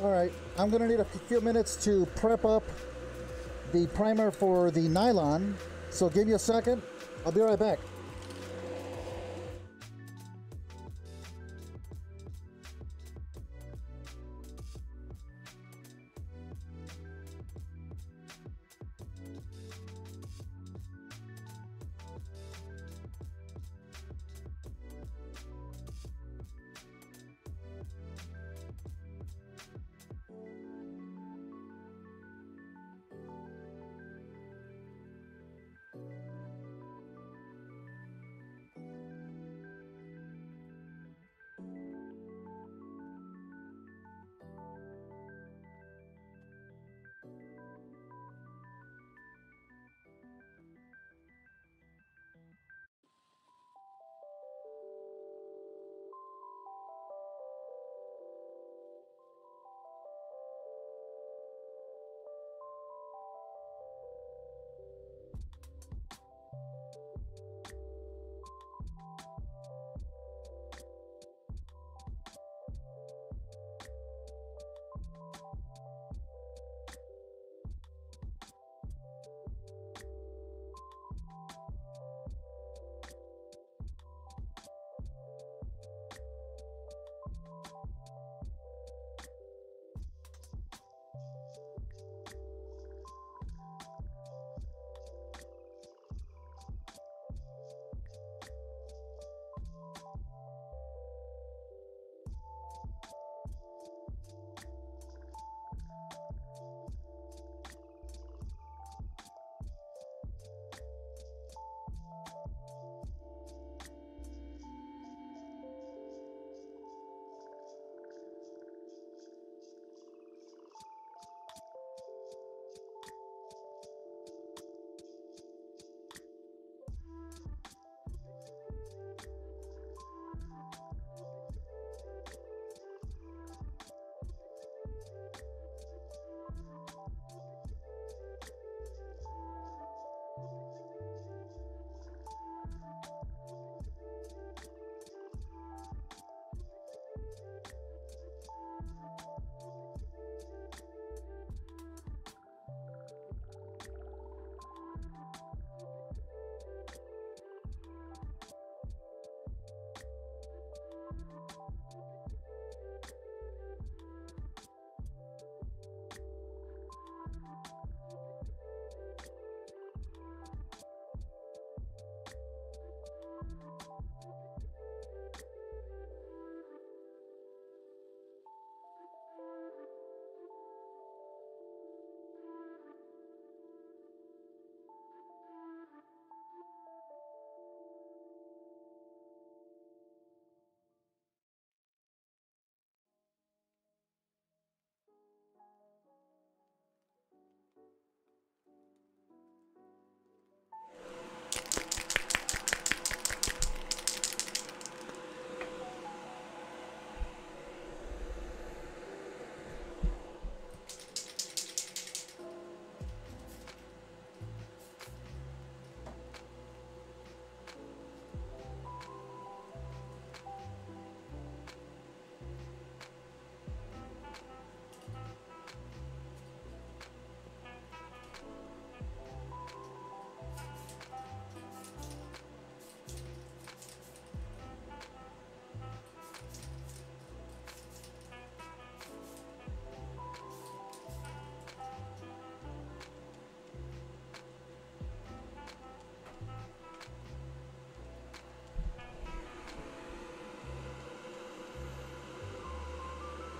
All right, I'm gonna need a few minutes to prep up the primer for the nylon. So give me a second. I'll be right back.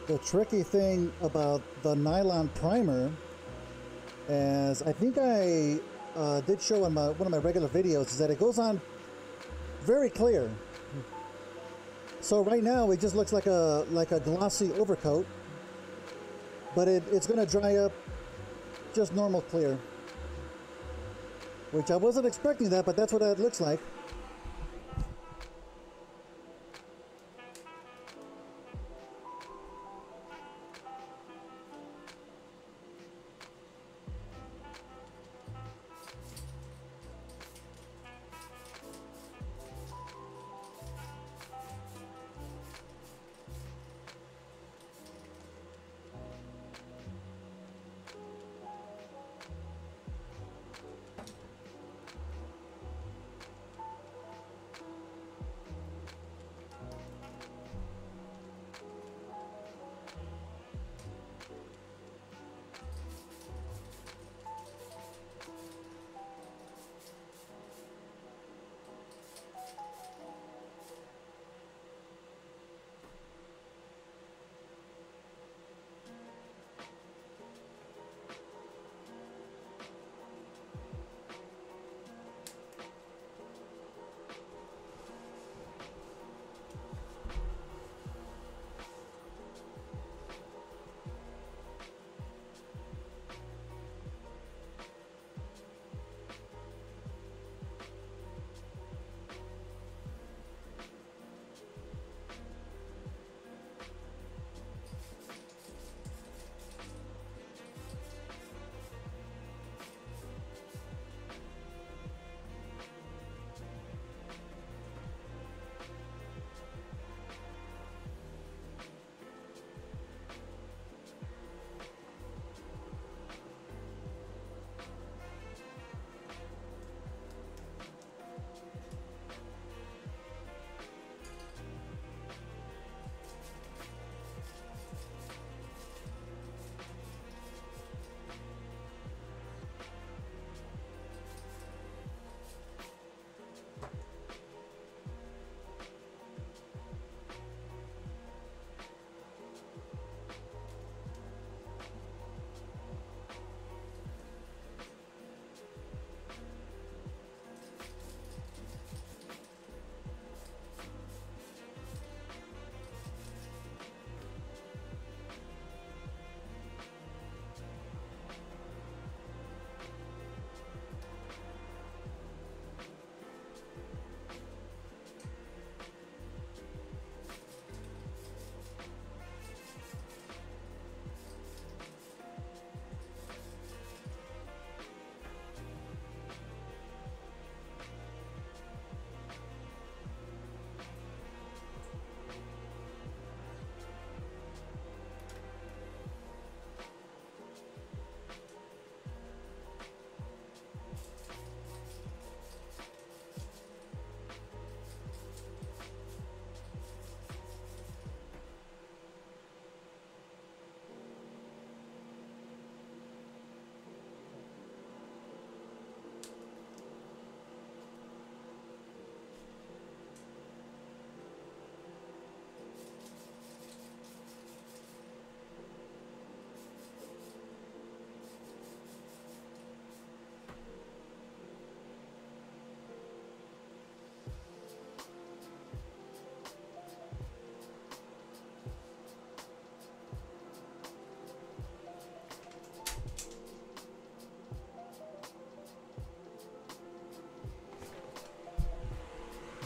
The tricky thing about the nylon primer as I think I uh, did show in my, one of my regular videos is that it goes on very clear. So right now it just looks like a like a glossy overcoat but it, it's gonna dry up just normal clear. Which I wasn't expecting that but that's what it looks like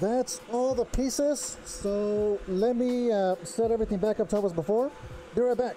that's all the pieces. So let me uh, set everything back up to how it was before. Be right back.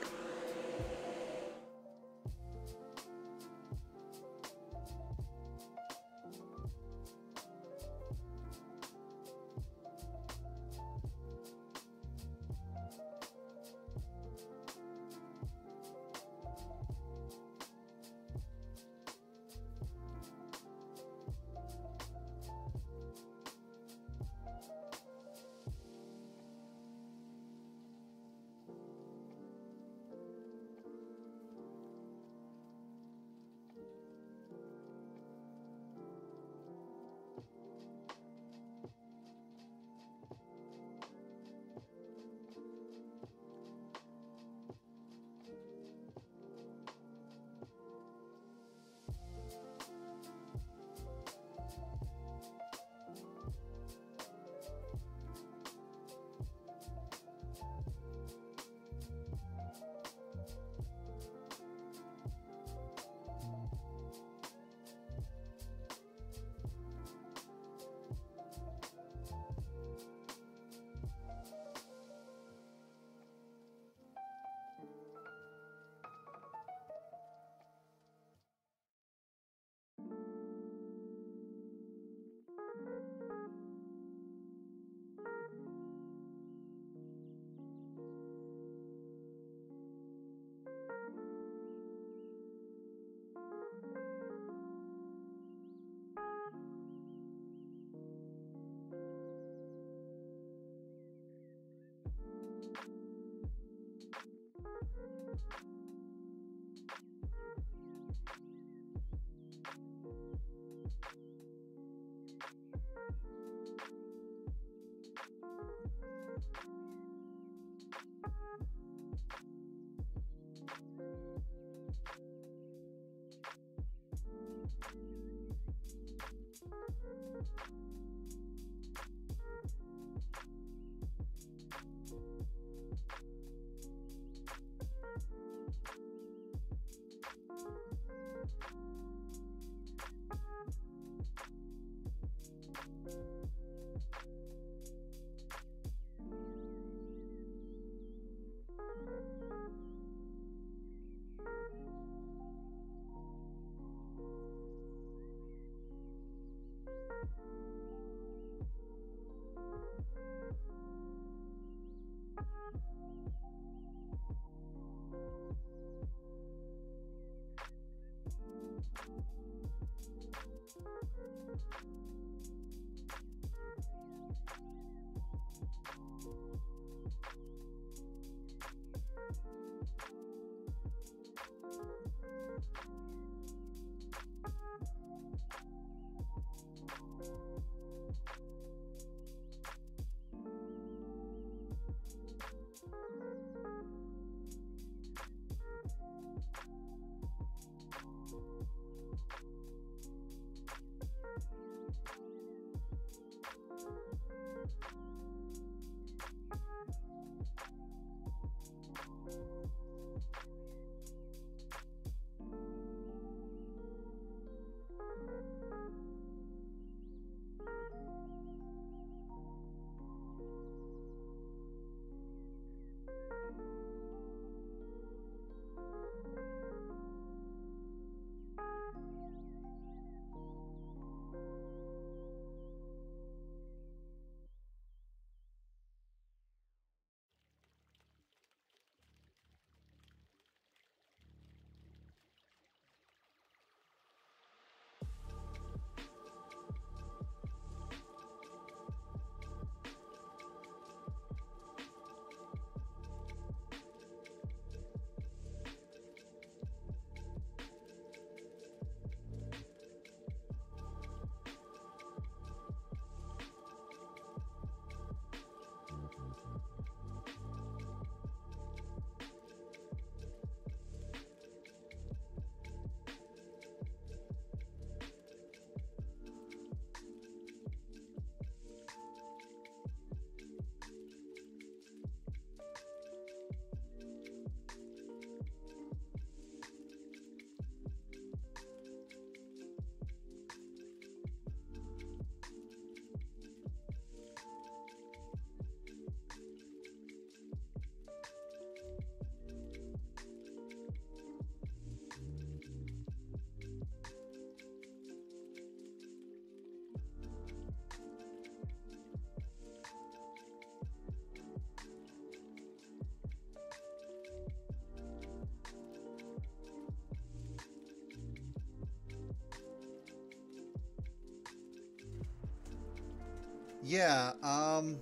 Yeah, um,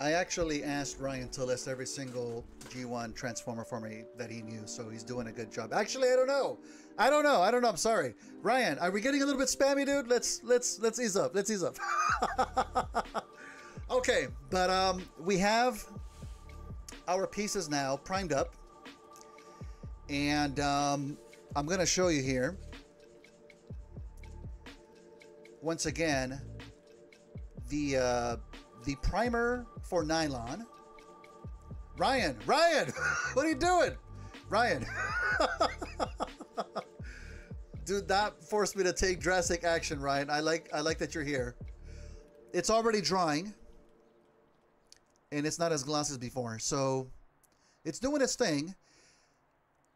I actually asked Ryan to list every single G1 Transformer for me that he knew, so he's doing a good job. Actually, I don't know. I don't know. I don't know. I'm sorry, Ryan. Are we getting a little bit spammy, dude? Let's let's let's ease up. Let's ease up. *laughs* okay, but um, we have our pieces now primed up, and um, I'm gonna show you here. Once again, the uh, the primer for nylon. Ryan, Ryan, *laughs* what are you doing, Ryan? *laughs* Dude, that forced me to take drastic action, Ryan. I like I like that you're here. It's already drying, and it's not as glossy as before, so it's doing its thing.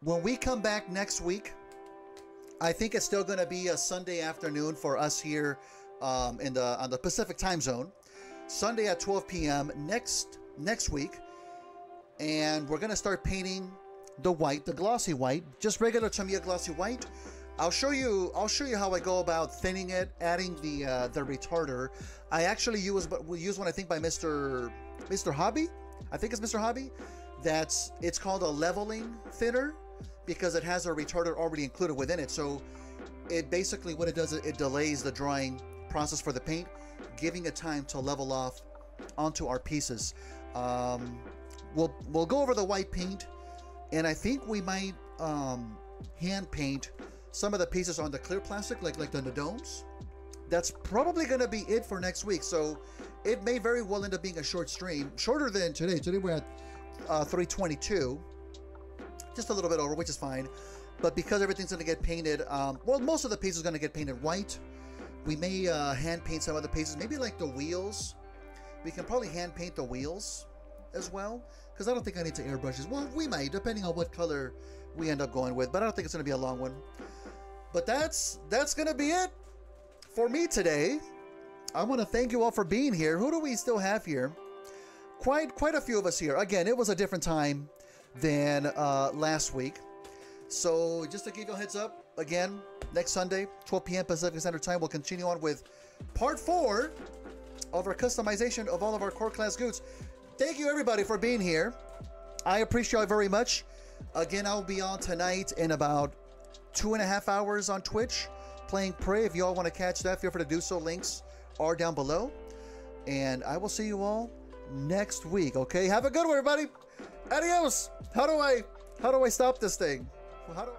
When we come back next week, I think it's still going to be a Sunday afternoon for us here um, in the on the Pacific time zone. Sunday at 12 p.m. next next week, and we're gonna start painting the white, the glossy white, just regular Tamiya glossy white. I'll show you. I'll show you how I go about thinning it, adding the uh, the retarder. I actually use, but we use one I think by Mr. Mr. Hobby. I think it's Mr. Hobby. That's it's called a leveling thinner because it has a retarder already included within it. So it basically what it does it delays the drying process for the paint, giving it time to level off onto our pieces. Um, we'll we'll go over the white paint, and I think we might um, hand paint some of the pieces on the clear plastic, like like the domes. That's probably going to be it for next week. So it may very well end up being a short stream, shorter than today. Today we're at uh, 322, just a little bit over, which is fine. But because everything's going to get painted, um, well, most of the pieces are going to get painted white. We may uh, hand paint some other pieces, maybe like the wheels. We can probably hand paint the wheels as well, because I don't think I need to airbrushes. Well, we might, depending on what color we end up going with, but I don't think it's going to be a long one. But that's that's going to be it for me today. I want to thank you all for being here. Who do we still have here? Quite quite a few of us here. Again, it was a different time than uh, last week. So just to give you a heads up, again, next Sunday, 12 p.m. Pacific Standard Time, we'll continue on with part four of our customization of all of our core class goods. Thank you everybody for being here. I appreciate it very much. Again, I'll be on tonight in about two and a half hours on Twitch playing Prey. If you all want to catch that, feel free to do so. Links are down below. And I will see you all next week. Okay, have a good one, everybody. Adios. How do I how do I stop this thing? How do